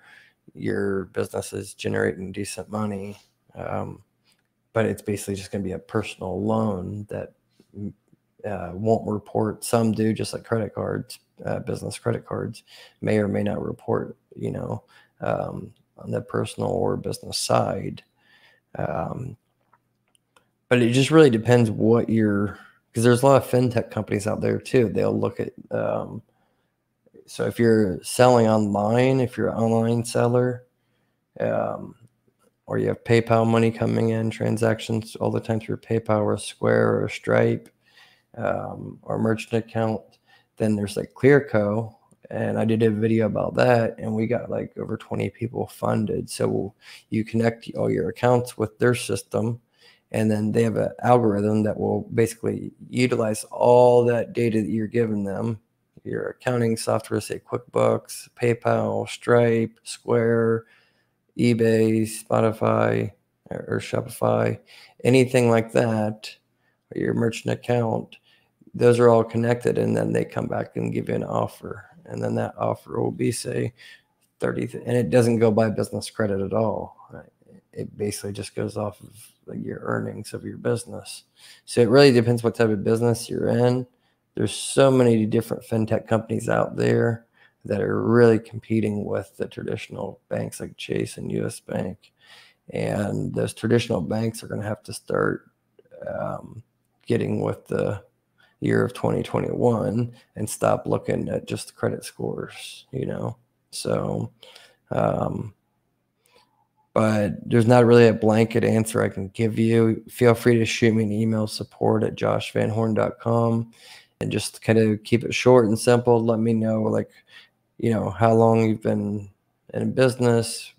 your business is generating decent money. Um, but it's basically just going to be a personal loan that uh, won't report. Some do, just like credit cards, uh, business credit cards, may or may not report you know, um, on the personal or business side. Um, but it just really depends what you're, because there's a lot of fintech companies out there too. They'll look at, um, so if you're selling online, if you're an online seller, um, or you have PayPal money coming in, transactions all the time through PayPal or Square or Stripe, um, or merchant account, then there's like Clearco, and I did a video about that, and we got like over 20 people funded. So you connect all your accounts with their system, and then they have an algorithm that will basically utilize all that data that you're giving them. Your accounting software, say QuickBooks, PayPal, Stripe, Square, eBay, Spotify, or Shopify, anything like that, your merchant account, those are all connected, and then they come back and give you an offer and then that offer will be say 30 and it doesn't go by business credit at all right? it basically just goes off of like your earnings of your business. So it really depends what type of business you're in. There's so many different fintech companies out there that are really competing with the traditional banks like Chase and US Bank. And those traditional banks are going to have to start um, getting with the year of 2021 and stop looking at just the credit scores, you know? So, um, but there's not really a blanket answer I can give you. Feel free to shoot me an email support at joshvanhorn.com and just kind of keep it short and simple. Let me know, like, you know, how long you've been in business,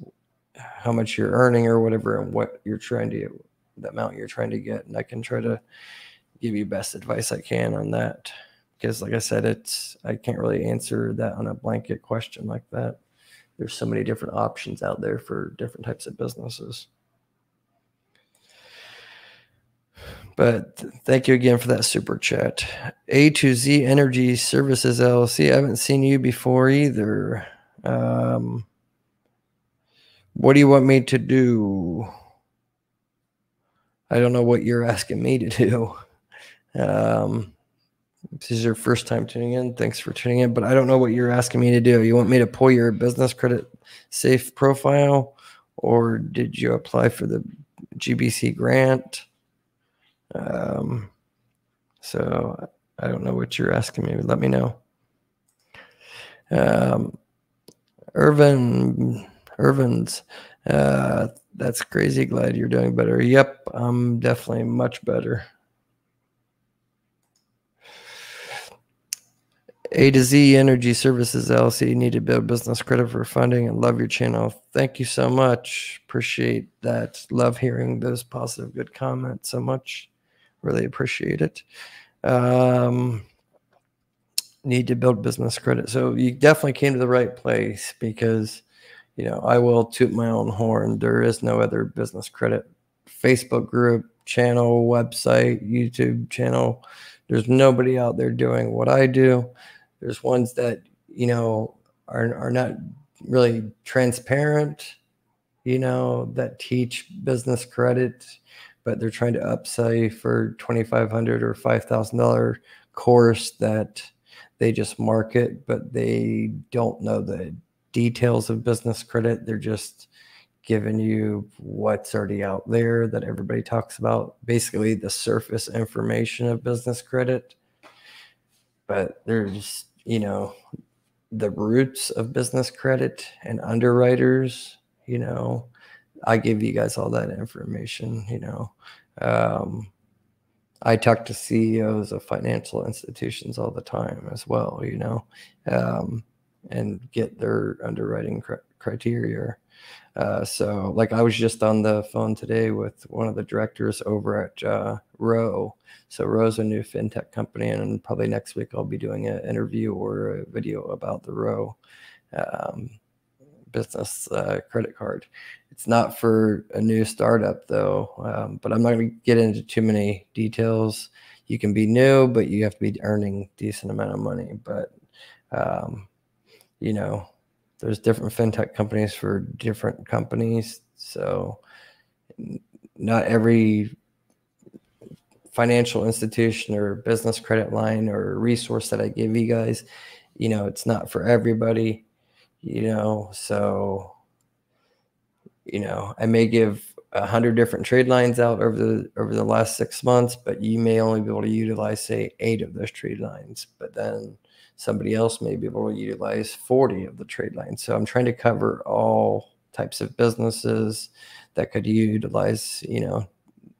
how much you're earning or whatever, and what you're trying to, the amount you're trying to get. And I can try to give you best advice I can on that. Because, like I said, it's, I can't really answer that on a blanket question like that. There's so many different options out there for different types of businesses. But thank you again for that super chat. A to Z Energy Services LLC. I haven't seen you before either. Um, what do you want me to do? I don't know what you're asking me to do. Um, this is your first time tuning in. Thanks for tuning in, but I don't know what you're asking me to do. You want me to pull your business credit safe profile, or did you apply for the GBC grant? Um, so I don't know what you're asking me. Let me know. Um, Irvin, Irvin's, uh, that's crazy. Glad you're doing better. Yep, I'm definitely much better. A to Z Energy Services LLC need to build business credit for funding and love your channel. Thank you so much. Appreciate that. Love hearing those positive, good comments so much. Really appreciate it. Um, need to build business credit. So you definitely came to the right place because, you know, I will toot my own horn. There is no other business credit Facebook group, channel, website, YouTube channel. There's nobody out there doing what I do. There's ones that you know are are not really transparent, you know, that teach business credit, but they're trying to upsell you for twenty five hundred or five thousand dollar course that they just market, but they don't know the details of business credit. They're just giving you what's already out there that everybody talks about, basically the surface information of business credit. But there's you know, the roots of business credit and underwriters, you know, I give you guys all that information, you know. Um, I talk to CEOs of financial institutions all the time as well, you know, um, and get their underwriting cr- criteria. Uh, so, like, I was just on the phone today with one of the directors over at uh, Rho. So, Rho's a new fintech company, and probably next week I'll be doing an interview or a video about the Rho um, business uh, credit card. It's not for a new startup though, um, but I'm not going to get into too many details. You can be new, but you have to be earning decent amount of money. But um, you know, there's different fintech companies for different companies. So not every financial institution or business credit line or resource that I give you guys, you know, it's not for everybody, you know, so you know, I may give a hundred different trade lines out over the over the last six months, but you may only be able to utilize say eight of those trade lines. But then somebody else may be able to utilize 40 of the trade lines. So I'm trying to cover all types of businesses that could utilize, you know,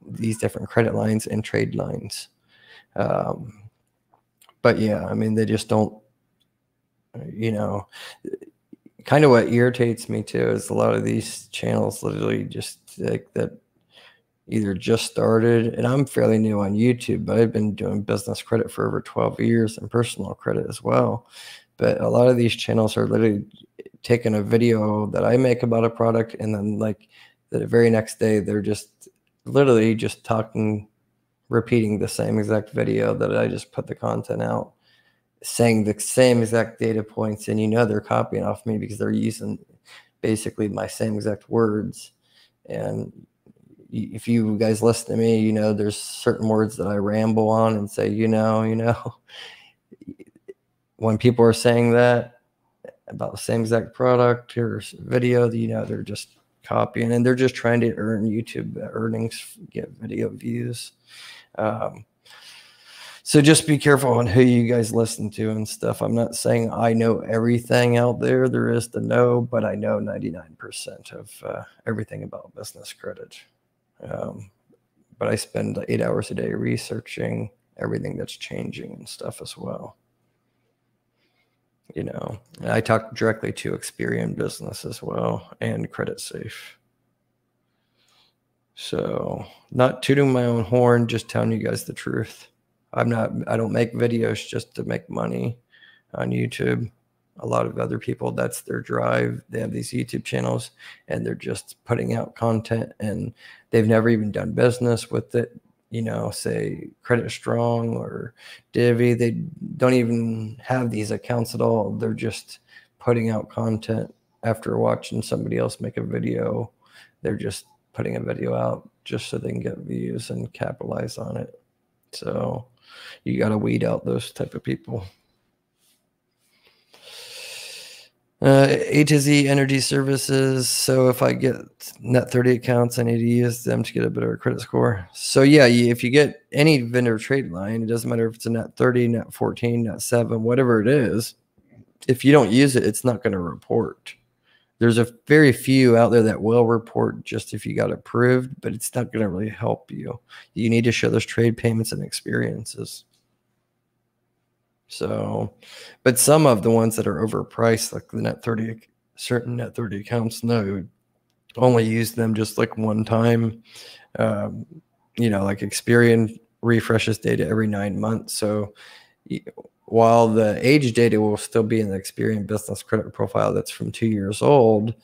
these different credit lines and trade lines. Um, but yeah, I mean, they just don't, you know, kind of what irritates me too is a lot of these channels literally just like that either just started and I'm fairly new on YouTube, but I've been doing business credit for over 12 years and personal credit as well. But a lot of these channels are literally taking a video that I make about a product and then like the very next day they're just literally just talking repeating the same exact video that I just put the content out saying the same exact data points and you know they're copying off me because they're using basically my same exact words And if you guys listen to me, you know, there's certain words that I ramble on and say, you know, you know, when people are saying that about the same exact product or video, you know, they're just copying and they're just trying to earn YouTube earnings, get video views. Um, so just be careful on who you guys listen to and stuff. I'm not saying I know everything out there there is to know, but I know 99% of uh, everything about business credit. Um, but I spend eight hours a day researching everything that's changing and stuff as well. You know, I talk directly to Experian business as well and Creditsafe. So, not tooting my own horn, just telling you guys the truth. I'm not, I don't make videos just to make money on YouTube. A lot of other people, that's their drive. They have these YouTube channels and they're just putting out content and they've never even done business with it. You know, say CreditStrong or Divvy, they don't even have these accounts at all. They're just putting out content after watching somebody else make a video. They're just putting a video out just so they can get views and capitalize on it. So, you got to weed out those type of people. Uh, A to Z Energy Services. So if I get net 30 accounts, I need to use them to get a better credit score. So yeah, if you get any vendor trade line, it doesn't matter if it's a net 30, net 14, net 7, whatever it is. If you don't use it, it's not going to report. There's a very few out there that will report just if you got approved, but it's not going to really help you. You need to show those trade payments and experiences. So, but some of the ones that are overpriced, like the net 30, certain net 30 accounts, no, only use them just like one time. Um, you know, like Experian refreshes data every nine months. So, while the age data will still be in the Experian business credit profile that's from two years old,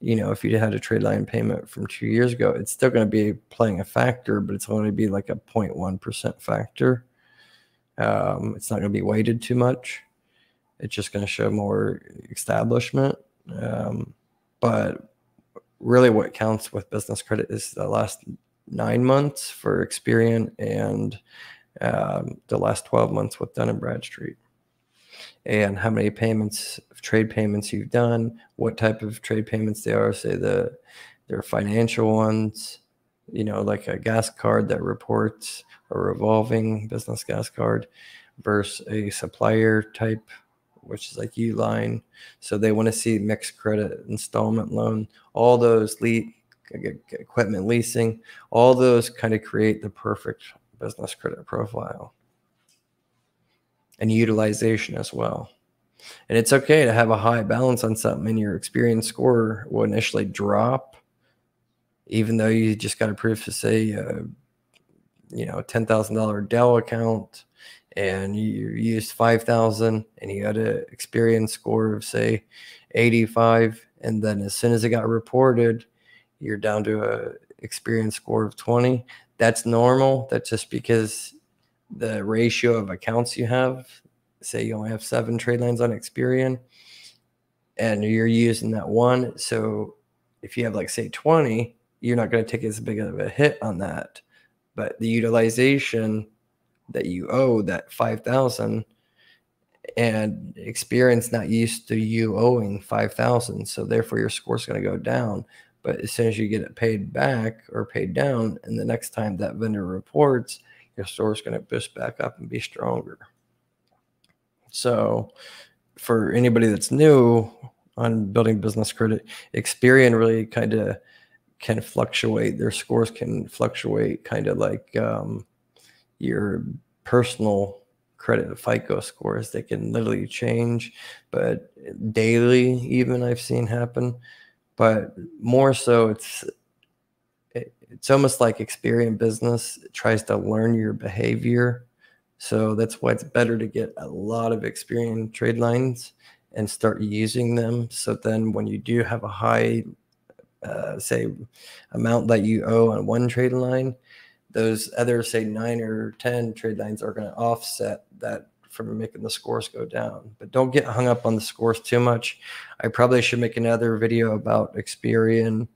you know, if you had a trade line payment from two years ago, it's still going to be playing a factor, but it's going to be like a 0.1% factor. Um, it's not going to be weighted too much. It's just going to show more establishment. Um, but really, what counts with business credit is the last nine months for Experian and um, the last 12 months with Dun and Bradstreet and how many payments trade payments you've done what type of trade payments they are say the they're financial ones you know like a gas card that reports a revolving business gas card versus a supplier type which is like uline so they want to see mixed credit installment loan all those lead equipment leasing all those kind of create the perfect business credit profile and utilization as well. And it's okay to have a high balance on something and your Experian score will initially drop, even though you just got approved to say, uh, you know, $10,000 Dell account and you used 5,000 and you had an Experian score of say 85. And then as soon as it got reported, you're down to a Experian score of 20 that's normal. That's just because the ratio of accounts you have, say you only have seven trade lines on Experian, and you're using that one. So if you have like say 20, you're not going to take as big of a hit on that. But the utilization that you owe that 5,000 and Experian's not used to you owing 5,000. So therefore your score is going to go down. But as soon as you get it paid back or paid down, and the next time that vendor reports, your store is going to boost back up and be stronger. So, for anybody that's new on building business credit, Experian really kind of can fluctuate. Their scores can fluctuate, kind of like um, your personal credit FICO scores. They can literally change, but daily, even I've seen happen but more so it's it, it's almost like Experian business it tries to learn your behavior so that's why it's better to get a lot of Experian trade lines and start using them so then when you do have a high uh, say amount that you owe on one trade line those other say nine or ten trade lines are going to offset that from making the scores go down. But don't get hung up on the scores too much. I probably should make another video about Experian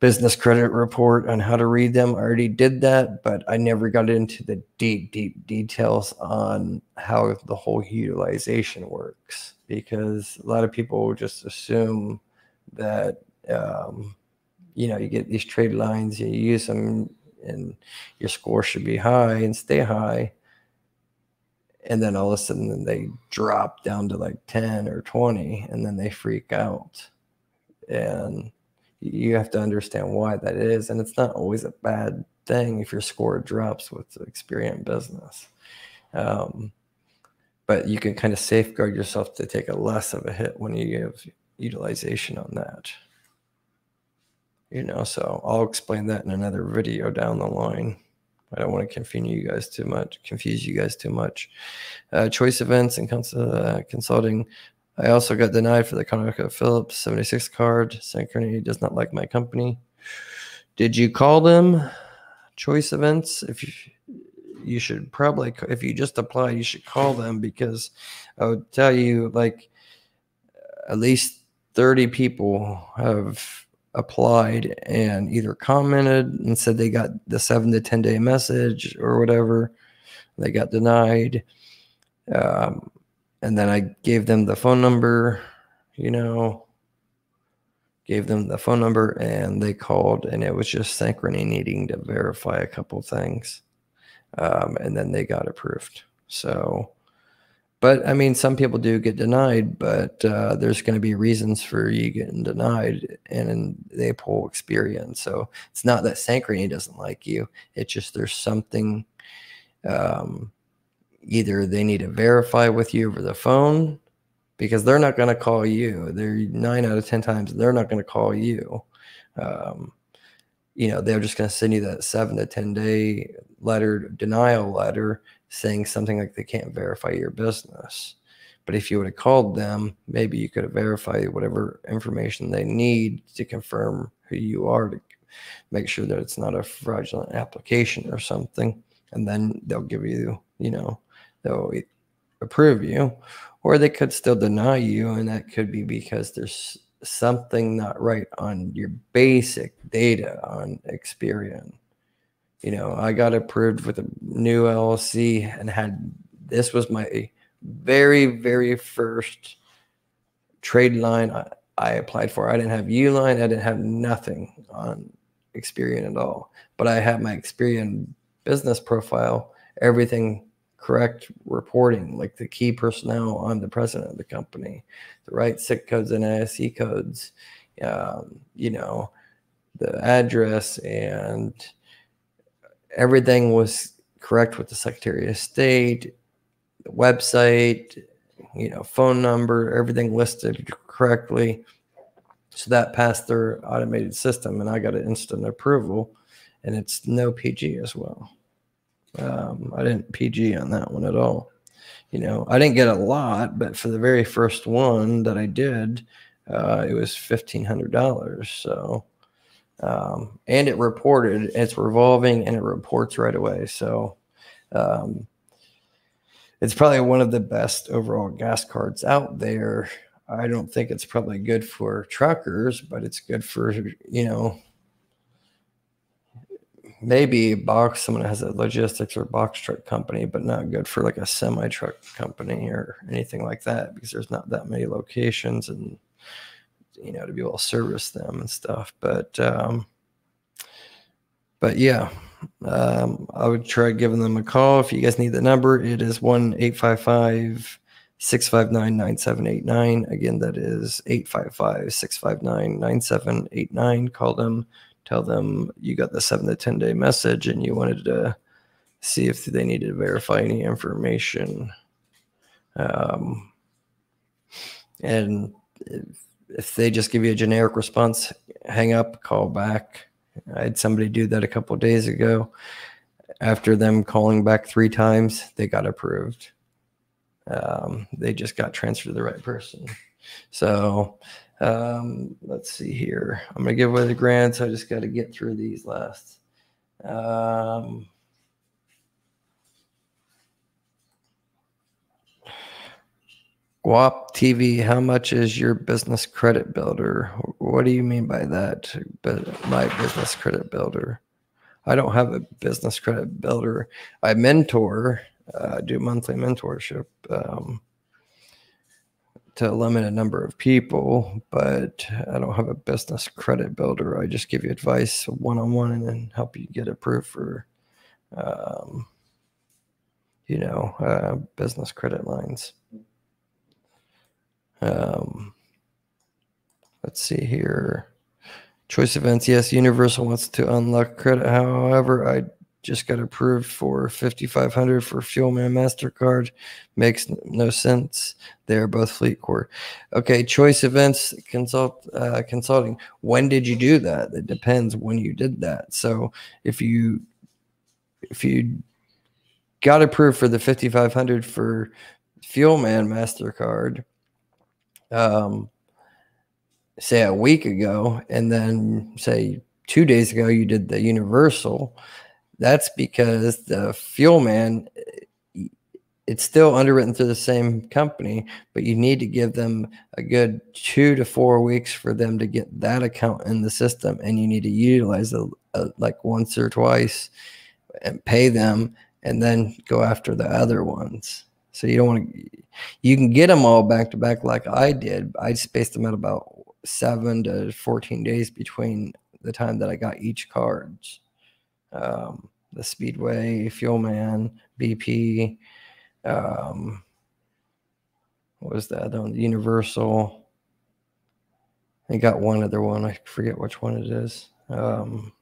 business credit report on how to read them. I already did that, but I never got into the deep, deep details on how the whole utilization works because a lot of people just assume that, um, you know, you get these trade lines, you use them, and your score should be high and stay high. And then all of a sudden they drop down to like 10 or 20 and then they freak out. And you have to understand why that is. And it's not always a bad thing if your score drops with Experian business. Um, but you can kind of safeguard yourself to take a less of a hit when you have utilization on that. You know, so I'll explain that in another video down the line. I don't want to confuse you guys too much. Confuse you guys too much. Uh, choice events and cons- uh, consulting I also got denied for the ConocoPhillips 76 card. Synchrony does not like my company. Did you call them choice events? If you, you should probably, if you just apply, you should call them because I would tell you like at least 30 people have applied and either commented and said they got the seven to 10 day message or whatever. They got denied. Um, and then I gave them the phone number, you know, gave them the phone number and they called and it was just Synchrony needing to verify a couple things. Um, and then they got approved. So, but I mean, some people do get denied, but uh, there's going to be reasons for you getting denied and they pull Experian. So it's not that Synchrony doesn't like you. It's just there's something um, either they need to verify with you over the phone because they're not going to call you. They're nine out of 10 times, they're not going to call you. Um, you know, they're just going to send you that seven to 10 day letter, denial letter saying something like they can't verify your business. But if you would have called them, maybe you could have verified whatever information they need to confirm who you are to make sure that it's not a fraudulent application or something. And then they'll give you, you know, they'll approve you, or they could still deny you, and that could be because there's something not right on your basic data on Experian. You know, I got approved with a new LLC and had this was my very, very first trade line I, I applied for. I didn't have Uline, I didn't have nothing on Experian at all. But I had my Experian business profile, everything correct reporting, like the key personnel on the president of the company, the right SIC codes and NSE codes, um, you know, the address and everything was correct with the Secretary of State, the website, you know, phone number, everything listed correctly. So that passed their automated system, and I got an instant approval, and it's no PG as well. Um, I didn't PG on that one at all. You know, I didn't get a lot, but for the very first one that I did, uh, it was fifteen hundred dollars. So, um, and it reported. It's revolving and it reports right away. So, um, it's probably one of the best overall gas cards out there. I don't think it's probably good for truckers, but it's good for you know maybe box someone has a logistics or box truck company, but not good for like a semi truck company or anything like that because there's not that many locations and you know to be able to service them and stuff. But um, but yeah, um, I would try giving them a call if you guys need the number. It is one eight five five. 659 9789. Again, that is 855 659 9789. Call them tell them you got the seven to 10 day message and you wanted to see if they needed to verify any information. Um, and if, if they just give you a generic response, hang up, call back. I had somebody do that a couple days ago. After them calling back three times, they got approved. Um, they just got transferred to the right person. So um, let's see here. I'm going to give away the grants. I just got to get through these last. Um, Guap TV, how much is your business credit builder? What do you mean by that? My business credit builder. I don't have a business credit builder. I mentor, uh, do monthly mentorship um, to a limited number of people, but I don't have a business credit builder. I just give you advice one on one and then help you get approved for, um, you know, uh, business credit lines. Um, let's see here. Choice events. Yes, Universal wants to unlock credit. However, I just got approved for 5500 for Fuelman MasterCard. Makes no sense. They're both FleetCor. Okay, Choice Events consult uh, consulting. When did you do that? It depends when you did that. So if you if you got approved for the 5500 for Fuelman MasterCard, um, say a week ago, and then say two days ago you did the universal, that's because the Fuelman, it's still underwritten through the same company, but you need to give them a good two to four weeks for them to get that account in the system, and you need to utilize it like once or twice and pay them, and then go after the other ones. So you don't want to. You can get them all back to back like I did. I spaced them out about seven to fourteen days between the time that I got each cards. Um, the Speedway, Fuelman, BP. Um, what was that? The Universal. I got one other one. I forget which one it is. Um,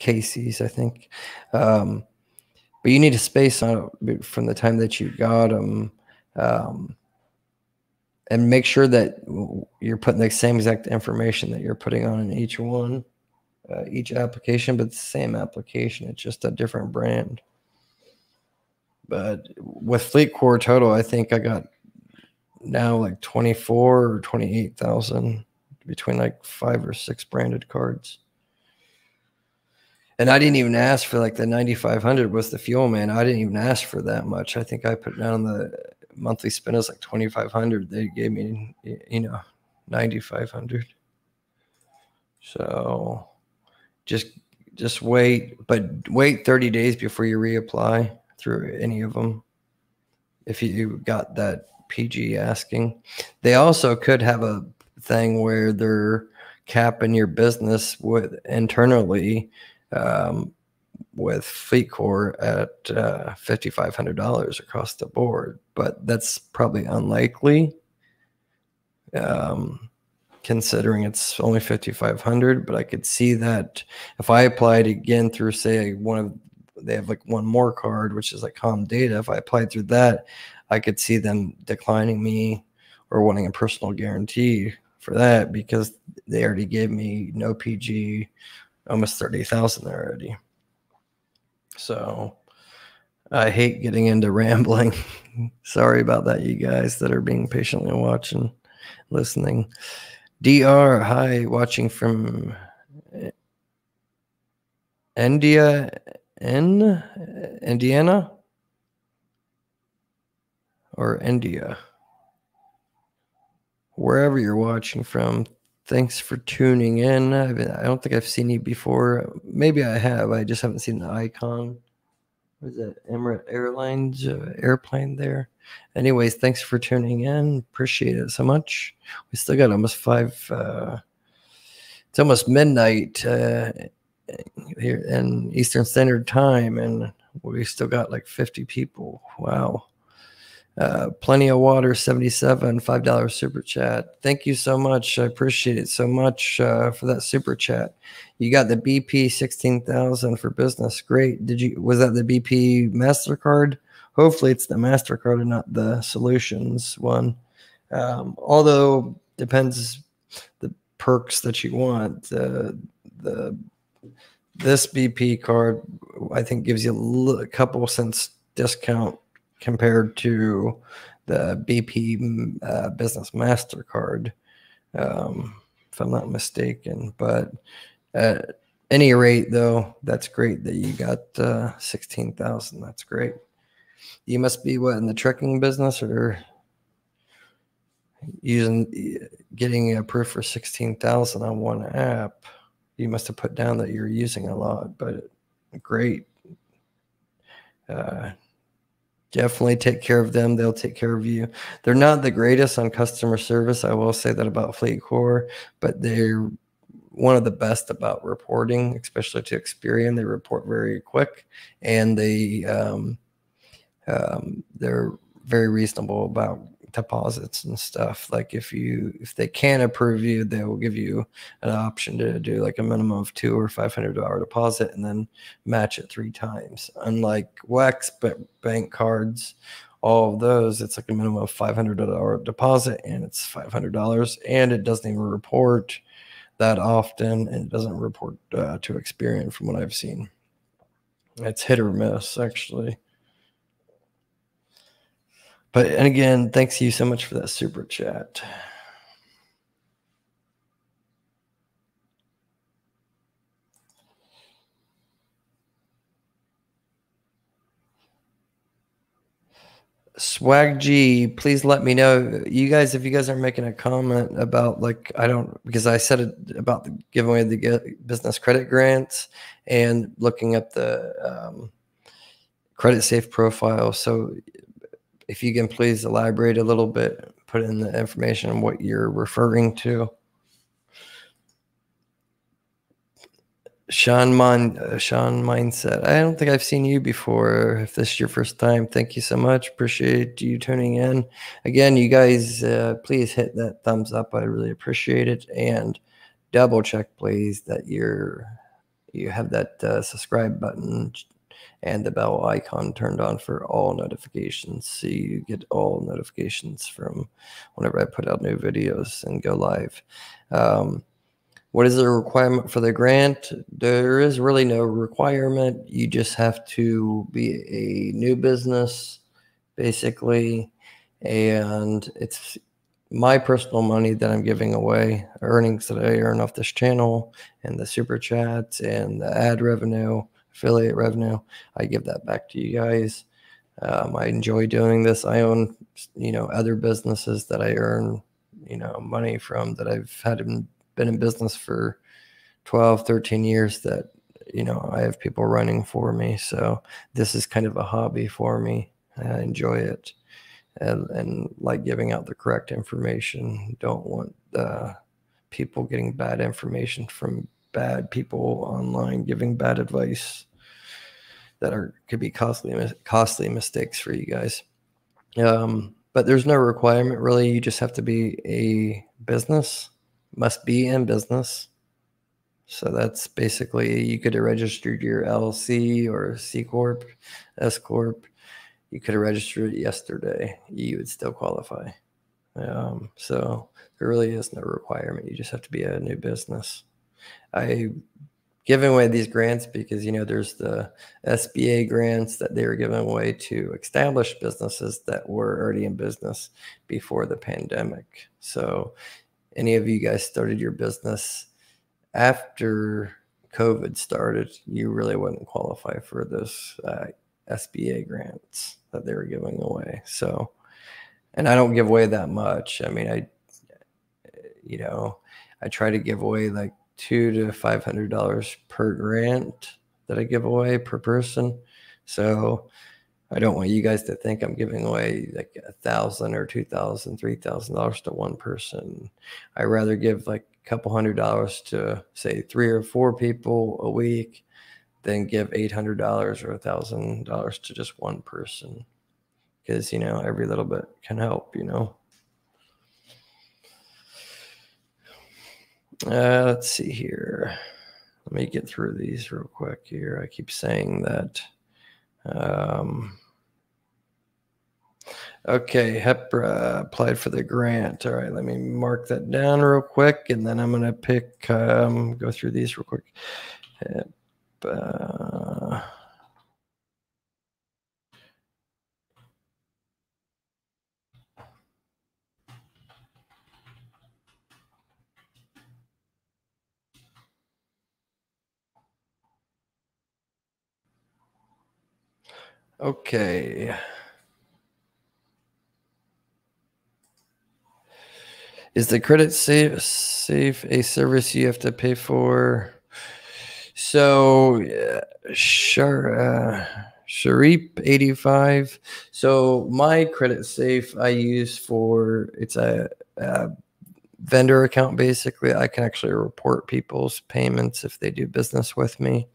Casey's, I think. Um, but you need a space on it from the time that you got them um, and make sure that you're putting the same exact information that you're putting on in each one uh, each application but the same application. It's just a different brand. But with FleetCor total i think i got now like 24 or 28000 between like five or six branded cards and I didn't even ask for like the 9500 was the Fuelman. I didn't even ask for that much. I think I put down the monthly spin was like 2500. They gave me, you know, 9500. So just just wait, but wait 30 days before you reapply through any of them. If you got that PG asking, they also could have a thing where they're capping your business with internally um, with FleetCor at uh, $5,500 across the board, but that's probably unlikely. Um, considering it's only 5500 but i could see that if i applied again through say one of they have like one more card which is like Comdata. if i applied through that i could see them declining me or wanting a personal guarantee for that because they already gave me no pg almost 30,000 already. So I hate getting into rambling. Sorry about that, you guys that are being patiently watching, listening. DR, hi, watching from eh, India, in Indiana or India, wherever you're watching from. Thanks for tuning in. I, I don't think I've seen you before. Maybe I have. I just haven't seen the icon. Was that Emirate Airlines uh, airplane there? Anyways, thanks for tuning in. Appreciate it so much. We still got almost five. Uh, it's almost midnight uh, here in Eastern Standard Time, and we still got like 50 people. Wow. Uh, plenty of water 77 five dollar super chat. Thank you so much. I appreciate it so much uh, for that super chat. You got the bp 16000 for business. Great. Did you was that the bp mastercard? Hopefully it's the mastercard and not the solutions one. Um, although depends the perks that you want. The the this bp card i think gives you a couple cents discount compared to the BP uh, Business Mastercard, um, if I'm not mistaken. But at any rate, though, that's great that you got uh, 16,000. That's great. You must be what in the trucking business or using getting approved for 16,000 on one app. You must have put down that you're using a lot, but great. Uh, definitely take care of them. They'll take care of you. They're not the greatest on customer service. I will say that about FleetCor, but they're one of the best about reporting, especially to Experian. They report very quick and they um, um, they're very reasonable about deposits and stuff. Like if you if they can approve you, they will give you an option to do like a minimum of two or five hundred dollar deposit and then match it three times. Unlike WEX, but bank cards, all of those, it's like a minimum of five hundred dollar deposit and it's five hundred dollars and it doesn't even report that often and it doesn't report uh, to Experian from what I've seen. It's hit or miss actually. But and again, thanks you so much for that super chat. Swag G, please let me know. You guys, if you guys are making a comment about like I don't because I said it about the giveaway of the business credit grants and looking at the um, Creditsafe profile. So if you can please elaborate a little bit, put in the information on what you're referring to. Sean Mon, uh, Sean Mindset. I don't think I've seen you before. If this is your first time, thank you so much. Appreciate you tuning in. Again, you guys, uh, please hit that thumbs up. I really appreciate it, and double check, please, that you're you have that uh, subscribe button and the bell icon turned on for all notifications so you get all notifications from whenever I put out new videos and go live. Um, what is the requirement for the grant? There is really no requirement. You just have to be a new business, basically, and it's my personal money that I'm giving away, earnings that I earn off this channel, and the super chats and the ad revenue affiliate revenue. I give that back to you guys. Um, I enjoy doing this. I own, you know, other businesses that I earn, you know, money from that I've had in, been in business for 12, 13 years that, you know, I have people running for me. So this is kind of a hobby for me. I enjoy it and, and like giving out the correct information. Don't want uh, people getting bad information from bad people online giving bad advice that are could be costly costly mistakes for you guys. Um, but there's no requirement really. You just have to be a business, must be in business. So that's basically you could have registered your LLC or C corp, S corp. You could have registered yesterday. You would still qualify. Um, so there really is no requirement. You just have to be a new business. I giving away these grants because you know there's the SBA grants that they were giving away to established businesses that were already in business before the pandemic. So any of you guys started your business after COVID started, you really wouldn't qualify for those uh, SBA grants that they were giving away. So, and I don't give away that much. I mean, I, you know, I try to give away like two to five hundred dollars per grant that I give away per person. So I don't want you guys to think I'm giving away like a thousand or two thousand, three thousand dollars to one person. I rather give like a couple hundred dollars to say three or four people a week than give eight hundred dollars or a thousand dollars to just one person. Because you know, every little bit can help, you know. Uh, let's see here. Let me get through these real quick here. I keep saying that. Um, okay, HEPRA applied for the grant. All right, let me mark that down real quick, and then I'm going to pick, um, go through these real quick. Okay. Is the Creditsafe, safe a service you have to pay for? So, uh, sure. Uh, Sharip 85. So my Creditsafe I use for it's a, a, vendor account basically. I can actually report people's payments if they do business with me.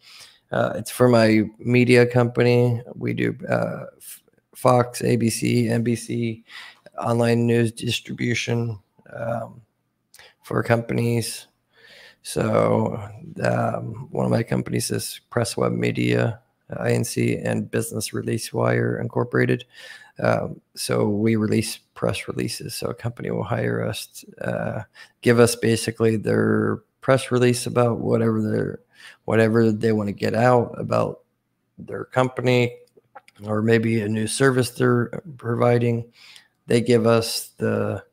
Uh, it's for my media company. We do uh, Fox, ABC, NBC, online news distribution um, for companies. So um, one of my companies is Press Web Media. INC and Business Release Wire Incorporated. Um, so we release press releases. So a company will hire us, uh, give us basically their press release about whatever their whatever they want to get out about their company or maybe a new service they're providing. They give us the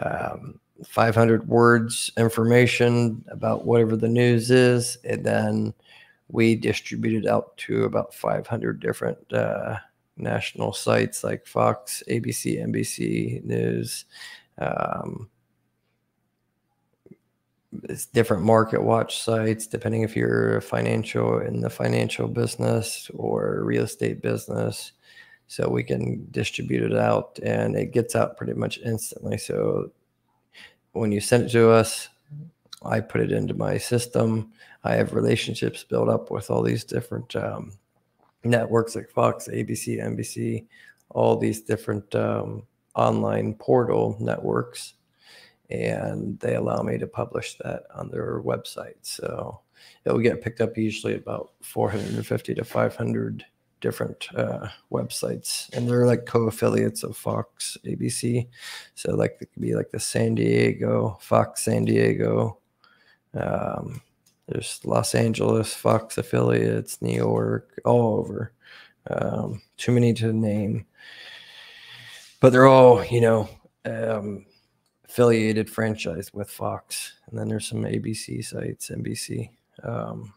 um, 500 words information about whatever the news is, and then we distributed out to about 500 different uh, national sites like Fox, ABC, NBC News. Um, it's different market watch sites, depending if you're financial in the financial business or real estate business. So we can distribute it out and it gets out pretty much instantly. So when you send it to us, I put it into my system. I have relationships built up with all these different um, networks like Fox, ABC, NBC, all these different um, online portal networks. And they allow me to publish that on their website. So it will get picked up usually about 450 to 500 different uh, websites. And they're like co affiliates of Fox, ABC. So, like, it could be like the San Diego, Fox San Diego, um, there's Los Angeles, Fox affiliates, New York, all over. Um, too many to name, but they're all, you know, um, affiliated franchise with Fox. And then there's some ABC sites, NBC, um,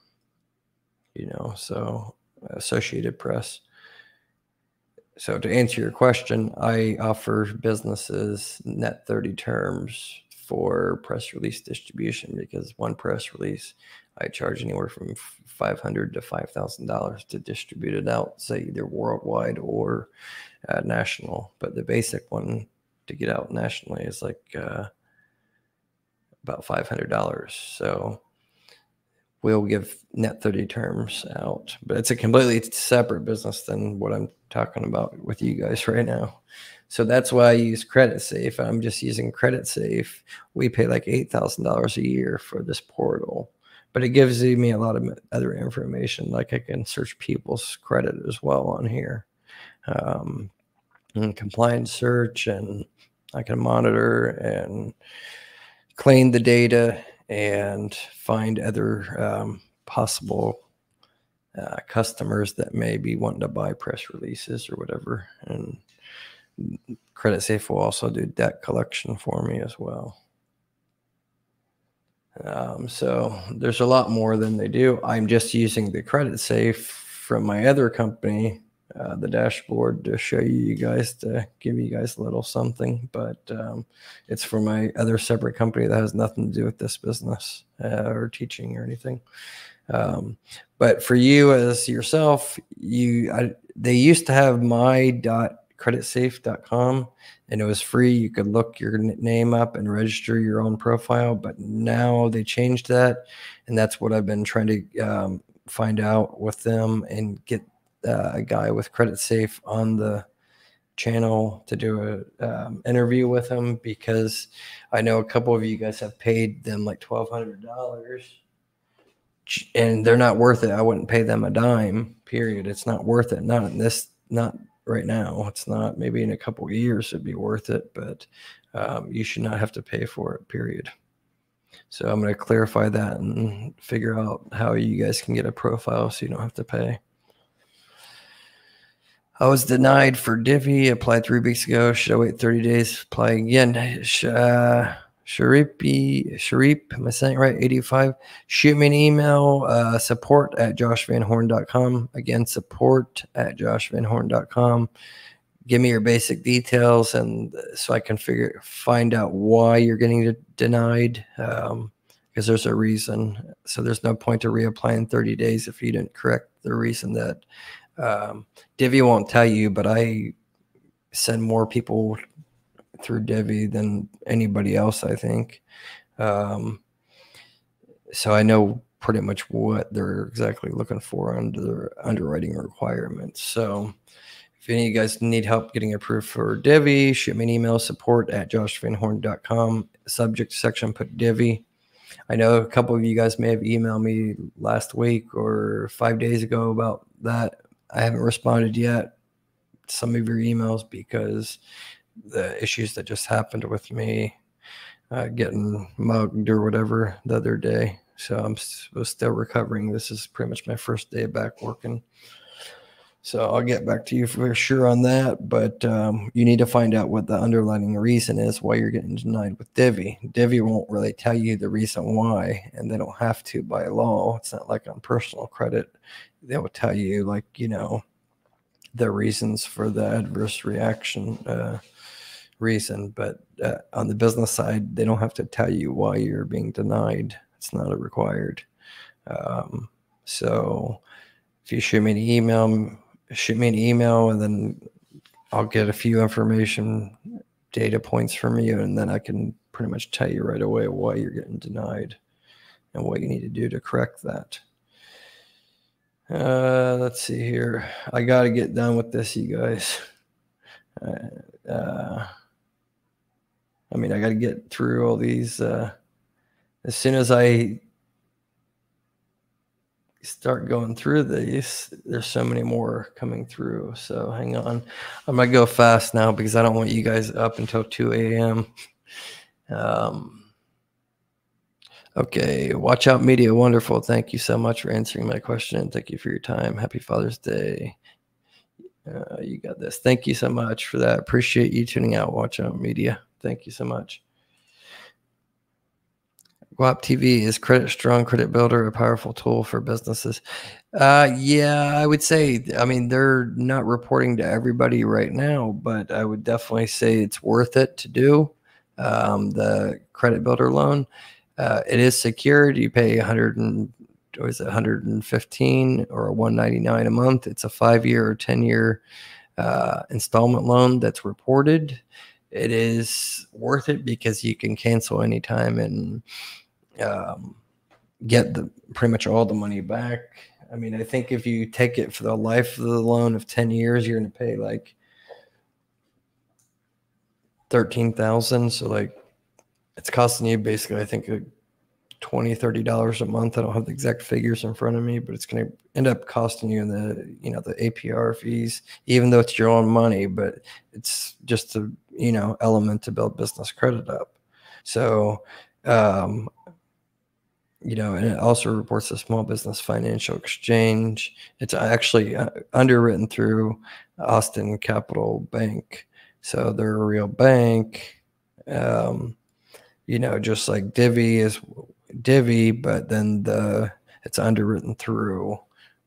you know, so Associated Press. So to answer your question, I offer businesses net 30 terms for press release distribution because one press release I charge anywhere from five hundred to five thousand dollars to distribute it out, say either worldwide or uh, national. But the basic one to get out nationally is like uh, about five hundred dollars. So we'll give net 30 terms out, but it's a completely separate business than what I'm talking about with you guys right now. So that's why I use Creditsafe. I'm just using Creditsafe. We pay like $8,000 a year for this portal, but it gives me a lot of other information. Like I can search people's credit as well on here. Um, and compliance search and I can monitor and clean the data and find other um, possible uh, customers that may be wanting to buy press releases or whatever. And Creditsafe will also do debt collection for me as well. Um, so there's a lot more than they do. I'm just using the Creditsafe from my other company, uh, the dashboard, to show you guys to give you guys a little something. But um, it's for my other separate company that has nothing to do with this business uh, or teaching or anything. Um, but for you as yourself, you I, they used to have my dot creditsafe.com and it was free. You could look your name up and register your own profile, but now they changed that. And that's what I've been trying to um, find out with them and get uh, a guy with Creditsafe on the channel to do a um, interview with him because I know a couple of you guys have paid them like twelve hundred dollars, and they're not worth it. I wouldn't pay them a dime. Period. It's not worth it. Not in this. Not right now. It's not. Maybe in a couple years it'd be worth it, but um, you should not have to pay for it. Period. So I'm going to clarify that and figure out how you guys can get a profile so you don't have to pay. I was denied for Divvy. Applied three weeks ago. Should I wait 30 days? Apply again. Uh, Sharipi, Sharip, am I saying right? 85. Shoot me an email, uh, support at joshvanhorn.com. Again, support at joshvanhorn.com. give me your basic details and so I can figure find out why you're getting denied um, because there's a reason. So there's no point to reapply in 30 days if you didn't correct the reason that um, Divvy won't tell you, but I send more people through Divvy than anybody else, I think. Um, so I know pretty much what they're exactly looking for under their underwriting requirements. So if any of you guys need help getting approved for Divvy, shoot me an email support at joshvanhorn.com. Subject section, put Divvy. I know a couple of you guys may have emailed me last week or five days ago about that. I haven't responded yet. To some of your emails because the issues that just happened with me uh, getting mugged or whatever the other day. So I'm still recovering. This is pretty much my first day back working. So I'll get back to you for sure on that. But um, you need to find out what the underlying reason is why you're getting denied with Divvy. Divvy won't really tell you the reason why, and they don't have to by law. It's not like on personal credit. They will tell you, like, you know, the reasons for the adverse reaction uh, reason. But uh, on the business side, they don't have to tell you why you're being denied. It's not a required. Um, so if you shoot me an email, shoot me an email and then I'll get a few information data points from you and then I can pretty much tell you right away why you're getting denied and what you need to do to correct that. Uh, let's see here. I got to get done with this, you guys. Uh, uh, I mean, I got to get through all these. Uh, as soon as I start going through these, there's so many more coming through. So hang on. I'm going to go fast now because I don't want you guys up until 2 a.m. Um, okay. Watch out media. Wonderful. Thank you so much for answering my question. Thank you for your time. Happy Father's Day. Uh, you got this. Thank you so much for that. Appreciate you tuning out. Watch out media. Thank you so much. Guap TV is CreditStrong Credit Builder a powerful tool for businesses? Uh, yeah, I would say. I mean, they're not reporting to everybody right now, but I would definitely say it's worth it to do um, the Credit Builder loan. Uh, it is secured. You pay 100 and was it 115 or 199 a month. It's a five year or 10 year uh, installment loan that's reported. It is worth it because you can cancel anytime and um, get the pretty much all the money back. I mean, I think if you take it for the life of the loan of 10 years, you're going to pay like 13,000. So like it's costing you basically, I think a 20, 30 dollars a month. I don't have the exact figures in front of me, but it's going to end up costing you in the, you know, the APR fees, even though it's your own money, but it's just a, you know, element to build business credit up. So, um, you know, and it also reports the Small Business Financial Exchange. It's actually uh, underwritten through Austin Capital Bank. So they're a real bank. Um, you know, just like Divvy is Divvy, but then the it's underwritten through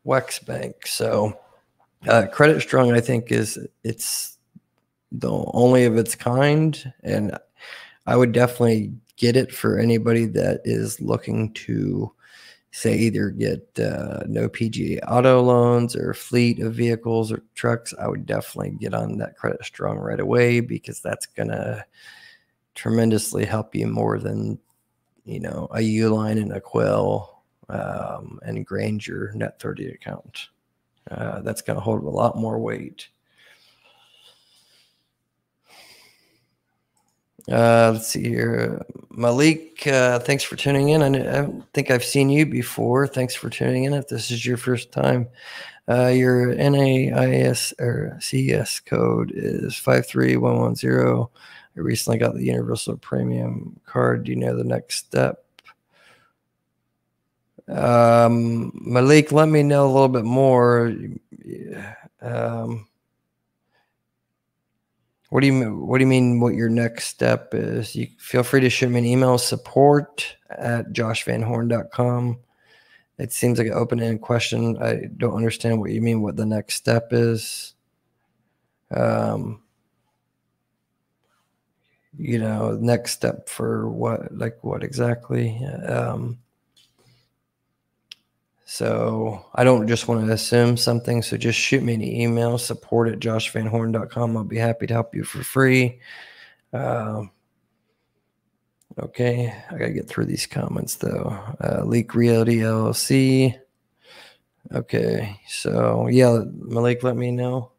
Wex Bank. So uh, CreditStrong, I think, is it's the only of its kind, and I would definitely get it for anybody that is looking to say either get uh, no PGA auto loans or fleet of vehicles or trucks, I would definitely get on that CreditStrong right away because that's gonna tremendously help you more than you know a Uline and a Quill um, and Grainger Net 30 account. Uh, that's gonna hold a lot more weight. Uh, let's see here. Malik, uh, thanks for tuning in. I, I, think I've seen you before. Thanks for tuning in. If this is your first time, uh, your NAIS or CS code is 53110. I recently got the Universal Premium card. Do you know the next step? Um, Malik, let me know a little bit more. Um, what do you what do you mean what your next step is? You feel free to shoot me an email support at joshvanhorn.com. It seems like an open-ended question. I don't understand what you mean what the next step is. Um, you know, next step for what, like what exactly? Um, so I don't just want to assume something. So just shoot me an email, support at joshvanhorn.com. I'll be happy to help you for free. Um, okay, I got to get through these comments though. Uh, Leak Realty LLC. Okay, so yeah, Malik, let me know.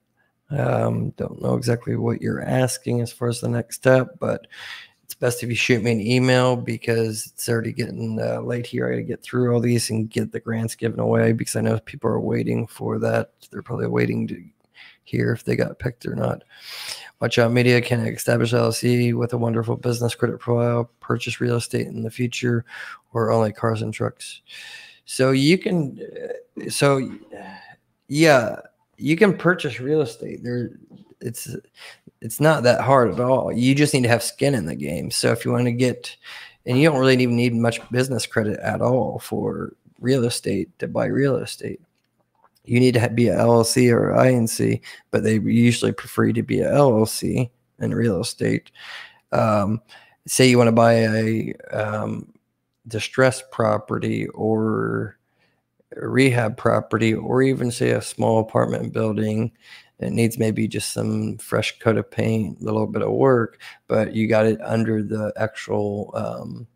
Um, don't know exactly what you're asking as far as the next step, but best if you shoot me an email because it's already getting uh, late here. I got to get through all these and get the grants given away because I know people are waiting for that. They're probably waiting to hear if they got picked or not. Watch Out Media can establish LLC with a wonderful business credit profile, purchase real estate in the future, or only cars and trucks. So you can, uh, so yeah, you can purchase real estate. There, it's it's not that hard at all. You just need to have skin in the game. So if you want to get, and you don't really even need much business credit at all for real estate to buy real estate. You need to be a LLC or INC, but they usually prefer you to be a LLC in real estate. Um, say you want to buy a um, distressed property or rehab property or even say a small apartment building it needs maybe just some fresh coat of paint a little bit of work but you got it under the actual um,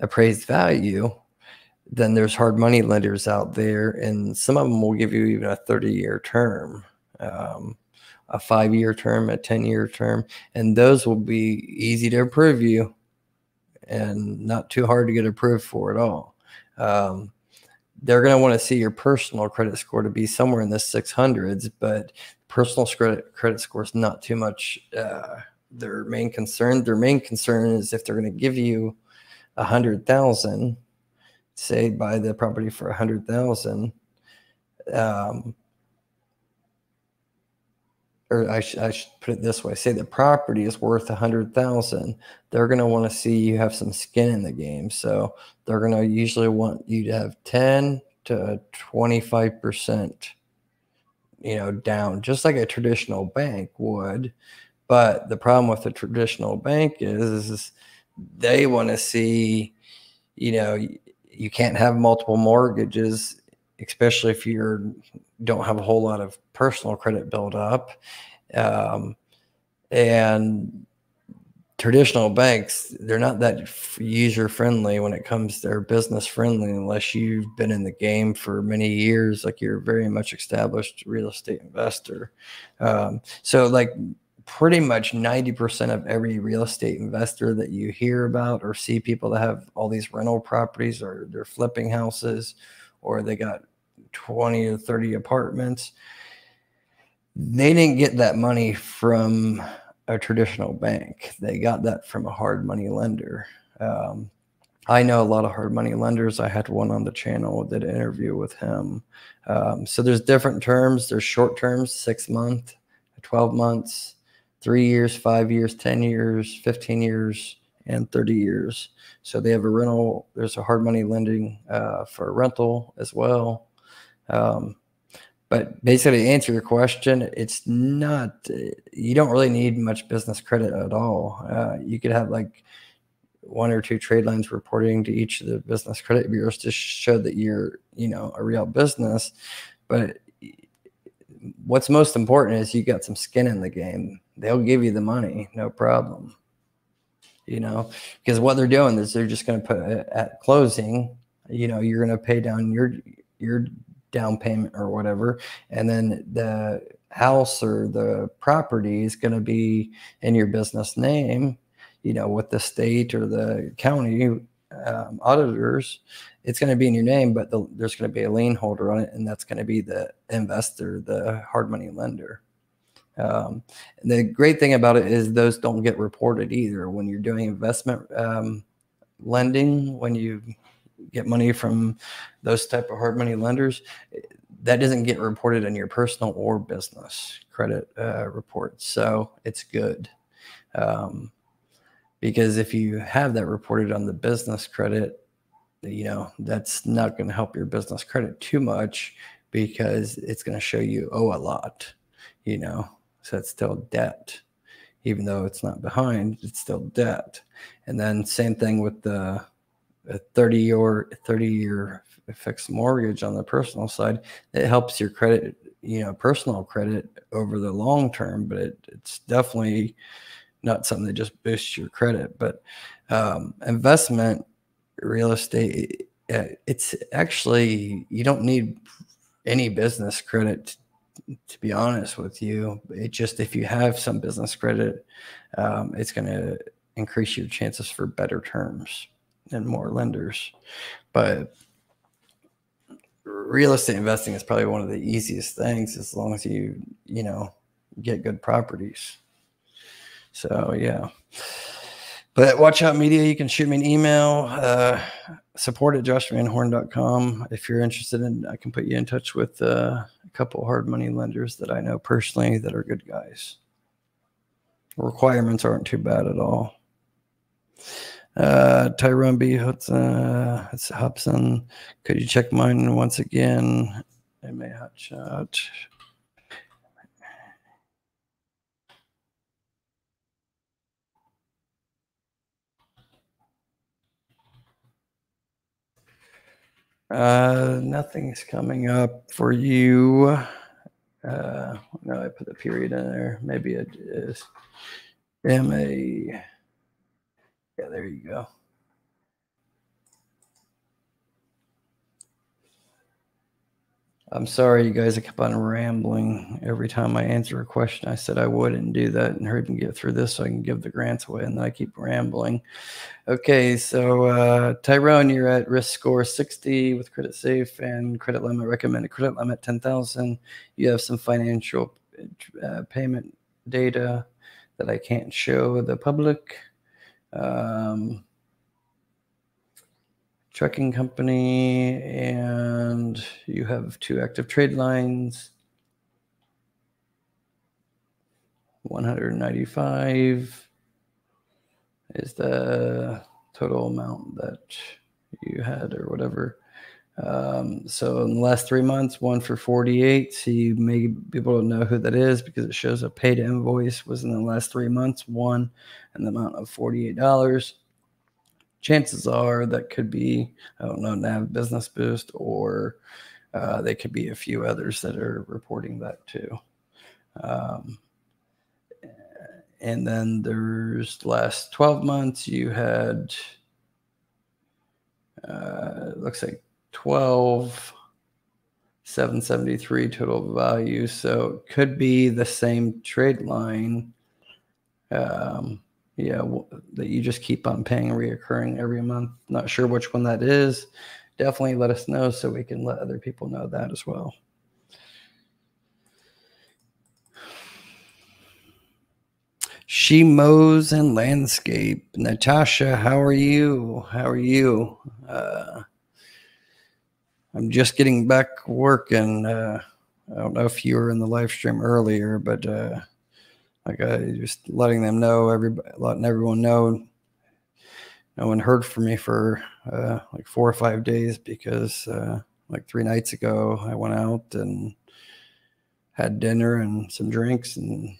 appraised value then there's hard money lenders out there and some of them will give you even a 30 year term um, a five year term a 10 year term and those will be easy to approve you and not too hard to get approved for at all. Um, they're going to want to see your personal credit score to be somewhere in the 600s, but personal credit credit score is not too much uh, their main concern. Their main concern is if they're going to give you a hundred thousand, say buy the property for a hundred thousand, um, or I, I should put it this way say the property is worth a hundred thousand they're going to want to see you have some skin in the game so they're going to usually want you to have 10 to 25 percent you know down just like a traditional bank would but the problem with a traditional bank is, is they want to see you know you can't have multiple mortgages especially if you don't have a whole lot of personal credit build up. Um, and traditional banks, they're not that user friendly when it comes, they're business friendly unless you've been in the game for many years, like you're a very much established real estate investor. Um, so, like, pretty much 90% of every real estate investor that you hear about or see people that have all these rental properties or they're flipping houses or they got 20 or 30 apartments. They didn't get that money from a traditional bank. They got that from a hard money lender. Um, I know a lot of hard money lenders. I had one on the channel, did an interview with him. Um, so there's different terms. There's short terms, six month, 12 months, three years, five years, 10 years, 15 years, and 30 years. So they have a rental. There's a hard money lending uh, for rental as well. Um, but basically, to answer your question, it's not, you don't really need much business credit at all. Uh, you could have like one or two trade lines reporting to each of the business credit bureaus to show that you're, you know, a real business. But what's most important is you got some skin in the game. They'll give you the money, no problem. You know, because what they're doing is they're just going to put at closing, you know, you're going to pay down your your down payment or whatever and then the house or the property is going to be in your business name you know with the state or the county um, auditors it's going to be in your name but the, there's going to be a lien holder on it and that's going to be the investor the hard money lender. Um, the great thing about it is those don't get reported either. When you're doing investment um, lending when you get money from those type of hard money lenders, that doesn't get reported in your personal or business credit uh, reports. So it's good. Um, because if you have that reported on the business credit, you know, that's not going to help your business credit too much because it's going to show you owe a lot, you know. So it's still debt, even though it's not behind, it's still debt. And then same thing with the 30 year 30 year fixed mortgage on the personal side. It helps your credit, you know, personal credit over the long term, but it, it's definitely not something that just boosts your credit. But um, investment real estate, it's actually you don't need any business credit to be honest with you. It just if you have some business credit, um, it's going to increase your chances for better terms and more lenders. But real estate investing is probably one of the easiest things as long as you you know get good properties. So yeah. But watch out media, you can shoot me an email, uh, support at joshvanhorn.com. If you're interested in, I can put you in touch with uh, a couple hard money lenders that I know personally that are good guys. Requirements aren't too bad at all. Uh, Tyrone B. Hudson, uh, it's Hobson. Could you check mine once again? I may hot shot. Uh, nothing's coming up for you. Uh, no, I put the period in there. Maybe it is M A. Yeah, there you go. I'm sorry, you guys. I kept on rambling every time I answer a question. I said I wouldn't do that and hurry and get through this so I can give the grants away, and then I keep rambling. Okay, so uh, Tyrone, you're at risk score 60 with Creditsafe and credit limit recommended credit limit 10,000. You have some financial uh, payment data that I can't show the public. Um, trucking company, and you have two active trade lines. 195 is the total amount that you had or whatever. Um, so in the last three months, one for 48. So you may be able to know who that is because it shows a paid invoice was in the last three months, one and the amount of $48 chances are that could be, I don't know, Nav Business Boost, or uh, they could be a few others that are reporting that too. Um, and then there's last 12 months, you had, uh, looks like 12, 773 total value. So it could be the same trade line. Um, yeah, that you just keep on paying reoccurring every month. Not sure which one that is. Definitely let us know so we can let other people know that as well. She mows and landscape. Natasha, how are you? How are you? Uh, I'm just getting back working. Uh, I don't know if you were in the live stream earlier, but uh, like uh, just letting them know, everybody, letting everyone know. No one heard from me for uh, like four or five days because uh, like three nights ago I went out and had dinner and some drinks and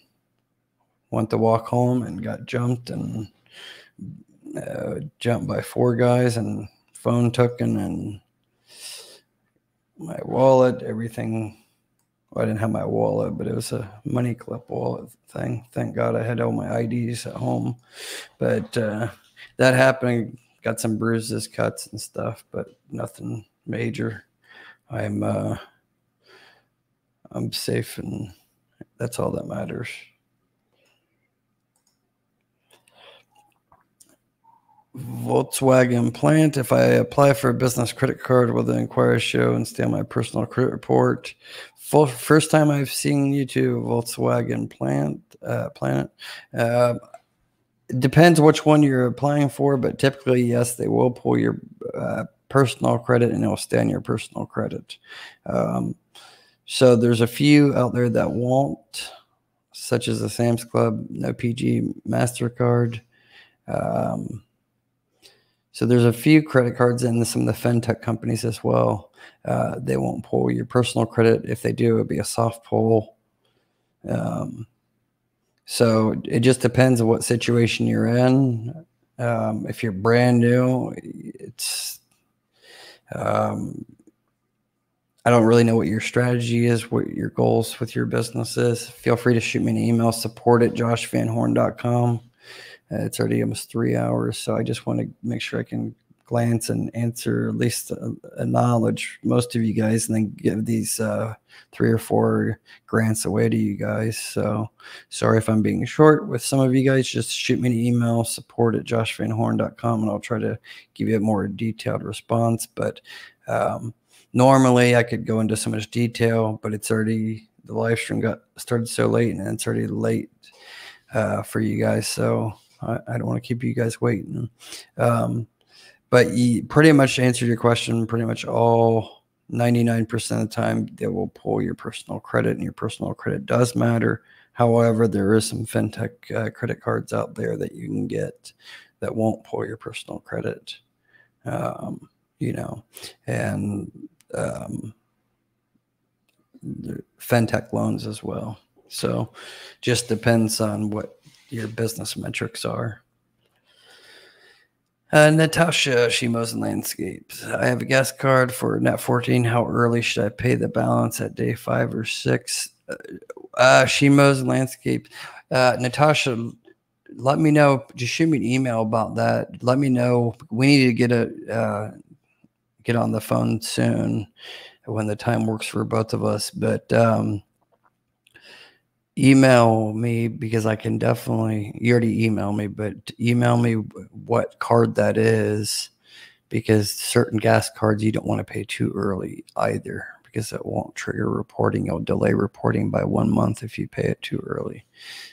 went to walk home and got jumped and uh, jumped by four guys and phone taken and my wallet, everything well, I didn't have my wallet, but it was a money clip wallet thing. Thank God I had all my IDs at home. But uh, that happened. Got some bruises, cuts, and stuff, but nothing major. I'm uh, I'm safe, and that's all that matters. Volkswagen plant. If I apply for a business credit card, will the inquiry show and stay on my personal credit report? First time I've seen you to Volkswagen plant uh, planet. Uh, it depends which one you're applying for, but typically, yes, they will pull your uh, personal credit and it will stay on your personal credit. Um, so there's a few out there that won't, such as the Sam's Club, no PG, Mastercard. Um, so there's a few credit cards in some of the fintech companies as well. Uh, they won't pull your personal credit. If they do, it would be a soft pull. Um, So it just depends on what situation you're in. Um, if you're brand new, it's um, I don't really know what your strategy is, what your goals with your business is. Feel free to shoot me an email, support at joshvanhorn.com. Uh, it's already almost three hours, so I just want to make sure I can glance and answer at least a, a knowledge most of you guys and then give these uh, three or four grants away to you guys. So sorry if i'm being short with some of you guys. Just shoot me an email support at joshvanhorn.com and i'll try to give you a more detailed response but um, normally i could go into so much detail but it's already the live stream got started so late and it's already late uh, for you guys so I, I don't want to keep you guys waiting. Um, but you pretty much answered your question pretty much all 99% of the time they will pull your personal credit and your personal credit does matter. However there is some fintech uh, credit cards out there that you can get that won't pull your personal credit um, you know and um, fintech loans as well. So just depends on what your business metrics are uh, Natasha, she mows and landscapes. I have a guest card for net 14. How early should I pay the balance at day five or six? Uh, uh, landscapes. Uh, Natasha, let me know. Just shoot me an email about that. Let me know. We need to get a uh, get on the phone soon when the time works for both of us. But um, email me because I can definitely, you already email me, but email me what card that is because certain gas cards you don't want to pay too early either because it won't trigger reporting. It'll delay reporting by one month if you pay it too early.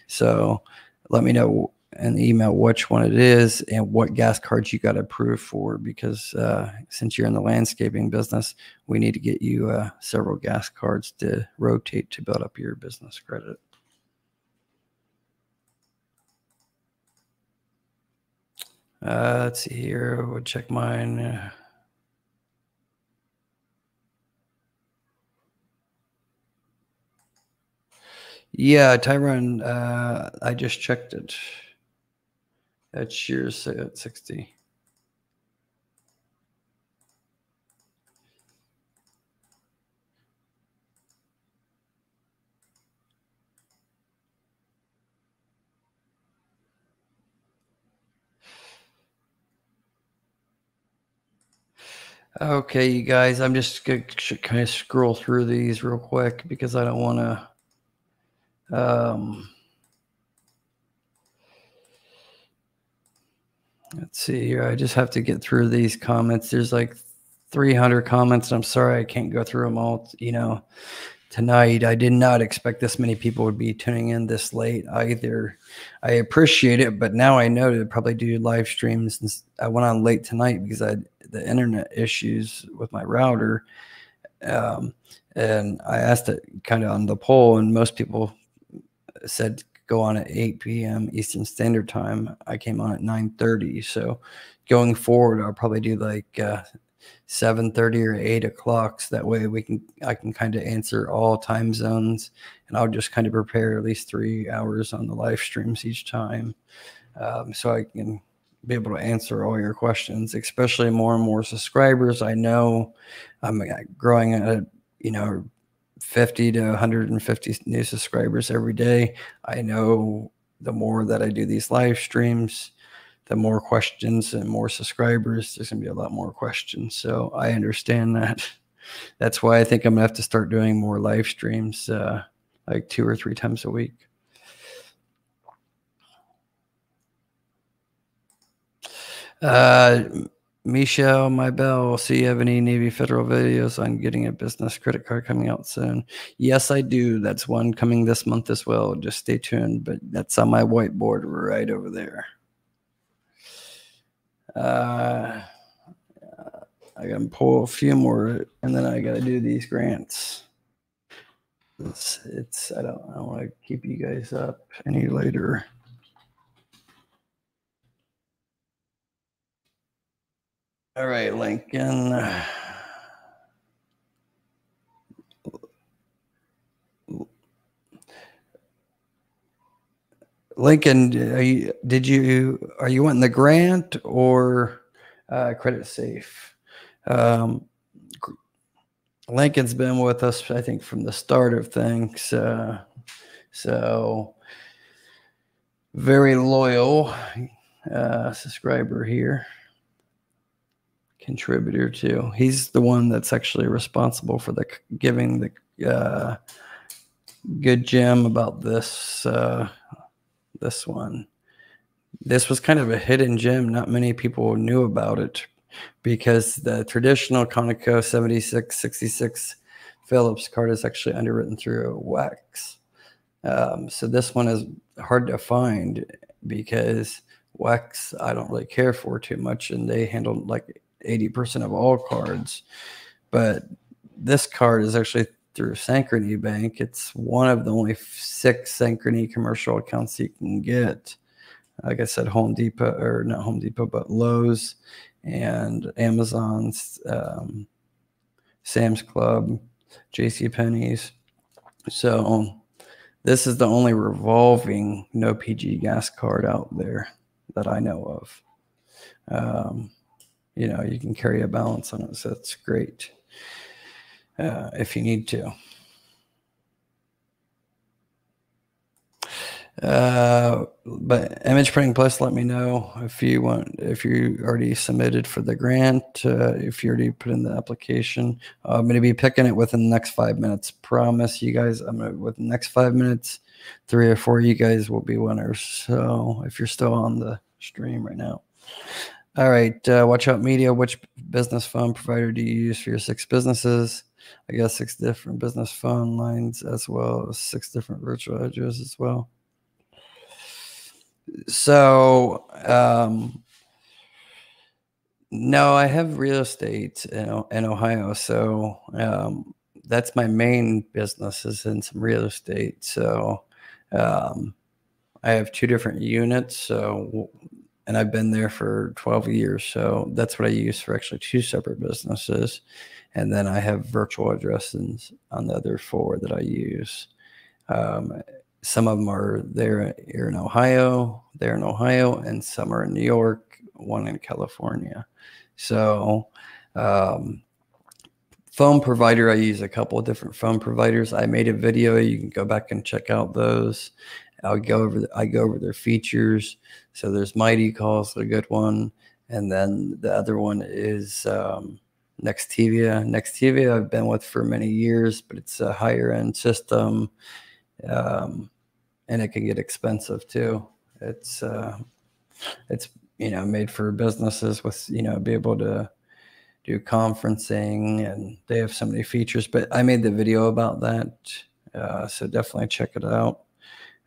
So let me know the email which one it is and what gas cards you got approved for because uh, since you're in the landscaping business, we need to get you uh, several gas cards to rotate to build up your business credit. Uh, let's see here. We'll check mine. Yeah, Tyrone, uh, I just checked it. That's yours at 60. Okay, you guys, I'm just going to kind of scroll through these real quick because I don't want to. Um, let's see here. I just have to get through these comments. There's like 300 comments. I'm sorry I can't go through them all. You know, tonight. I did not expect this many people would be tuning in this late either. I appreciate it, but now I know to probably do live streams. I went on late tonight because I the internet issues with my router. Um, and I asked it kind of on the poll, and most people said go on at 8 p.m. Eastern Standard Time. I came on at 9:30. So going forward, I'll probably do like uh, 7:30 or 8 o'clock. So that way we can I can kind of answer all time zones, and I'll just kind of prepare at least three hours on the live streams each time, um, so I can be able to answer all your questions. Especially more and more subscribers. I know I'm uh, growing at you know 50 to 150 new subscribers every day. I know the more that I do these live streams the more questions and more subscribers, there's going to be a lot more questions. So I understand that. That's why I think I'm going to have to start doing more live streams, uh, like two or three times a week. Uh, Michelle, my bell. See, you have any Navy Federal videos on getting a business credit card coming out soon? Yes, I do. That's one coming this month as well. Just stay tuned. But that's on my whiteboard right over there. Uh, I gotta pull a few more, and then I gotta do these grants. It's, it's I don't, I don't want to keep you guys up any later. All right, Lincoln. Lincoln, are you, did you are you wanting the grant or uh, Creditsafe? Um, Lincoln's been with us, I think, from the start of things. Uh, so very loyal uh, subscriber here, contributor to. He's the one that's actually responsible for the giving the uh, good gem about this uh, this one. This was kind of a hidden gem. Not many people knew about it because the traditional Conoco 7666 Phillips card is actually underwritten through WEX. Um, so this one is hard to find because WEX I don't really care for too much, and they handle like 80% of all cards. But this card is actually through Synchrony Bank. It's one of the only six Synchrony commercial accounts you can get. Like I said, Home Depot, or not Home Depot, but Lowe's and Amazon's, um, Sam's Club, J.C. Penney's. So this is the only revolving no PG gas card out there that I know of. Um, you know, you can carry a balance on it, so that's great uh, if you need to. Uh, but image printing plus let me know if you want if you already submitted for the grant uh, if you already put in the application i'm going to be picking it within the next five minutes promise you guys i'm to within the next five minutes three or four you guys will be winners so if you're still on the stream right now all right uh, watch out media which business phone provider do you use for your six businesses i guess six different business phone lines as well as six different virtual addresses as well so, um, no, I have real estate in, in Ohio. So, um, that's my main business is in some real estate. So, um, I have two different units. So, and I've been there for 12 years. So that's what I use for actually two separate businesses. And then I have virtual addresses on the other four that I use. Um, some of them are there here in Ohio, there in Ohio, and some are in New York, one in California. So, um, phone provider, I use a couple of different phone providers. I made a video. You can go back and check out those. I'll go over. The, I go over their features. So there's MightyCall's, a good one, and then the other one is um, Nextiva. Nextiva I've been with for many years, but it's a higher end system. Um, and it can get expensive too. It's uh, it's you know made for businesses with you know be able to do conferencing and they have so many features. But I made the video about that, uh, so definitely check it out.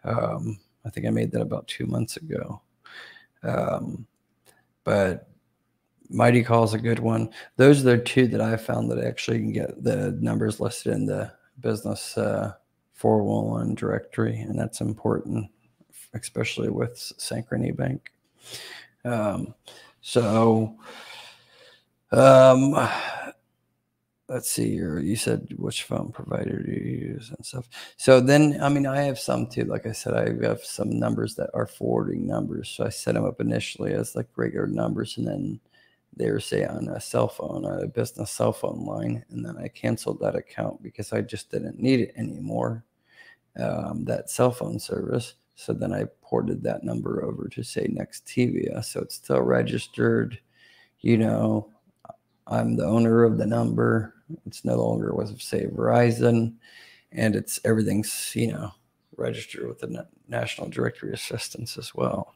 Um, I think I made that about two months ago. Um, but MightyCall is a good one. Those are the two that I found that actually can get the numbers listed in the business uh, 411 directory, and that's important, especially with Synchrony Bank. Um, so, um, let's see here. You said which phone provider do you use and stuff. So then, I mean, I have some too. Like I said, I have some numbers that are forwarding numbers. So I set them up initially as like regular numbers, and then they were say on a cell phone, a business cell phone line, and then I canceled that account because I just didn't need it anymore um, that cell phone service. So then I ported that number over to say Nextiva. So it's still registered. You know, I'm the owner of the number. It's no longer with say Verizon, and it's everything's you know registered with the National Directory Assistance as well.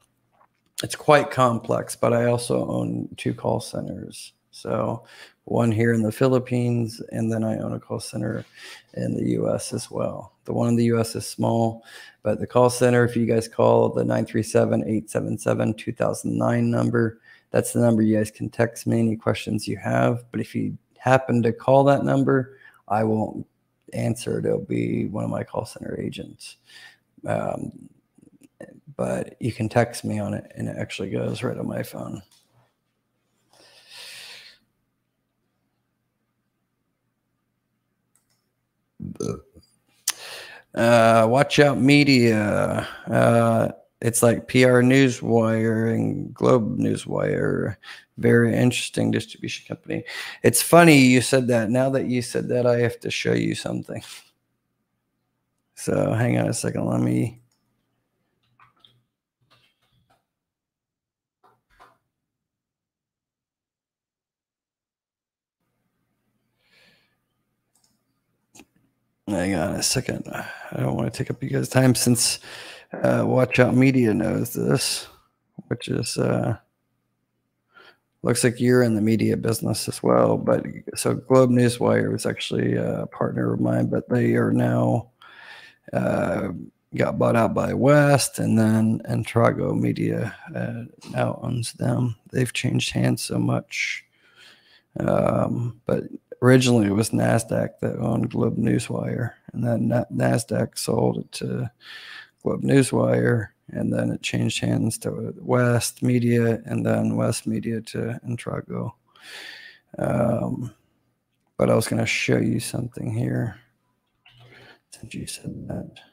It's quite complex, but I also own two call centers. So one here in the Philippines, and then I own a call center in the US as well. The one in the US is small, but the call center, if you guys call the 937 877 2009 number, that's the number you guys can text me any questions you have. But if you happen to call that number, I won't answer it. It'll be one of my call center agents. Um, but you can text me on it, and it actually goes right on my phone. Uh, watch out media. Uh, it's like PR Newswire and Globe Newswire. Very interesting distribution company. It's funny you said that. Now that you said that, I have to show you something. So hang on a second. Let me. Hang on a second. I don't want to take up you guys' time since uh, Watch Out Media knows this, which is uh, looks like you're in the media business as well. But so Globe Newswire was actually a partner of mine, but they are now uh, got bought out by West, and then Intrado Media uh, now owns them. They've changed hands so much. Um, but originally it was NASDAQ that owned Globe Newswire, and then NASDAQ sold it to Globe Newswire, and then it changed hands to West Media, and then West Media to Intrado. Um, but I was going to show you something here since you said that.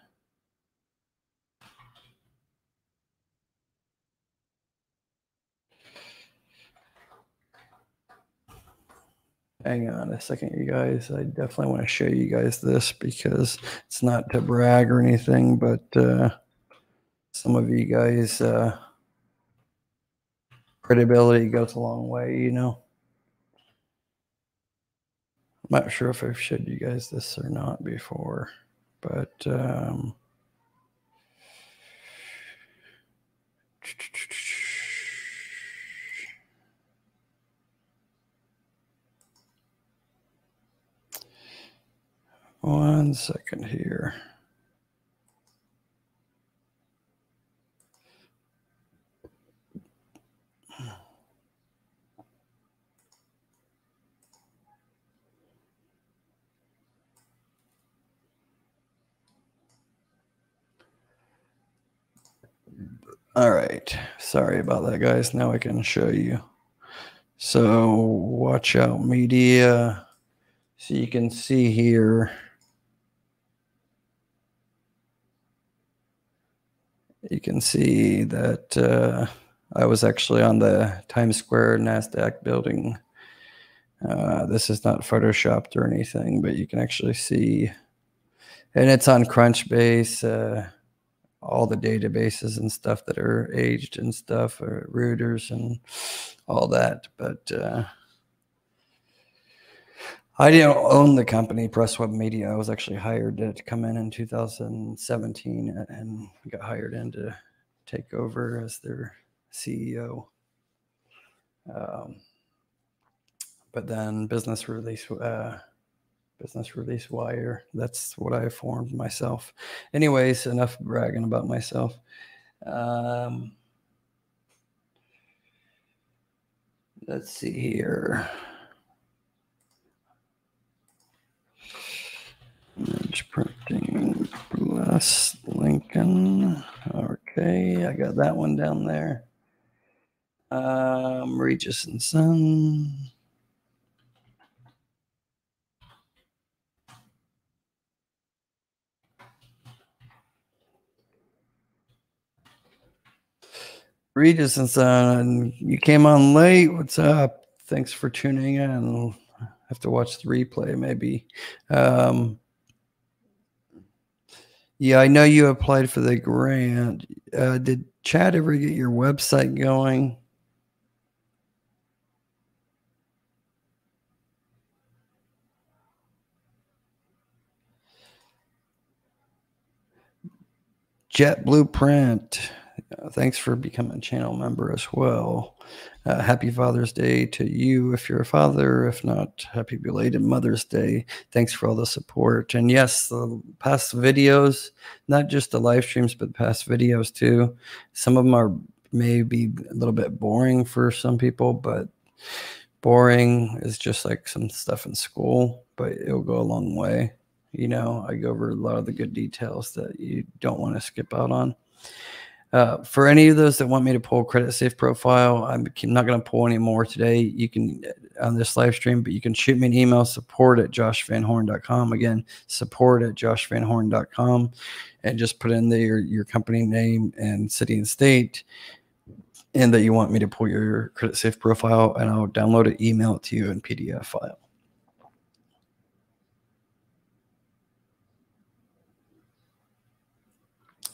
Hang on a second, you guys. I definitely want to show you guys this because it's not to brag or anything, but uh, some of you guys, uh, credibility goes a long way, you know. I'm not sure if I've showed you guys this or not before, but um, One second here. All right. Sorry about that, guys. Now I can show you. So watch out media. So you can see here. You can see that uh, I was actually on the Times Square NASDAQ building. Uh, this is not photoshopped or anything, but you can actually see, and it's on Crunchbase, uh, all the databases and stuff that are aged and stuff, or Reuters and all that. But uh, I didn't own the company, Pressweb Media. I was actually hired to, come in in 2017 and got hired in to take over as their CEO. Um, but then business release, uh, business release wire. That's what I formed myself. Anyways, enough bragging about myself. Um, let's see here. Printing plus Lincoln. Okay, I got that one down there. Um, Regis and Son. Regis and Son, you came on late. What's up? Thanks for tuning in. I have to watch the replay maybe. Um, yeah, I know you applied for the grant. Uh, did Chad ever get your website going? Jet Blueprint. Uh, thanks for becoming a channel member as well. Uh, happy Father's Day to you if you're a father. If not, happy belated Mother's Day. Thanks for all the support. And yes, the past videos, not just the live streams, but past videos too. Some of them are maybe a little bit boring for some people, but boring is just like some stuff in school, but it'll go a long way. You know, I go over a lot of the good details that you don't want to skip out on. Uh, for any of those that want me to pull Creditsafe profile, I'm not going to pull any more today. You can uh, on this live stream, but you can shoot me an email support at joshvanhorn.com. Again, support at joshvanhorn.com. and just put in there your company name and city and state and that you want me to pull your Creditsafe profile and I'll download it, email it to you in PDF file.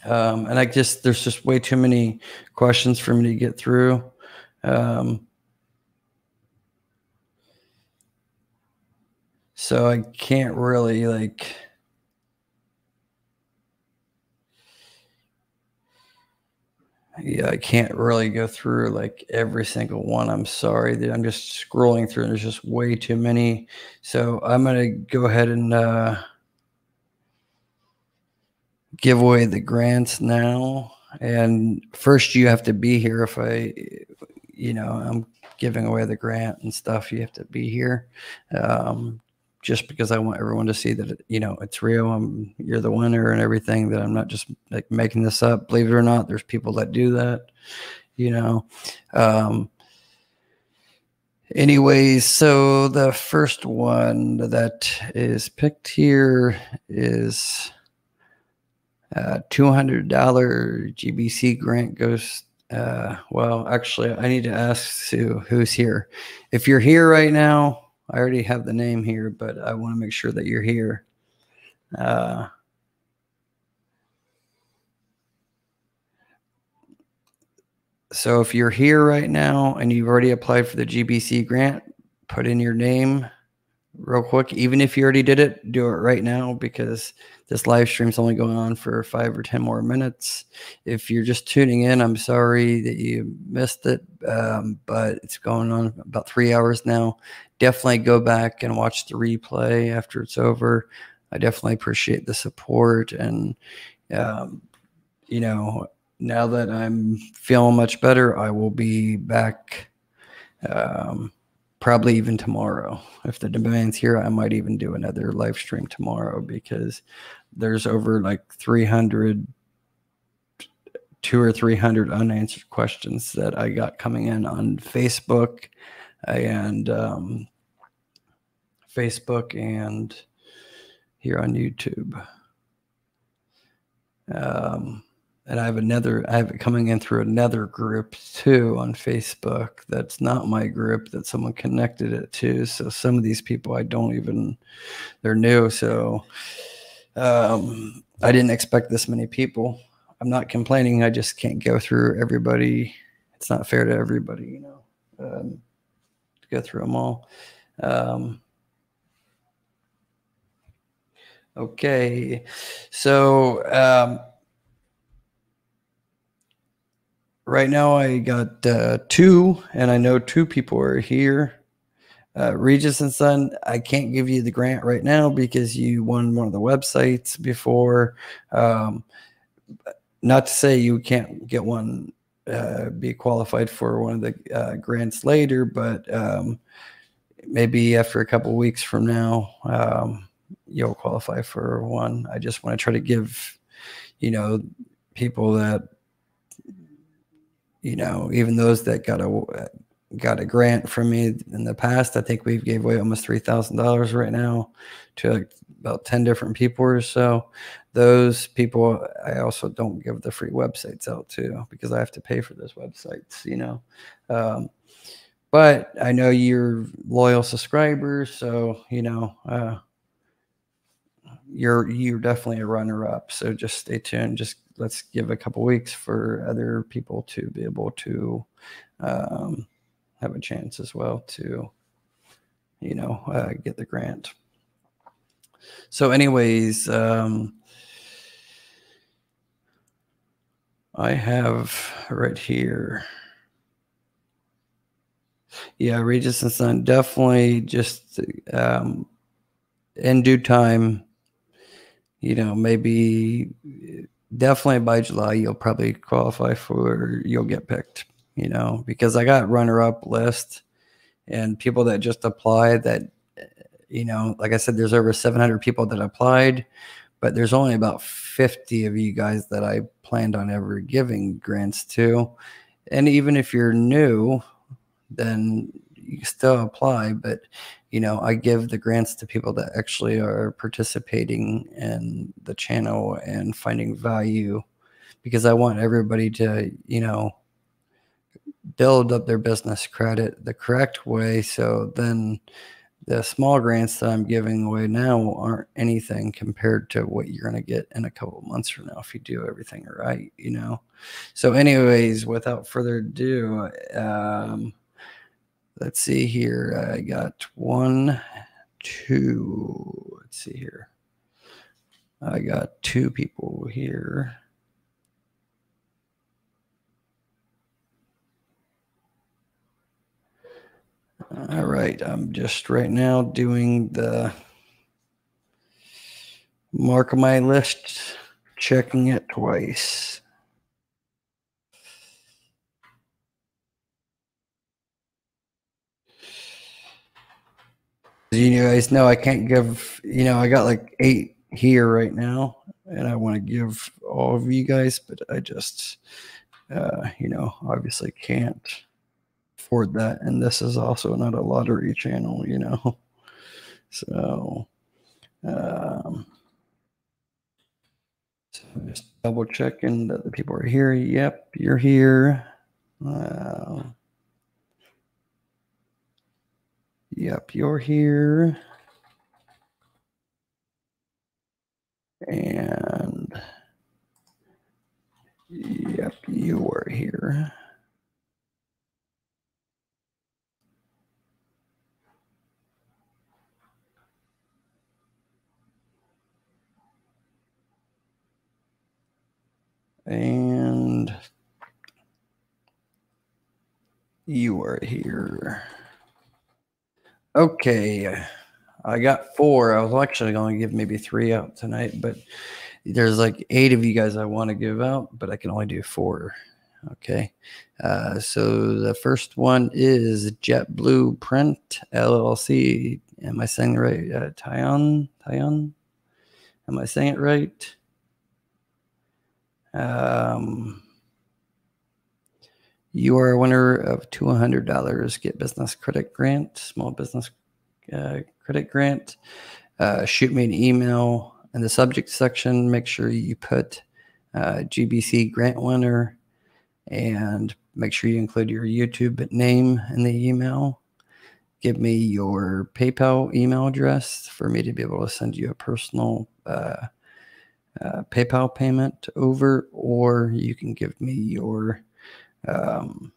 Um, and I just, there's just way too many questions for me to get through. Um, so I can't really like, yeah, I can't really go through like every single one. I'm sorry. That I'm just scrolling through and there's just way too many. So I'm going to go ahead and uh, give away the grants now. And first, you have to be here. If I, you know, I'm giving away the grant and stuff, you have to be here. Um, just because I want everyone to see that you know it's real. I'm you're the winner and everything. That I'm not just like making this up. Believe it or not, there's people that do that. You know. Um, anyways, so the first one that is picked here is uh, $200 GBC grant goes. Uh, well, actually, I need to ask Sue who's here. If you're here right now, I already have the name here, but I want to make sure that you're here. Uh, so if you're here right now and you've already applied for the GBC grant, put in your name real quick. Even if you already did it, do it right now because this live stream's only going on for five or 10 more minutes. If you're just tuning in, I'm sorry that you missed it, um, but it's going on about three hours now. Definitely go back and watch the replay after it's over. I definitely appreciate the support. And, um, you know, now that I'm feeling much better, I will be back. Um, probably even tomorrow. If the demand's here, I might even do another live stream tomorrow because there's over like 300, two or 300 unanswered questions that I got coming in on Facebook and um, Facebook and here on YouTube. Um, and I have another, I have it coming in through another group too on Facebook. That's not my group that someone connected it to. So some of these people I don't even, they're new. So um, I didn't expect this many people. I'm not complaining. I just can't go through everybody. It's not fair to everybody, you know, um, to go through them all. Um, okay. So, um, right now I got uh, two, and I know two people are here. Uh, Regis and Son, I can't give you the grant right now because you won one of the websites before. Um, not to say you can't get one, uh, be qualified for one of the uh, grants later, but um, maybe after a couple weeks from now, um, you'll qualify for one. I just want to try to give, you know, people that you know, even those that got a got a grant from me in the past, I think we've gave away almost three thousand dollars right now to like about ten different people or so. Those people, I also don't give the free websites out to because I have to pay for those websites, you know. Um, but I know you're loyal subscribers, so you know. Uh, you're you're definitely a runner up so just stay tuned just let's give a couple weeks for other people to be able to um, have a chance as well to, you know, uh, get the grant. So, anyways, um, I have right here. Yeah, Regis and Son definitely just um, in due time. You know, maybe definitely by July you'll probably qualify for you'll get picked, you know, because I got runner up list and people that just applied that you know, like I said there's over 700 people that applied, but there's only about 50 of you guys that I planned on ever giving grants to. And even if you're new, then you still apply, but you know, I give the grants to people that actually are participating in the channel and finding value because I want everybody to, you know, build up their business credit the correct way. So then the small grants that I'm giving away now aren't anything compared to what you're going to get in a couple months from now if you do everything right, you know. So, anyways, without further ado, um, let's see here. I got one, two. Let's see here. I got two people here. All right, I'm just right now doing the mark of my list, checking it twice. You guys know I can't give, you know, I got like eight here right now, and I want to give all of you guys, but I just, uh, you know, obviously can't afford that. And this is also not a lottery channel, you know. So, um, so just double checking that the people are here. Yep, you're here. Uh, yep, you're here. And yep, you are here. And you are here. Okay. I got four. I was actually going to give maybe three out tonight, but there's like eight of you guys I want to give out, but I can only do four. Okay. Uh, so the first one is JetBlue Print LLC. Am I saying the right? Uh, Tyon? Tyon? Am I saying it right? Um, you are a winner of $200 Get Business Credit Grant, Small Business uh, Credit Grant. Uh, shoot me an email in the subject section. Make sure you put uh, GBC Grant Winner and make sure you include your YouTube name in the email. Give me your PayPal email address for me to be able to send you a personal uh, PayPal payment over, or you can give me your um,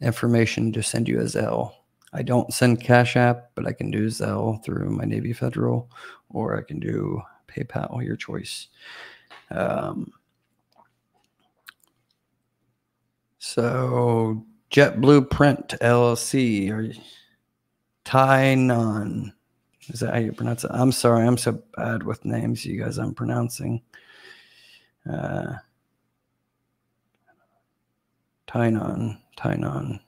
information to send you a Zelle. I don't send Cash App, but I can do Zelle through my Navy Federal, or I can do PayPal, your choice. Um, so JetBlue Print LLC or Tainan. Is that how you pronounce it? I'm sorry, I'm so bad with names, you guys. I'm pronouncing. Uh, Tynon, Tainan.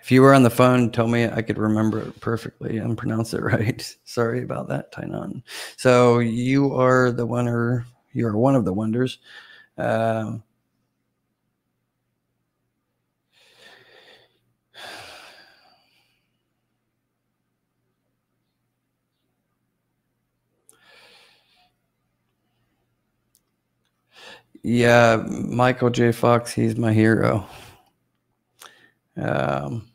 If you were on the phone, tell me I could remember it perfectly and pronounce it right. Sorry about that, Tynon. So you are the winner. You are one of the wonders. Um, Yeah, Michael J. Fox, he's my hero. Um,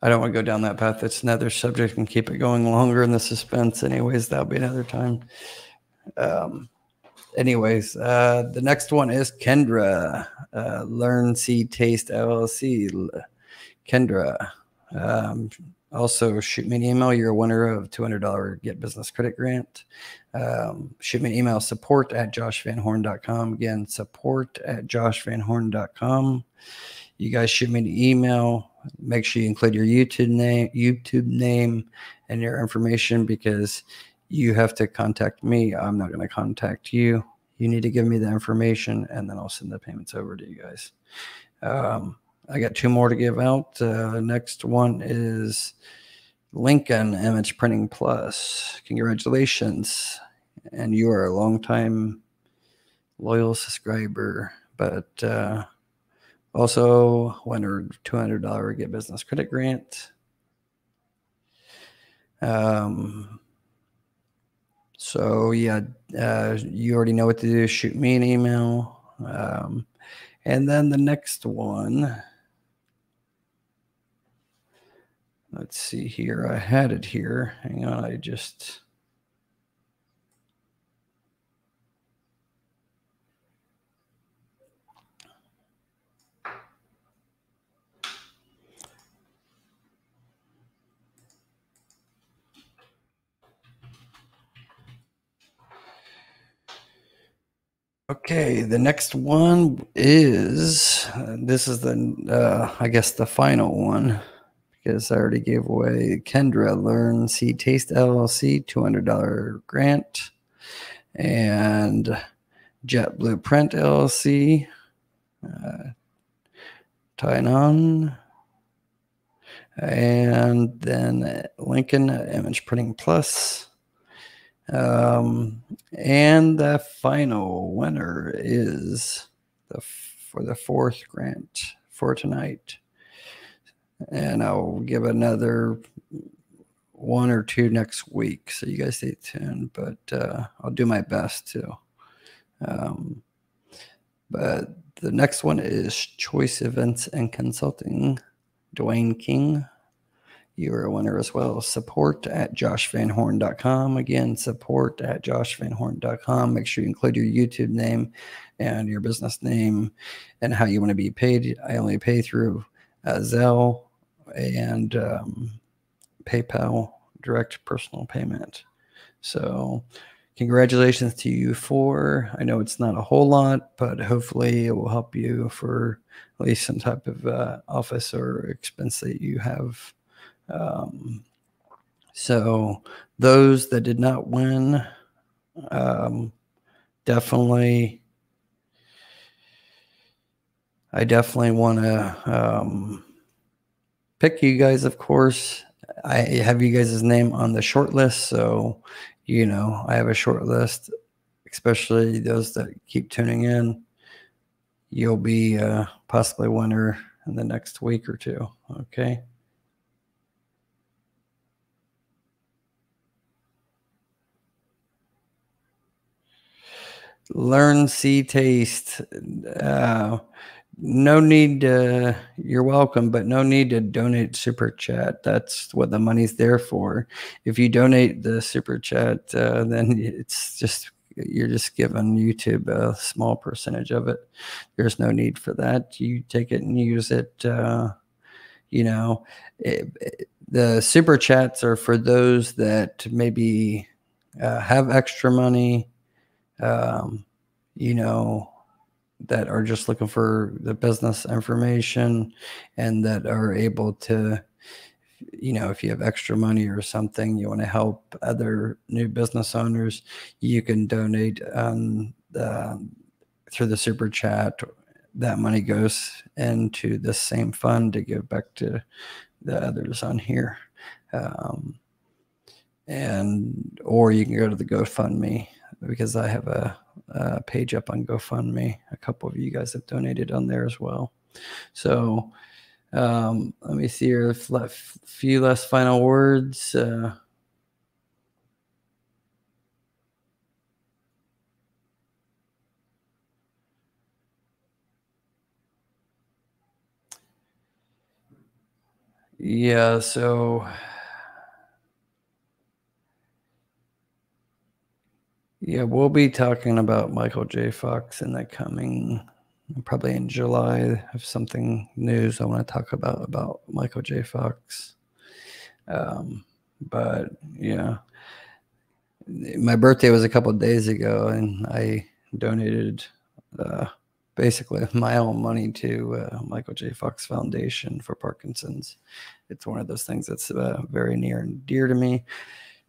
I don't want to go down that path. It's another subject and keep it going longer in the suspense. Anyways, that'll be another time. Um, anyways, uh, the next one is Kendra, uh, Learn, See, Taste LLC. Kendra, um, also, shoot me an email. You're a winner of $200 Get Business Credit Grant. Um, shoot me an email support at joshvanhorn.com. Again, support at joshvanhorn.com. You guys shoot me an email. Make sure you include your YouTube name, YouTube name, and your information because you have to contact me. I'm not going to contact you. You need to give me the information, and then I'll send the payments over to you guys. Um, I got two more to give out. Uh, next one is Lincoln Image Printing Plus. Congratulations. And you are a long time loyal subscriber. But uh, Also, winner $200 Get Business Credit Grant. Um, so yeah, uh, you already know what to do. Shoot me an email. Um, and then the next one. Let's see here. I had it here. Hang on. I just. Okay, the next one is uh, this is the uh, I guess the final one because I already gave away Kendra Learn See Taste LLC $200 grant and Jet Blueprint LLC, uh, Tainan, and then Lincoln Image Printing Plus. Um, and the final winner is the for the fourth grant for tonight. And I'll give another one or two next week. So you guys stay tuned, but uh, I'll do my best to. Um, but the next one is Choice Events and Consulting, Dwayne King you're a winner as well. Support at joshvanhorn.com. Again, support at joshvanhorn.com. Make sure you include your YouTube name and your business name and how you want to be paid. I only pay through uh, Zelle and um, PayPal, direct personal payment. So, congratulations to you for. I know it's not a whole lot, but hopefully it will help you for at least some type of uh, office or expense that you have um, so those that did not win, um, definitely, I definitely want to um, pick you guys. Of course, I have you guys' name on the short list, so you know I have a short list, especially those that keep tuning in. You'll be uh, possibly winner in the next week or two. Okay. learn, see, taste. Uh, no need to, you're welcome, but no need to donate super chat. That's what the money's there for. If you donate the super chat, uh, then it's just, you're just giving YouTube a small percentage of it. There's no need for that. You take it and use it. Uh, you know, it, it, the super chats are for those that maybe uh, have extra money um, you know, that are just looking for the business information and that are able to, you know, if you have extra money or something, you want to help other new business owners, you can donate um, through the super chat. That money goes into the same fund to give back to the others on here. Um, and or you can go to the GoFundMe because I have a, a, page up on GoFundMe. A couple of you guys have donated on there as well. So um, let me see here. A few less final words. Uh, yeah, so Yeah, we'll be talking about Michael J. Fox in the coming, probably in July. Have something news I want to talk about about Michael J. Fox. Um, but yeah, my birthday was a couple days ago, and I donated uh, basically my own money to uh, Michael J. Fox Foundation for Parkinson's. It's one of those things that's uh, very near and dear to me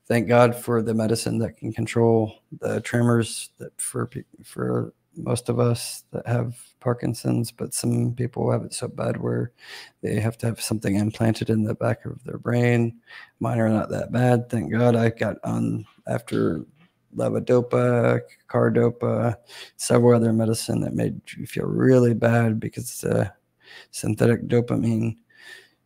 thank God for the medicine that can control the tremors that for for most of us that have Parkinson's, but some people have it so bad where they have to have something implanted in the back of their brain. Mine are not that bad. Thank God I got on after levodopa, carbidopa, several other medicine that made you feel really bad because uh, synthetic dopamine.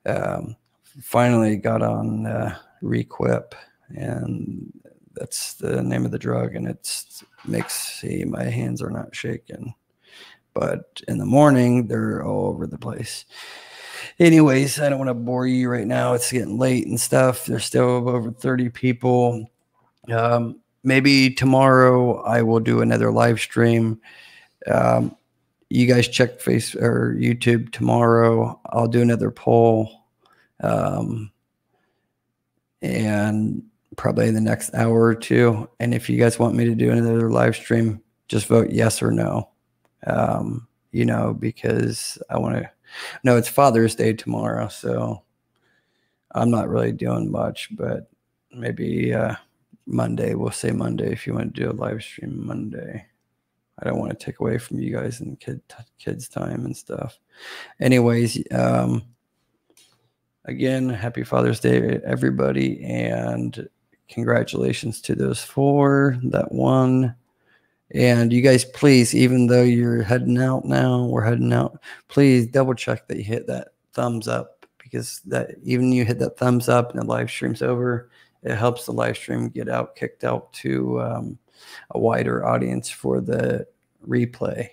Um, finally got on uh, Requip, and that's the name of the drug, and it's makes see my hands are not shaking, but in the morning they're all over the place. Anyways, I don't want to bore you right now. It's getting late and stuff. There's still over 30 people. Um, maybe tomorrow I will do another live stream. Um, you guys check face or YouTube tomorrow. I'll do another poll. Um, and probably in the next hour or two. And if you guys want me to do another live stream, just vote yes or no. Um, you know, because I want to no, it's Father's Day tomorrow, so I'm not really doing much, but maybe uh Monday, we'll say Monday if you want to do a live stream Monday. I don't want to take away from you guys and kid kids time and stuff. Anyways, um again, happy Father's Day, everybody, and congratulations to those four that won. And you guys, please, even though you're heading out now, we're heading out, please double check that you hit that thumbs up because that even you hit that thumbs up and the live stream's over, it helps the live stream get out, kicked out to um, a wider audience for the replay.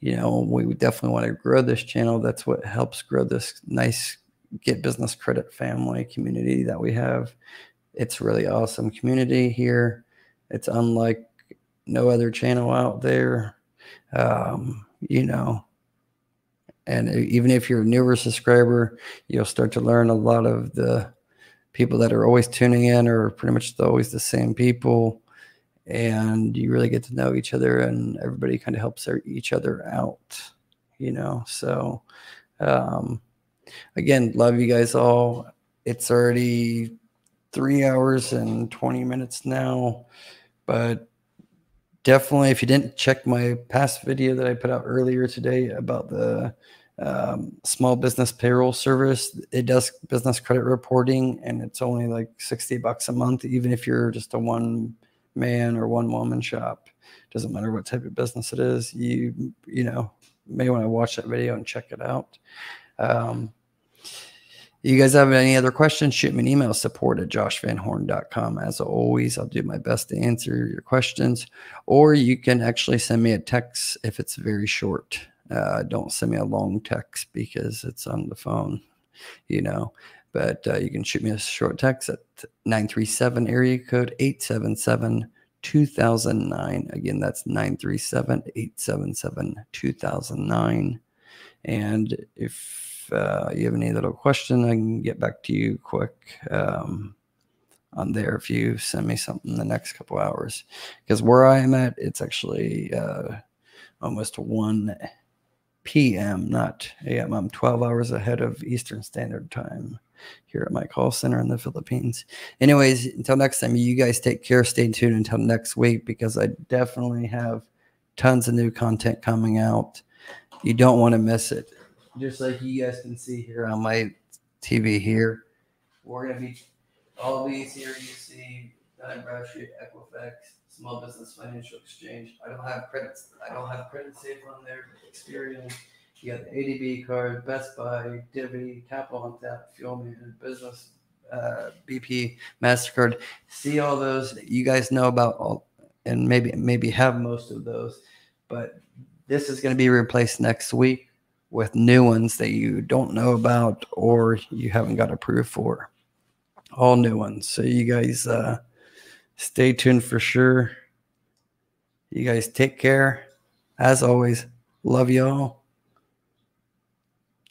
You know, we definitely want to grow this channel. That's what helps grow this nice get business credit family community that we have. It's really awesome community here. It's unlike no other channel out there. Um, you know, and even if you're a newer subscriber, you'll start to learn a lot of the people that are always tuning in are pretty much always the same people. And you really get to know each other, and everybody kind of helps each other out, you know. So, um, again, love you guys all. It's already three hours and 20 minutes now, but definitely if you didn't check my past video that I put out earlier today about the um, small business payroll service, it does business credit reporting and it's only like 60 bucks a month, even if you're just a one man or one woman shop. Doesn't matter what type of business it is. You, you know, may want to watch that video and check it out. Um, you guys have any other questions, shoot me an email support at joshvanhorn.com. As always, I'll do my best to answer your questions, or you can actually send me a text if it's very short. Uh, don't send me a long text because it's on the phone, you know. But uh, you can shoot me a short text at 937 area code 877 2009. Again, that's 937 877 2009. And if uh, you have any little question, I can get back to you quick um, on there if you send me something in the next couple hours. Because where I am at, it's actually uh, almost 1 p.m., not a.m. I'm 12 hours ahead of Eastern Standard Time here at my call center in the Philippines. Anyways, until next time, you guys take care. Stay tuned until next week because I definitely have tons of new content coming out. You don't want to miss it just like you guys can see here on my TV here. We're gonna be all these here. You see Dun Bradstreet, Equifax, Small Business Financial Exchange. I don't have credits. I don't have Creditsafe on there. Experian. You got the ADB card, Best Buy, Divvy, Capital on Tap, Fuelman, Business, uh, BP, Mastercard. See all those. You guys know about all, and maybe maybe have most of those, but this is going to be replaced next week with new ones that you don't know about or you haven't got approved for. All new ones. So you guys uh, stay tuned for sure. You guys take care. As always, love y'all.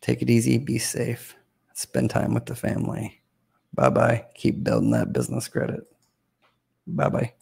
Take it easy. Be safe. Spend time with the family. Bye bye. Keep building that business credit. Bye bye.